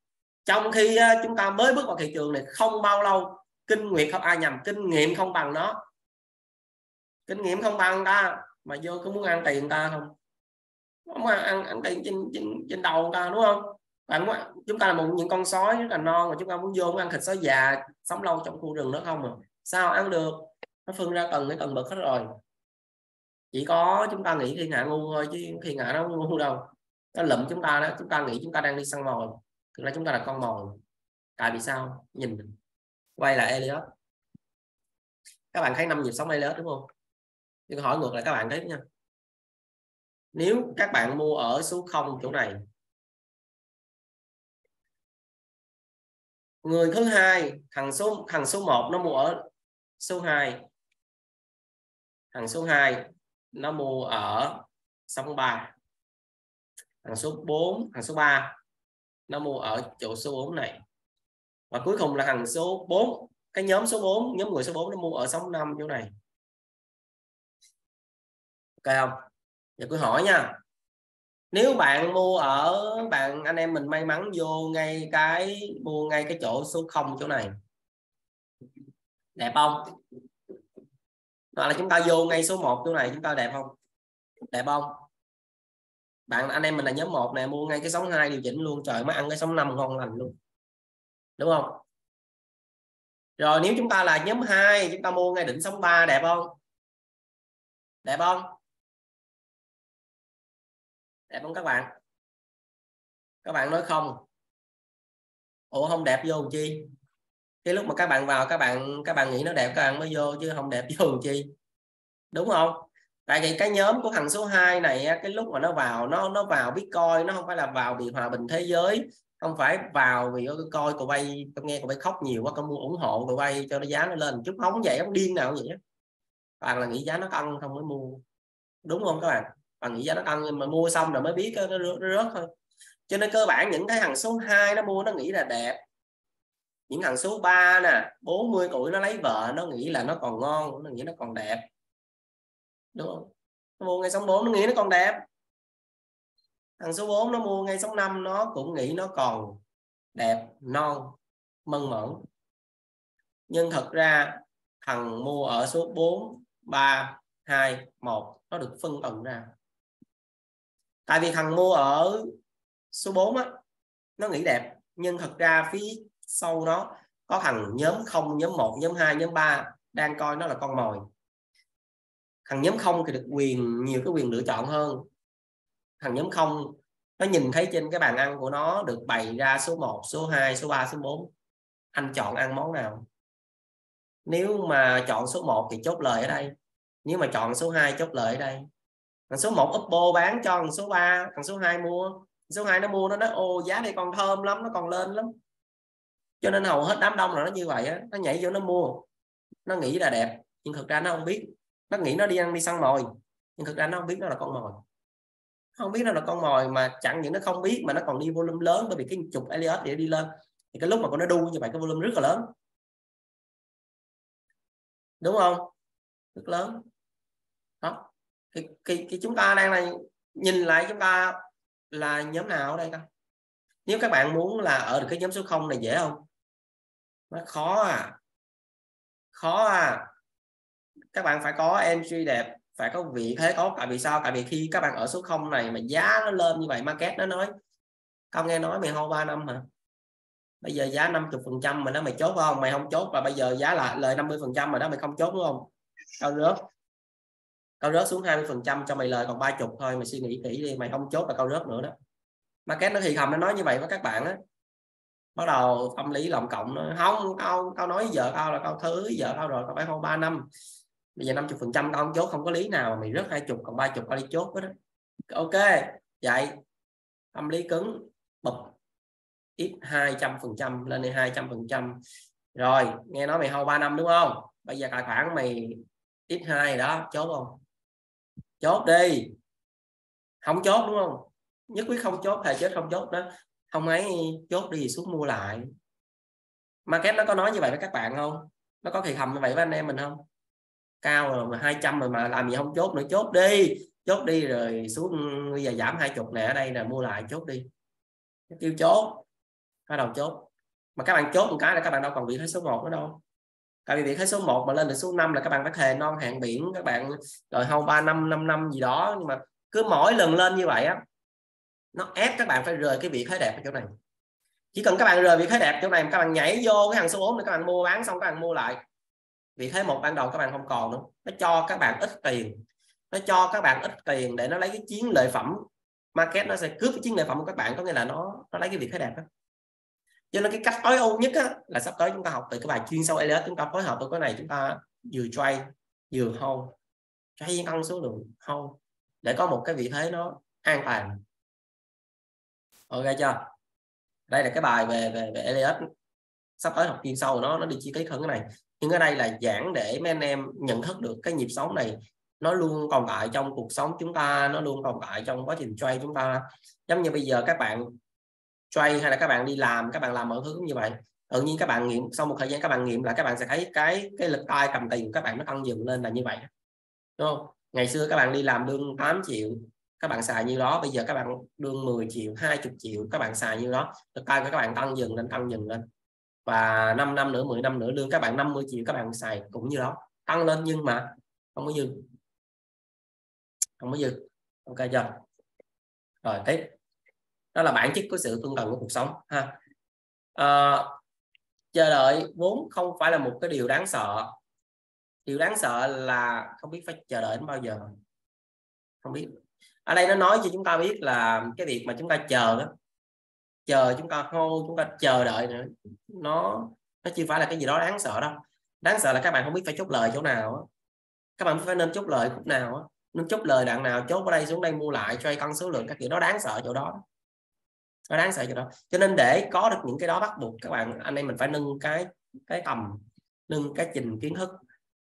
Trong khi ờ, chúng ta mới bước vào thị trường này không bao lâu kinh nguyệt không ai nhầm kinh nghiệm không bằng nó. Kinh nghiệm không bằng ta mà vô có muốn ăn tiền ta không? Không ăn, ăn, ăn tiền trên, trên, trên đầu ta đúng không? Bạn chúng ta là một những con sói rất là non mà chúng ta muốn vô muốn ăn thịt sói già sống lâu trong khu rừng đó không mà sao ăn được? Nó phân ra cần cái cần bậc hết rồi. Chỉ có chúng ta nghĩ thiên hạ ngu thôi chứ thiên hạ nó ngu đâu. Nó lụm chúng ta đó chúng ta nghĩ chúng ta đang đi săn mồi thực ra chúng ta là con mồi. Tại vì sao? Nhìn quay lại Elliot. Các bạn thấy năm nhịp sống Elliot đúng không? Nhưng hỏi ngược lại các bạn thấy nha. Nếu các bạn mua ở số 0 chỗ này, người thứ hai, thằng số thằng số 1 nó mua ở số 2 thằng số 2 nó mua ở sóng 3 thằng số 4 thằng số 3 nó mua ở chỗ số 4 này. Và cuối cùng là hàng số 4 cái nhóm số 4 nhóm người số 4 nó mua ở sóng 5 chỗ này. Ok không? Giờ cứ hỏi nha. Nếu bạn mua ở, bạn, anh em mình may mắn vô ngay cái, mua ngay cái chỗ số 0 chỗ này. Đẹp không? Hoặc là chúng ta vô ngay số 1 chỗ này, chúng ta đẹp không? Đẹp không? Bạn, anh em mình là nhóm 1 này mua ngay cái sóng 2 điều chỉnh luôn. Trời, mới ăn cái sóng 5 ngon lành luôn. Đúng không? Rồi, nếu chúng ta là nhóm 2 chúng ta mua ngay đỉnh sóng 3 đẹp không? Đẹp không? Đẹp không các bạn? Các bạn nói không. Ủa, không đẹp vô chi? Cái lúc mà các bạn vào, các bạn các bạn nghĩ nó đẹp các bạn mới vô chứ không đẹp vô chi. Đúng không? Tại vì cái nhóm của thằng số 2 này cái lúc mà nó vào nó nó vào bitcoin nó không phải là vào vì hòa bình thế giới không phải vào vì coi cậu bay tôi nghe cậu bay khóc nhiều quá cậu mua ủng hộ cậu bay cho nó giá nó lên chút không vậy không điên nào vậy bạn là nghĩ giá nó tăng không mới mua. Đúng không các bạn? Toàn nghĩ giá nó tăng nhưng mà mua xong rồi mới biết nó rớt, nó rớt thôi. Cho nên cơ bản những cái thằng số 2 nó mua nó nghĩ là đẹp. Những thằng số 3 nè 40 tuổi nó lấy vợ nó nghĩ là nó còn ngon nó nghĩ nó còn đẹp đúng không? Nó mua ngay sóng 4 nó nghĩ nó còn đẹp. Thằng số 4 nó mua ngay sóng 5 nó cũng nghĩ nó còn đẹp non mân mẫn nhưng thật ra thằng mua ở số 4 3 2 1 nó được phân tầng ra. Tại vì thằng mua ở số 4 á nó nghĩ đẹp nhưng thật ra phía sau nó có thằng nhóm 0, nhóm 1 nhóm 2 nhóm 3 đang coi nó là con mồi thằng nhóm không thì được quyền, nhiều cái quyền lựa chọn hơn. Thằng nhóm không, nó nhìn thấy trên cái bàn ăn của nó được bày ra số 1 số 2 số 3 số 4 anh chọn ăn món nào? Nếu mà chọn số 1 thì chốt lời ở đây. Nếu mà chọn số 2 chốt lời ở đây. Thằng số 1 Oppo bán cho thằng số 3 thằng số 2 mua. Số 2 nó mua, nó nói ô giá đây còn thơm lắm, nó còn lên lắm. Cho nên hầu hết đám đông là nó như vậy á. Nó nhảy vô nó mua. Nó nghĩ là đẹp, nhưng thực ra nó không biết nó nghĩ nó đi ăn đi săn mồi nhưng thực ra nó không biết nó là con mồi. Không biết nó là con mồi mà chẳng những nó không biết mà nó còn đi volume lớn bởi vì cái trục Elliot để đi lên. Thì cái lúc mà con nó đu như vậy cái volume rất là lớn. Đúng không? Rất lớn. Đó. Cái, cái, cái chúng ta đang là nhìn lại chúng ta là nhóm nào ở đây ta? Nếu các bạn muốn là ở được cái nhóm số 0 này dễ không? Nó khó à. Khó à các bạn phải có entry đẹp, phải có vị thế tốt. Tại vì sao? Tại vì khi các bạn ở số 0 này mà giá nó lên như vậy, market nó nói, không nghe nói, mày hô 3 năm hả? Bây giờ giá 50 phần trăm mà nó mày chốt không? Mày không chốt và bây giờ giá là lời 50 phần trăm mà đó mày không chốt đúng không? Tao rớt. Tao rớt xuống 20 phần trăm cho mày lời còn ba chục thôi, mày suy nghĩ kỹ đi, mày không chốt là tao rớt nữa đó. Market nó thì thầm, nó nói như vậy với các bạn á. Bắt đầu tâm lý lòng cộng nó, không, tao tao nói giờ tao là tao thứ, giờ tao rồi, tao phải hô 3 năm bây giờ 50 phần trăm tao không chốt, không có lý nào mà mày rớt hai chục, còn ba chục tao đi chốt đó ok, vậy tâm lý cứng, bụp, ít 200 phần trăm, lên hai 200 phần trăm. Rồi, nghe nói mày hâu 3 năm đúng không? Bây giờ tài khoản mày ít hai đó, chốt không? Chốt đi. Không chốt đúng không? Nhất quyết không chốt thầy chết không chốt đó. Không ấy, chốt đi xuống mua lại. Market nó có nói như vậy với các bạn không? Nó có kỳ thầm như vậy với anh em mình không? Cao rồi mà 200 rồi mà làm gì không, chốt nữa, chốt đi. Chốt đi rồi xuống, bây giờ giảm hai chục nè, ở đây là mua lại, chốt đi. Kêu chốt, bắt đầu chốt. Mà các bạn chốt một cái là các bạn đâu còn bị thấy số 1 nữa đâu. Tại vì bị thấy số 1 mà lên được số 5 là các bạn phải thề non hạn biển, các bạn rồi hầu ba năm năm năm gì đó. Nhưng mà cứ mỗi lần lên như vậy á, nó ép các bạn phải rời cái vị thế đẹp ở chỗ này. Chỉ cần các bạn rời vị thế đẹp chỗ này các bạn nhảy vô cái hàng số 4 để các bạn mua bán xong các bạn mua lại vị thế một ban đầu các bạn không còn nữa. Nó cho các bạn ít tiền. Nó cho các bạn ít tiền để nó lấy cái chiến lợi phẩm. Market nó sẽ cướp cái chiến lợi phẩm của các bạn. Có nghĩa là nó nó lấy cái vị thế đẹp đó cho nên cái cách tối ưu nhất á, là sắp tới chúng ta học từ cái bài chuyên sâu Elliot. Chúng ta phối hợp với cái này chúng ta vừa trade vừa hold. Trade tăng số lượng hold. Để có một cái vị thế nó an toàn. Ok chưa? Đây là cái bài về về về Elliot. Sắp tới học chuyên sâu nó nó đi chi tiết hơn cái này nhưng ở đây là giảng để mấy anh em nhận thức được cái nhịp sống này nó luôn còn lại trong cuộc sống chúng ta nó luôn còn lại trong quá trình trade chúng ta giống như bây giờ các bạn trade hay là các bạn đi làm các bạn làm mọi thứ như vậy tự nhiên các bạn nghiệm sau một thời gian các bạn nghiệm là các bạn sẽ thấy cái cái lực tay cầm tiền của các bạn nó tăng dần lên là như vậy đúng không ngày xưa các bạn đi làm lương 8 triệu các bạn xài như đó bây giờ các bạn đương 10 triệu 20 triệu các bạn xài như đó lực tay của các bạn tăng dần lên tăng dần lên và 5 năm nữa 10 năm nữa lương các bạn 50 triệu các bạn xài cũng như đó. Tăng lên nhưng mà không có dư. Không có dư. Ok chưa? Rồi tiếp đó là bản chất của sự tương cần của cuộc sống ha. À, chờ đợi vốn không phải là một cái điều đáng sợ. Điều đáng sợ là không biết phải chờ đợi đến bao giờ. Không biết. Ở đây nó nói cho chúng ta biết là cái việc mà chúng ta chờ đó chờ chúng ta hô chúng ta chờ đợi nữa. Nó nó chưa phải là cái gì đó đáng sợ đâu. Đáng sợ là các bạn không biết phải chốt lời chỗ nào đó. các bạn phải nên chốt lời khúc nào đó. nên chốt lời đạn nào, chốt ở đây xuống đây mua lại, cho cân số lượng các kiểu. Đó đáng sợ chỗ đó. Nó đáng sợ chỗ đó. Cho nên để có được những cái đó bắt buộc, các bạn, anh em mình phải nâng cái cái tầm, nâng cái trình kiến thức.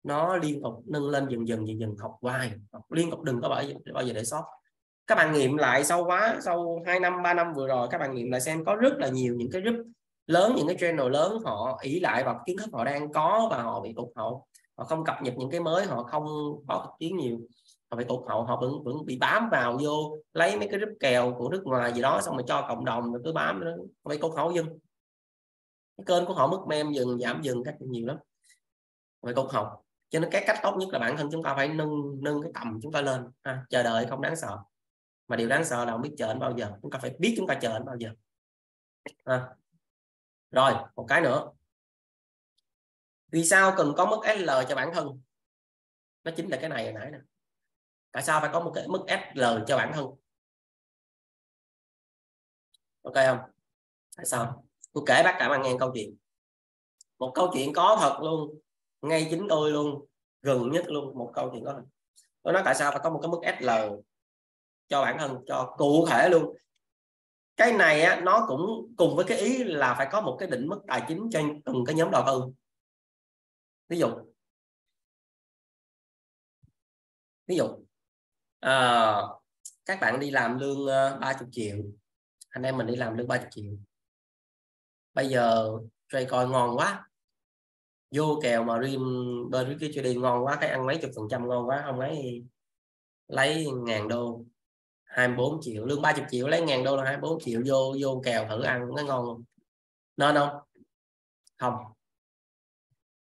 Nó liên tục nâng lên dần dần dần dần, học hoài. Học liên tục đừng có bao giờ bao giờ để sót các bạn nghiệm lại sau quá, sau 2 năm 3 năm vừa rồi, các bạn nghiệm lại xem có rất là nhiều những cái group lớn, những cái channel lớn, họ ỷ lại vào kiến thức họ đang có và họ bị tụt hậu. Họ không cập nhật những cái mới, họ không có tiếng nhiều. Họ bị tụt hậu, họ vẫn vẫn bị bám vào vô, lấy mấy cái group kèo của nước ngoài gì đó, xong rồi cho cộng đồng rồi cứ bám nó bị tụt hậu dừng cái kênh của họ mất mem dừng giảm dừng cách nhiều lắm. Về tụt hậu. Cho nên cái cách tốt nhất là bản thân chúng ta phải nâng nâng cái tầm chúng ta lên, ha. chờ đợi không đáng sợ mà điều đáng sợ là không biết chờ đến bao giờ. Chúng ta phải biết chúng ta chờ đến bao giờ. À. rồi, một cái nữa. Vì sao cần có mức SL cho bản thân? Nó chính là cái này hồi nãy nè. Tại sao phải có một cái mức SL cho bản thân? Ok không? Tại sao? Tôi kể bác cả bạn nghe câu chuyện. Một câu chuyện có thật luôn. Ngay chính tôi luôn. Gần nhất luôn. Một câu chuyện có thật. Tôi nói tại sao phải có một cái mức SL cho bản thân cho cụ thể luôn. Cái này á, nó cũng cùng với cái ý là phải có một cái định mức tài chính cho từng cái nhóm đầu tư. Ví dụ. Ví dụ. À, các bạn đi làm lương ờ, 30 triệu. Anh em mình đi làm lương 30 triệu. Bây giờ trade coi ngon quá. Vô kèo mà rim bên cái chơi đi ngon quá. Cái ăn mấy chục phần trăm ngon quá. Không ấy lấy ngàn đô. 24 triệu, lương 30 triệu, lấy ngàn đô là 24 triệu, vô vô kèo thử ăn, nó ngon không? Nên không? Không.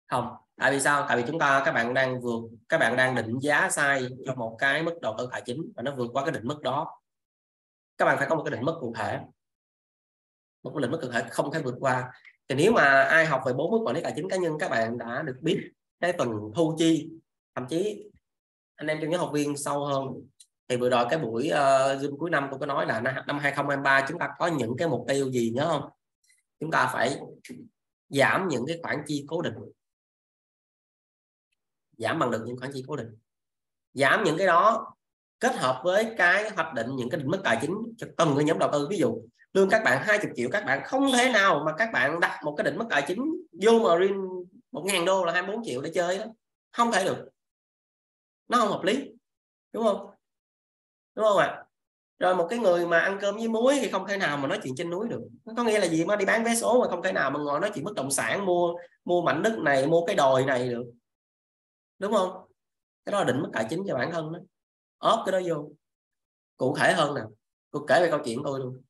Không. Tại vì sao? Tại vì chúng ta, các bạn đang vượt, các bạn đang định giá sai cho một cái mức đầu tư tài chính và nó vượt qua cái định mức đó. Các bạn phải có một cái định mức cụ thể. Một cái định mức cụ thể không thể vượt qua. Thì nếu mà ai học về bốn mức quản lý tài chính cá nhân, các bạn đã được biết cái phần thu chi. Thậm chí anh em trong nhóm học viên sâu hơn thì vừa rồi cái buổi uh, Zoom cuối năm tôi có nói là năm 2023 chúng ta có những cái mục tiêu gì nhớ không? Chúng ta phải giảm những cái khoản chi cố định. Giảm bằng được những khoản chi cố định. Giảm những cái đó kết hợp với cái hoạch định những cái định mức tài chính cho từng cái nhóm đầu tư. Ví dụ lương các bạn 20 triệu các bạn không thể nào mà các bạn đặt một cái định mức tài chính vô marine một ngàn đô là 24 triệu để chơi đó. Không thể được. Nó không hợp lý đúng không? Đúng không ạ? À? rồi một cái người mà ăn cơm với muối thì không thể nào mà nói chuyện trên núi được. Có nghĩa là gì? Mà đi bán vé số mà không thể nào mà ngồi nói chuyện bất động sản, mua mua mảnh đất này, mua cái đồi này được. Đúng không? Cái đó là định mức tài chính cho bản thân đó. Ốp cái đó vô. Cụ thể hơn nè. Tôi kể về câu chuyện tôi luôn.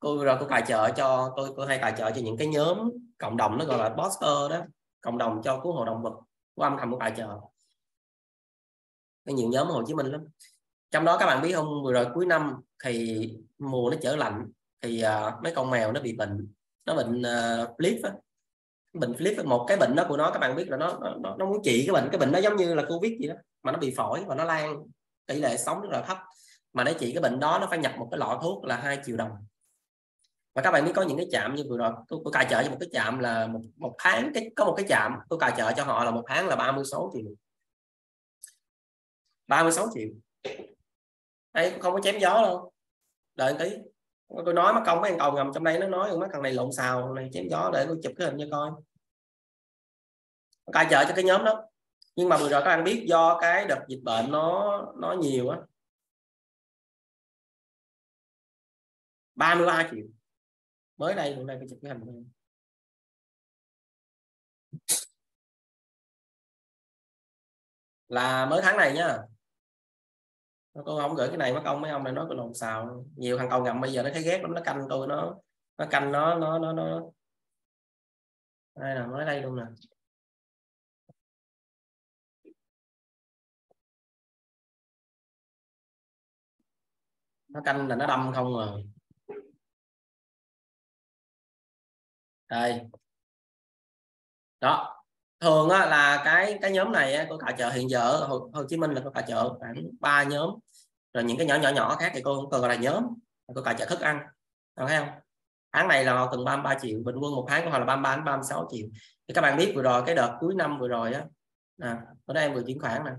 Tôi rồi tôi tài trợ cho tôi tôi hay tài trợ cho những cái nhóm cộng đồng nó gọi là poster đó. Cộng đồng cho cứu hộ động vật. Của âm thầm của tài trợ. Cái nhiều nhóm ở Hồ Chí Minh lắm trong đó các bạn biết không vừa rồi cuối năm thì mùa nó trở lạnh thì uh, mấy con mèo nó bị bệnh nó bệnh uh, flip á. Bệnh flip một cái bệnh đó của nó các bạn biết là nó nó, nó muốn trị cái bệnh cái bệnh nó giống như là covid gì đó mà nó bị phổi và nó lan tỷ lệ sống rất là thấp. Mà để trị cái bệnh đó nó phải nhập một cái lọ thuốc là hai triệu đồng. Và các bạn biết có những cái chạm như vừa rồi tôi, tôi cài trợ cho một cái chạm là một, một tháng cái có một cái chạm tôi cài trợ cho họ là một tháng là 36 triệu. 36 triệu đây không có chém gió đâu. Đợi một tí. Tôi nói mất công, mấy thằng cầu ngầm trong đây nó nói mấy thằng này lộn xào này chém gió để tôi chụp cái hình cho coi. Cai trợ cho cái nhóm đó. Nhưng mà vừa rồi các bạn biết do cái đợt dịch bệnh nó nó nhiều á. 33 triệu. Mới đây, hôm nay tôi chụp cái hình này. là mới tháng này nhá con không gửi cái này mất ông mấy ông này nói cái lộn xào. Nhiều thằng cầu ngầm bây giờ nó thấy ghét lắm nó canh tôi nó nó canh nó nó nó nó. Đây là nói đây luôn nè. Nó canh là nó đâm không rồi đây. Đó. Thường á, là cái cái nhóm này á, của cà chợ hiện giờ ở Hồ, Hồ Chí Minh là có cà chợ khoảng ba nhóm rồi những cái nhỏ nhỏ nhỏ khác thì cô không cần gọi là nhóm. Cô cả chợ thức ăn. Được thấy không? Tháng này là họ cần 33 triệu bình quân một tháng của họ là 33 đến 36 triệu. Thì các bạn biết vừa rồi cái đợt cuối năm vừa rồi á à, ở đây em vừa chuyển khoản nè.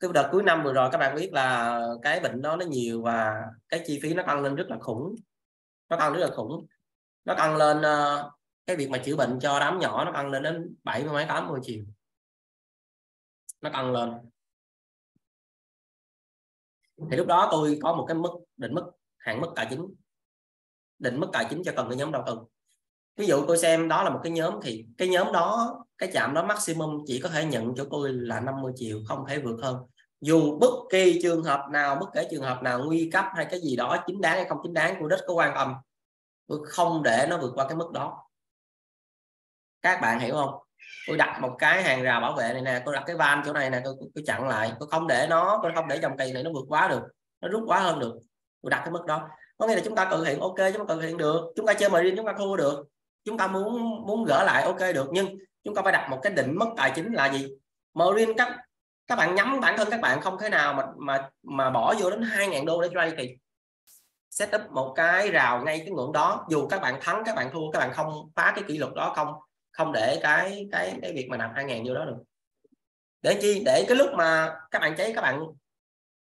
Cái đợt cuối năm vừa rồi các bạn biết là cái bệnh đó nó nhiều và cái chi phí nó tăng lên rất là khủng. Nó tăng rất là khủng. Nó tăng lên uh, cái việc mà chữa bệnh cho đám nhỏ nó tăng lên đến bảy mươi mấy tám mươi triệu. Nó tăng lên thì lúc đó tôi có một cái mức định mức, hạn mức tài chính, định mức tài chính cho cần cái nhóm đầu tư ví dụ tôi xem đó là một cái nhóm thì cái nhóm đó, cái chạm đó maximum chỉ có thể nhận cho tôi là 50 triệu, không thể vượt hơn. Dù bất kỳ trường hợp nào, bất kể trường hợp nào, nguy cấp hay cái gì đó, chính đáng hay không chính đáng, của đất có quan tâm tôi không để nó vượt qua cái mức đó. Các bạn hiểu không? Tôi đặt một cái hàng rào bảo vệ này nè tôi đặt cái van chỗ này nè tôi, tôi chặn lại. Tôi không để nó tôi không để dòng tiền này nó vượt quá được nó rút quá hơn được. Tôi đặt cái mức đó. Có nghĩa là chúng ta thực hiện ok chúng ta thực hiện được. Chúng ta chơi marine chúng ta thua được. Chúng ta muốn muốn gỡ lại ok được. Nhưng chúng ta phải đặt một cái định mức tài chính là gì? Marine các các bạn nhắm bản thân các bạn không thể nào mà mà mà bỏ vô đến 2.000 đô để trade thì set up một cái rào ngay cái ngưỡng đó. Dù các bạn thắng các bạn thua các bạn không phá cái kỷ luật đó không không để cái cái cái việc mà nạp 2.000 vô đó được. Để chi? Để cái lúc mà các bạn cháy các bạn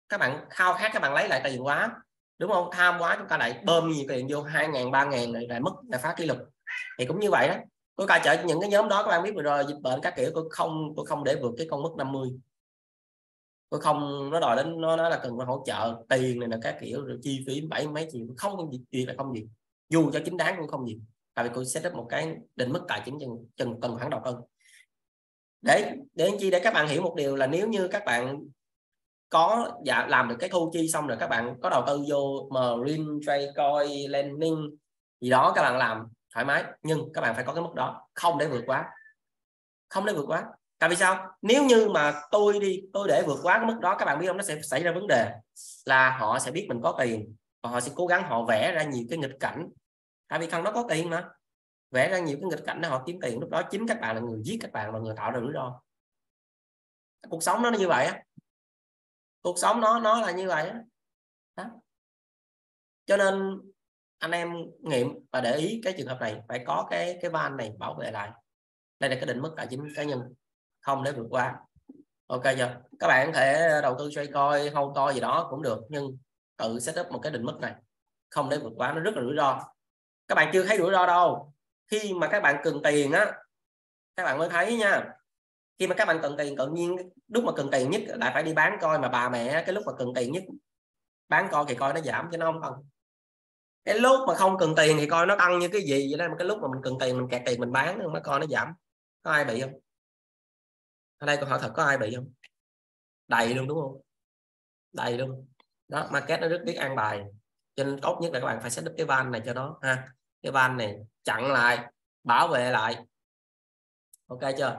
các bạn khao khát các bạn lấy lại tiền quá đúng không? Tham quá chúng ta lại bơm nhiều tiền vô 2 ngàn 3 ngàn lại, lại mất lại phá kỷ lục. Thì cũng như vậy đó. Tôi cài trợ những cái nhóm đó các bạn biết vừa rồi dịch bệnh các kiểu tôi không tôi không để vượt cái con mức 50 tôi không nó đòi đến nó nói là cần phải hỗ trợ tiền này là các kiểu rồi chi phí bảy mấy triệu không gì chuyện là không gì. Dù cho chính đáng cũng không gì tại vì tôi set up một cái định mức tài chính chừng chừng cần khoản đầu tư để để chi? Để các bạn hiểu một điều là nếu như các bạn có dạ, làm được cái thu chi xong rồi các bạn có đầu tư vô marine trade coin lending gì đó các bạn làm thoải mái. Nhưng các bạn phải có cái mức đó không để vượt quá. Không để vượt quá. Tại vì sao? Nếu như mà tôi đi tôi để vượt quá cái mức đó các bạn biết không? Nó sẽ xảy ra vấn đề là họ sẽ biết mình có tiền và họ sẽ cố gắng họ vẽ ra nhiều cái nghịch cảnh tại vì thằng đó có tiền mà. Vẽ ra nhiều cái nghịch cảnh để họ kiếm tiền, lúc đó chính các bạn là người giết các bạn và người tạo ra rủi ro. Cuộc sống nó như vậy á. Cuộc sống nó nó là như vậy đó. cho nên anh em nghiệm và để ý cái trường hợp này, phải có cái cái van này bảo vệ lại. Đây là cái định mức tài chính cá nhân, không để vượt qua. Ok chưa? Các bạn có thể đầu tư xoay coi, hold coi gì đó cũng được, nhưng tự setup một cái định mức này, không để vượt quá nó rất là rủi ro các bạn chưa thấy rủi ro đâu. Khi mà các bạn cần tiền á, các bạn mới thấy nha. Khi mà các bạn cần tiền, tự nhiên lúc mà cần tiền nhất lại phải đi bán coi mà bà mẹ cái lúc mà cần tiền nhất, bán coi thì coi nó giảm cho nó không tăng. Cái lúc mà không cần tiền thì coi nó tăng như cái gì vậy đó, mà cái lúc mà mình cần tiền, mình kẹt tiền, mình bán nó coi nó giảm. Có ai bị không? Ở đây câu hỏi thật, có ai bị không? Đầy luôn, đúng không? Đầy luôn. Đó, market nó rất biết an bài cho nên tốt nhất là các bạn phải setup cái van này cho nó ha. Cái van này chặn lại, bảo vệ lại. Ok chưa?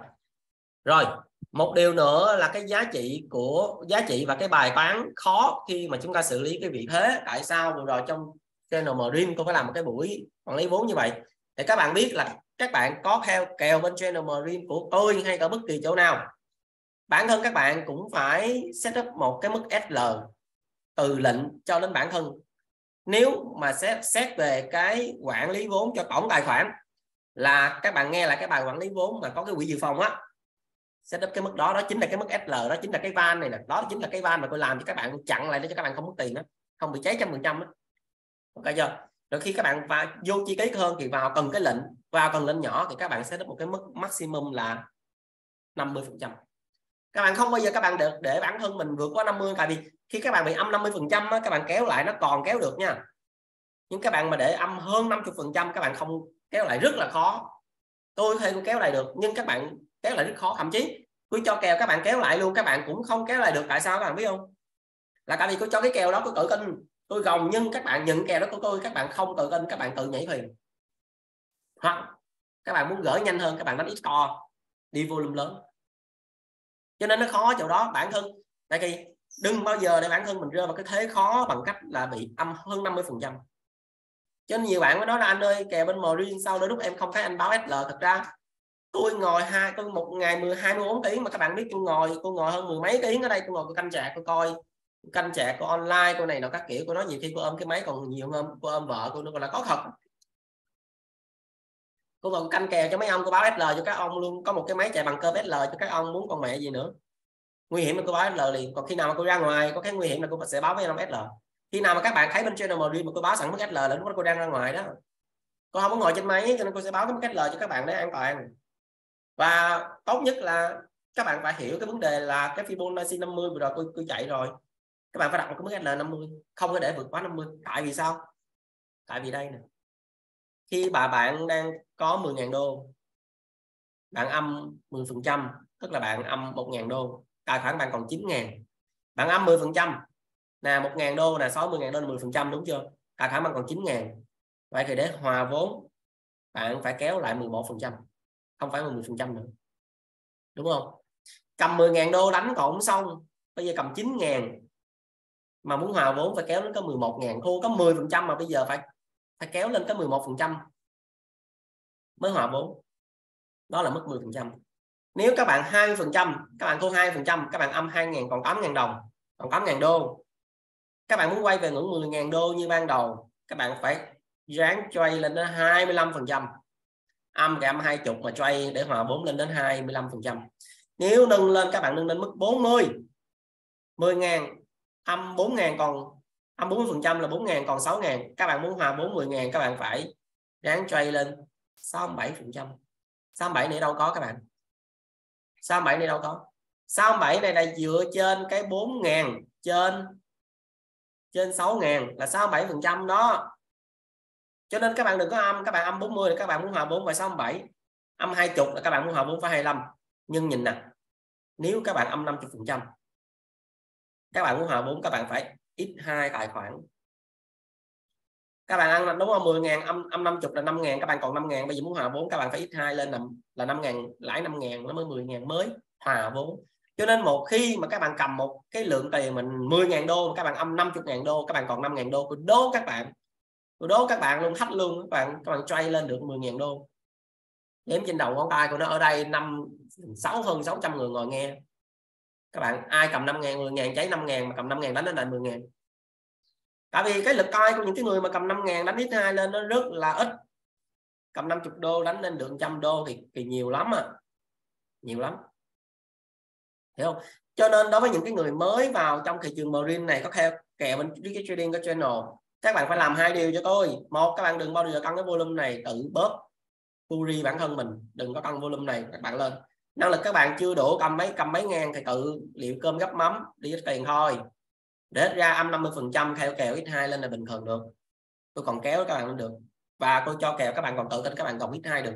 Rồi, một điều nữa là cái giá trị của, giá trị và cái bài toán khó khi mà chúng ta xử lý cái vị thế. Tại sao vừa rồi trong channel Marine tôi phải làm một cái buổi quản lý vốn như vậy? Để các bạn biết là các bạn có theo kèo bên channel Marine của tôi hay ở bất kỳ chỗ nào. Bản thân các bạn cũng phải setup một cái mức SL từ lệnh cho đến bản thân nếu mà xét xét về cái quản lý vốn cho tổng tài khoản là các bạn nghe là cái bài quản lý vốn mà có cái quỹ dự phòng á set up cái mức đó đó chính là cái mức SL đó chính là cái van này nè, đó chính là cái van mà tôi làm cho các bạn chặn lại để cho các bạn không mất tiền đó không bị cháy trăm phần trăm ok chưa? Rồi khi các bạn vào, vô chi tiết hơn thì vào cần cái lệnh, vào cần lệnh nhỏ thì các bạn sẽ được một cái mức maximum là 50 phần trăm các bạn không bao giờ các bạn được để bản thân mình vượt qua 50 tại vì khi các bạn bị âm 50 phần trăm các bạn kéo lại nó còn kéo được nha nhưng các bạn mà để âm hơn 50 phần trăm các bạn không kéo lại rất là khó tôi thấy kéo lại được nhưng các bạn kéo lại rất khó thậm chí tôi cho kèo các bạn kéo lại luôn các bạn cũng không kéo lại được tại sao các bạn biết không là tại vì tôi cho cái kèo đó tôi tự tin tôi gồng nhưng các bạn nhận kèo đó của tôi các bạn không tự tin các bạn tự nhảy thuyền hoặc các bạn muốn gỡ nhanh hơn các bạn đánh ít to đi volume lớn cho nên nó khó chỗ đó. Bản thân tại vì đừng bao giờ để bản thân mình rơi vào cái thế khó bằng cách là bị âm hơn 50 phần trăm. Cho nên nhiều bạn mới nói là, anh ơi, kè bên Marine sau đôi lúc em không thấy anh báo SL thật ra, tôi ngồi hai, tôi một ngày 10 24 tiếng mà các bạn biết tôi ngồi tôi ngồi hơn mười mấy tiếng ở đây, tôi ngồi tôi canh chạc, tôi coi canh chạc của online cô này nó các kiểu của nó nhiều khi cô ôm cái máy còn nhiều hơn, cô ôm vợ cô nó còn là có thật cô còn canh kèo cho mấy ông cô báo SL cho các ông luôn. Có một cái máy chạy bằng cơ SL cho các ông muốn con mẹ gì nữa? Nguy hiểm là cô báo SL liền. Còn khi nào mà cô ra ngoài có cái nguy hiểm là cô sẽ báo với ông SL khi nào mà các bạn thấy bên channel mà mà tôi báo sẵn mức SL là lúc đó cô đang ra ngoài đó. Cô không có ngồi trên máy cho nên cô sẽ báo cái mức SL cho các bạn để an toàn. Và tốt nhất là các bạn phải hiểu cái vấn đề là cái Fibonacci 50 vừa rồi tôi, tôi chạy rồi. Các bạn phải đặt một cái mức SL 50 không có để vượt quá 50 tại vì sao? Tại vì đây nè khi bà bạn đang có 10.000 đô, bạn âm 10% tức là bạn âm 1.000 đô, tài khoản bạn còn 9.000 bạn âm 10 phần trăm, nè 1.000 đô là 60.000 đô là 10% đúng chưa? Tài khoản bạn còn 9.000 vậy thì để hòa vốn, bạn phải kéo lại 11% không phải 10% nữa. Đúng không? Cầm 10.000 đô đánh còn không xong, bây giờ cầm 9.000 mà muốn hòa vốn phải kéo đến có 11.000 thua có 10% mà bây giờ phải phải kéo lên tới 11 phần trăm. Mới hòa vốn. Đó là mức 10 phần trăm. Nếu các bạn 20 phần trăm, các bạn thua 2 phần trăm, các bạn âm 2.000 còn 8.000 đồng, còn 8.000 đô. Các bạn muốn quay về ngưỡng 10.000 đô như ban đầu, các bạn phải ráng trade lên đến 25 phần trăm. Âm cái âm 20 mà trade để hòa vốn lên đến 25 phần trăm. Nếu nâng lên, các bạn nâng lên mức 40 10.000 âm 4.000 còn âm 40 phần trăm là 4 ngàn, còn 6 ngàn. Các bạn muốn hòa 40 ngàn, các bạn phải ráng trade lên 67 phần trăm. 67 này đâu có các bạn. 67 này đâu có. 67 này là dựa trên cái 4 ngàn trên trên 6 ngàn là 67 phần trăm đó. Cho nên các bạn đừng có âm, các bạn âm 40 là các bạn muốn hòa 4 phải 67 âm 20 là các bạn muốn hòa 4 25 nhưng nhìn nè, nếu các bạn âm 50 phần trăm, các bạn muốn hòa 4 các bạn phải x2 tài khoản. Các bạn ăn đúng không? 10 ngàn âm, âm 50 là 5 ngàn các bạn còn 5 ngàn. Bây giờ muốn hòa vốn các bạn phải x2 lên là, là 5 ngàn lãi 5 ngàn nó mới 10 ngàn mới hòa vốn. Cho nên một khi mà các bạn cầm một cái lượng tiền mình 10 ngàn đô các bạn âm 50 ngàn đô các bạn còn 5 ngàn đô tôi đố các bạn. Tôi đố các bạn luôn thách luôn các bạn các bạn trade lên được 10 ngàn đô. Đếm trên đầu ngón tay của nó ở đây năm sáu hơn 600 người ngồi nghe các bạn ai cầm 5 ngàn 10 ngàn cháy 5 ngàn mà cầm 5 ngàn đánh đến lại 10 ngàn? Tại vì cái lực coi của những cái người mà cầm 5 ngàn đánh ít hai lên nó rất là ít. Cầm 50 đô đánh lên được trăm đô thì, thì nhiều lắm à. Nhiều lắm. Hiểu không? Cho nên đối với những cái người mới vào trong thị trường marine này có theo kèo bên cái trading có channel các bạn phải làm hai điều cho tôi. Một các bạn đừng bao giờ tăng cái volume này tự bớt bury bản thân mình đừng có tăng volume này các bạn lên năng lực các bạn chưa đủ cầm mấy cầm mấy ngàn thì tự liệu cơm gấp mắm, đi ít tiền thôi. Để ra âm 50 phần trăm theo kèo x2 lên là bình thường được. Tôi còn kéo các bạn lên được. Và cô cho kèo, các bạn còn tự tin các bạn còn x2 được.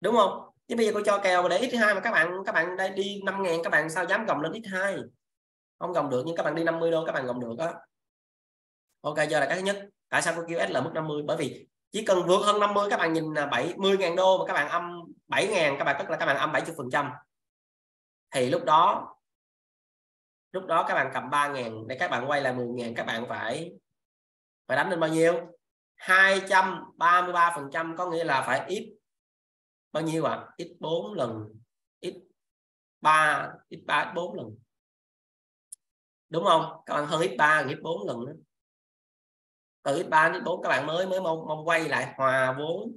Đúng không? Chứ bây giờ cô cho kèo để x2 mà các bạn các bạn đây đi 5 ngàn, các bạn sao dám gồng lên x2 không gồng được nhưng các bạn đi 50 đô, các bạn gồng được á. Ok, giờ là cái thứ nhất. Tại sao cô kêu S là mức 50 bởi vì chỉ cần vượt hơn 50 các bạn nhìn là 70.000 đô mà các bạn âm 7.000 các bạn, tức là các bạn âm 70 phần trăm. Thì lúc đó lúc đó các bạn cầm 3.000 để các bạn quay lại 10.000 các bạn phải phải đánh lên bao nhiêu? 233 phần trăm, có nghĩa là phải ít. Bao nhiêu ạ? À? ít 4 lần, ít 3 ít 3 ít 4 lần. Đúng không? Các bạn hơn ít 3 ít 4 lần nữa từ x3 đến 4 các bạn mới mới mong mong quay lại hòa vốn.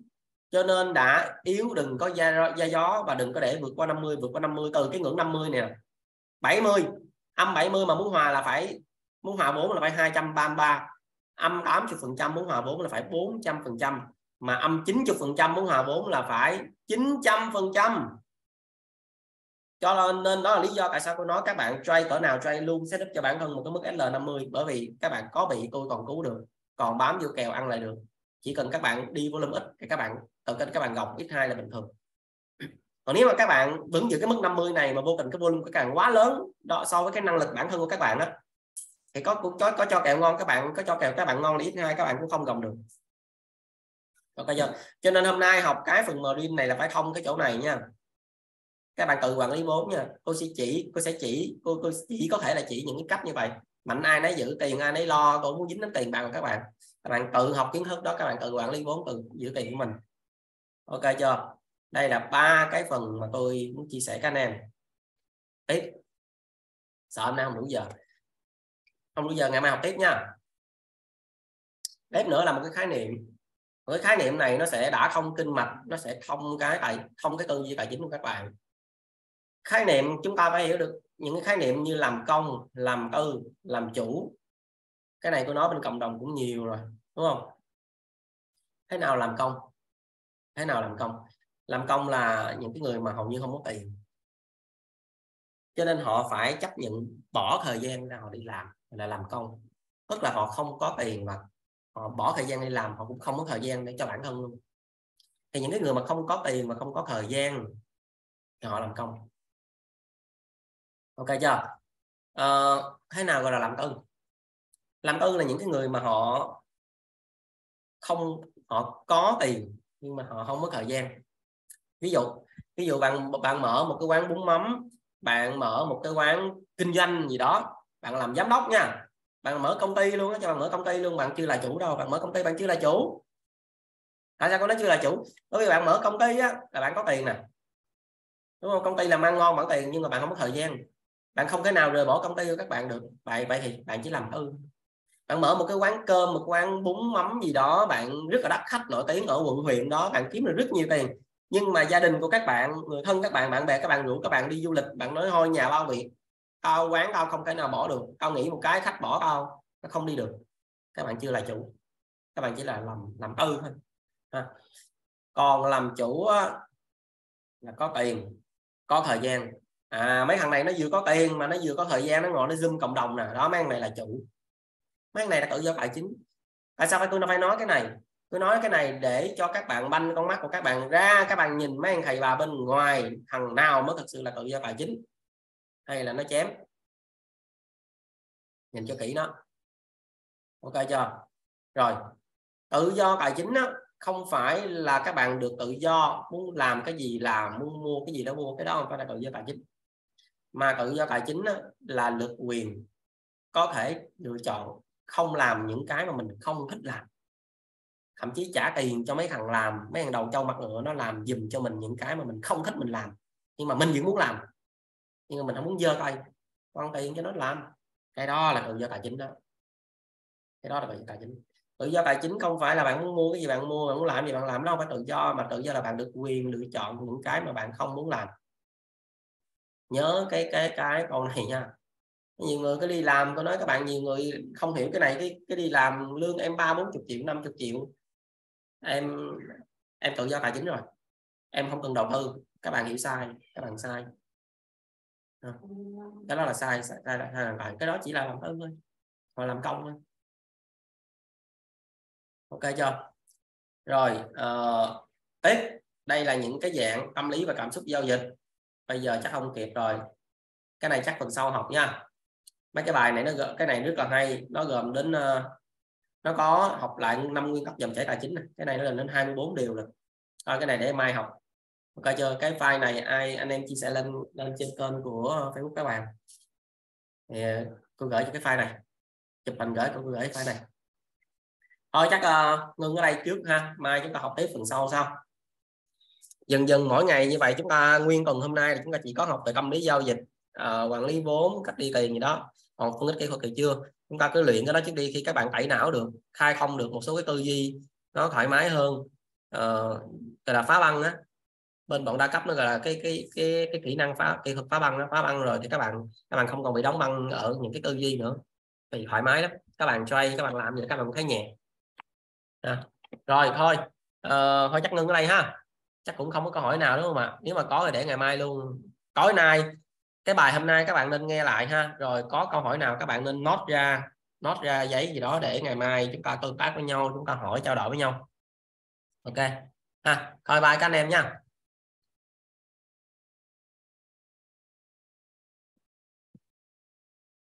Cho nên đã yếu đừng có da, da gió và đừng có để vượt qua 50 vượt qua 50 từ cái ngưỡng 50 nè. 70 âm 70 mà muốn hòa là phải muốn hòa vốn là phải 233 âm 80 phần trăm muốn hòa vốn là phải 400 phần trăm. Mà âm 90 phần trăm muốn hòa vốn là phải 900 phần trăm. Cho nên đó là lý do tại sao tôi nói các bạn trade cỡ nào trade luôn setup cho bản thân một cái mức SL50 bởi vì các bạn có bị tôi còn cứu được còn bám vô kèo ăn lại được. Chỉ cần các bạn đi volume ít thì các bạn ờ, tự các bạn gọc x2 là bình thường. Còn nếu mà các bạn vẫn giữ cái mức 50 này mà vô tình cái volume các bạn quá lớn đó so với cái năng lực bản thân của các bạn đó thì có cũng có, có cho kèo ngon các bạn có cho kèo các bạn ngon đi x2 các bạn cũng không gồng được. Ok chưa cho nên hôm nay học cái phần margin này là phải thông cái chỗ này nha. Các bạn tự quản lý vốn nha. Cô sẽ chỉ cô sẽ chỉ cô, cô chỉ có thể là chỉ những cái cách như vậy mạnh ai nấy giữ tiền, ai nấy lo, tôi muốn dính đến tiền bạc của các bạn. Các bạn tự học kiến thức đó, các bạn tự quản lý vốn, tự giữ tiền của mình. Ok chưa? Đây là ba cái phần mà tôi muốn chia sẻ các anh em. Tiếp. Sợ hôm nay không đủ giờ. Không đủ giờ, ngày mai học tiếp nha. Tiếp nữa là một cái khái niệm. Cái khái niệm này nó sẽ đã thông kinh mạch, nó sẽ thông cái tài, thông cái tư duy tài chính của các bạn. Khái niệm chúng ta phải hiểu được những cái khái niệm như làm công, làm tư, làm chủ. Cái này tôi nói bên cộng đồng cũng nhiều rồi, đúng không? Thế nào làm công? Thế nào làm công? Làm công là những cái người mà hầu như không có tiền. Cho nên họ phải chấp nhận bỏ thời gian ra họ đi làm là làm công. Tức là họ không có tiền mà họ bỏ thời gian đi làm, họ cũng không có thời gian để cho bản thân luôn. Thì những cái người mà không có tiền mà không có thời gian thì họ làm công ok chưa? À, thế nào gọi là làm tư làm tư là những cái người mà họ không họ có tiền nhưng mà họ không có thời gian. Ví dụ ví dụ bạn bạn mở một cái quán bún mắm bạn mở một cái quán kinh doanh gì đó bạn làm giám đốc nha. Bạn mở công ty luôn á cho bạn mở công ty luôn bạn chưa là chủ đâu bạn mở công ty bạn chưa là chủ. Tại sao con nói chưa là chủ? Bởi vì bạn mở công ty á là bạn có tiền nè. Đúng không? Công ty làm ăn ngon bạn tiền nhưng mà bạn không có thời gian bạn không thể nào rời bỏ công ty của các bạn được. Vậy vậy thì bạn chỉ làm hư. Bạn mở một cái quán cơm, một quán bún mắm gì đó, bạn rất là đắt khách, nổi tiếng ở quận, huyện đó. Bạn kiếm được rất nhiều tiền. Nhưng mà gia đình của các bạn, người thân các bạn bạn bè các bạn, rủ các bạn đi du lịch, bạn nói, thôi, nhà bao việc. Tao, quán tao không thể nào bỏ được. Tao nghĩ một cái, khách bỏ tao nó không đi được. Các bạn chưa là chủ. Các bạn chỉ là làm làm tư thôi. Ha. còn làm chủ là có tiền, có thời gian à mấy thằng này nó vừa có tiền mà nó vừa có thời gian nó ngồi nó zoom cộng đồng nè. Đó mấy thằng này là chủ. Mấy thằng này là tự do tài chính. Tại sao phải tôi phải nói cái này? Tôi nói cái này để cho các bạn banh con mắt của các bạn ra các bạn nhìn mấy anh thầy bà bên ngoài thằng nào mới thật sự là tự do tài chính? Hay là nó chém? Nhìn cho kỹ nó. Ok chưa? Rồi. Tự do tài chính đó, không phải là các bạn được tự do muốn làm cái gì làm muốn mua cái gì đó mua cái đó không phải là tự do tài chính mà tự do tài chính là lực quyền có thể lựa chọn không làm những cái mà mình không thích làm. Thậm chí trả tiền cho mấy thằng làm, mấy thằng đầu trâu mặt ngựa nó làm dùm cho mình những cái mà mình không thích mình làm. Nhưng mà mình vẫn muốn làm. Nhưng mà mình không muốn dơ tay. Con tiền cho nó làm. Cái đó là tự do tài chính đó. Cái đó là tự do tài chính. Tự do tài chính không phải là bạn muốn mua cái gì bạn mua, bạn muốn làm gì bạn làm, nó không phải tự do, mà tự do là bạn được quyền lựa chọn những cái mà bạn không muốn làm nhớ cái cái cái câu này nha. Nhiều người cứ đi làm tôi nói các bạn nhiều người không hiểu cái này cái cái đi làm lương em ba bốn chục triệu năm chục triệu. Em em tự do tài chính rồi. Em không cần đầu tư. Các bạn hiểu sai các bạn sai. Ờ. Cái đó là sai sai, sai, sai, sai cái đó chỉ là làm ơn thôi. Hoặc làm công thôi. Ok chưa? Rồi uh, tiếp. Đây là những cái dạng tâm lý và cảm xúc giao dịch bây giờ chắc không kịp rồi. Cái này chắc phần sau học nha. Mấy cái bài này nó cái này rất là hay. Nó gồm đến ờ, nó có học lại năm nguyên tắc dòng chảy tài chính này. cái này nó lên đến 24 điều rồi thôi cái này để mai học. Ok chưa? Cái file này ai anh em chia sẻ lên lên trên kênh của Facebook các bạn. Thì ờ, cô gửi cho cái file này. Chụp hình gửi cô gửi file này. Thôi chắc ờ, uh, ngưng ở đây trước ha. Mai chúng ta học tiếp phần sau sau dần dần mỗi ngày như vậy chúng ta nguyên tuần hôm nay là chúng ta chỉ có học về tâm lý giao dịch uh, quản lý vốn cách đi tiền gì đó. Còn phân tích kỹ thuật thì chưa. Chúng ta cứ luyện cái đó trước đi khi các bạn tẩy não được khai thông được một số cái tư duy nó thoải mái hơn. Uh, là phá băng á. Bên bọn đa cấp nó gọi là cái cái cái cái kỹ năng phá kỹ thuật phá băng nó phá băng rồi thì các bạn các bạn không còn bị đóng băng ở những cái tư duy nữa. Thì thoải mái lắm. Các bạn xoay các bạn làm gì các bạn thấy nhẹ. À. rồi thôi. Uh, thôi chắc ngưng ở đây ha chắc cũng không có câu hỏi nào, đúng không ạ? Nếu mà có thì để ngày mai luôn. Tối nay, cái bài hôm nay các bạn nên nghe lại ha. Rồi có câu hỏi nào các bạn nên nốt ra nốt ra giấy gì đó để ngày mai chúng ta tương tác với nhau, chúng ta hỏi, trao đổi với nhau. Ok. Ha thôi bye các anh em nha.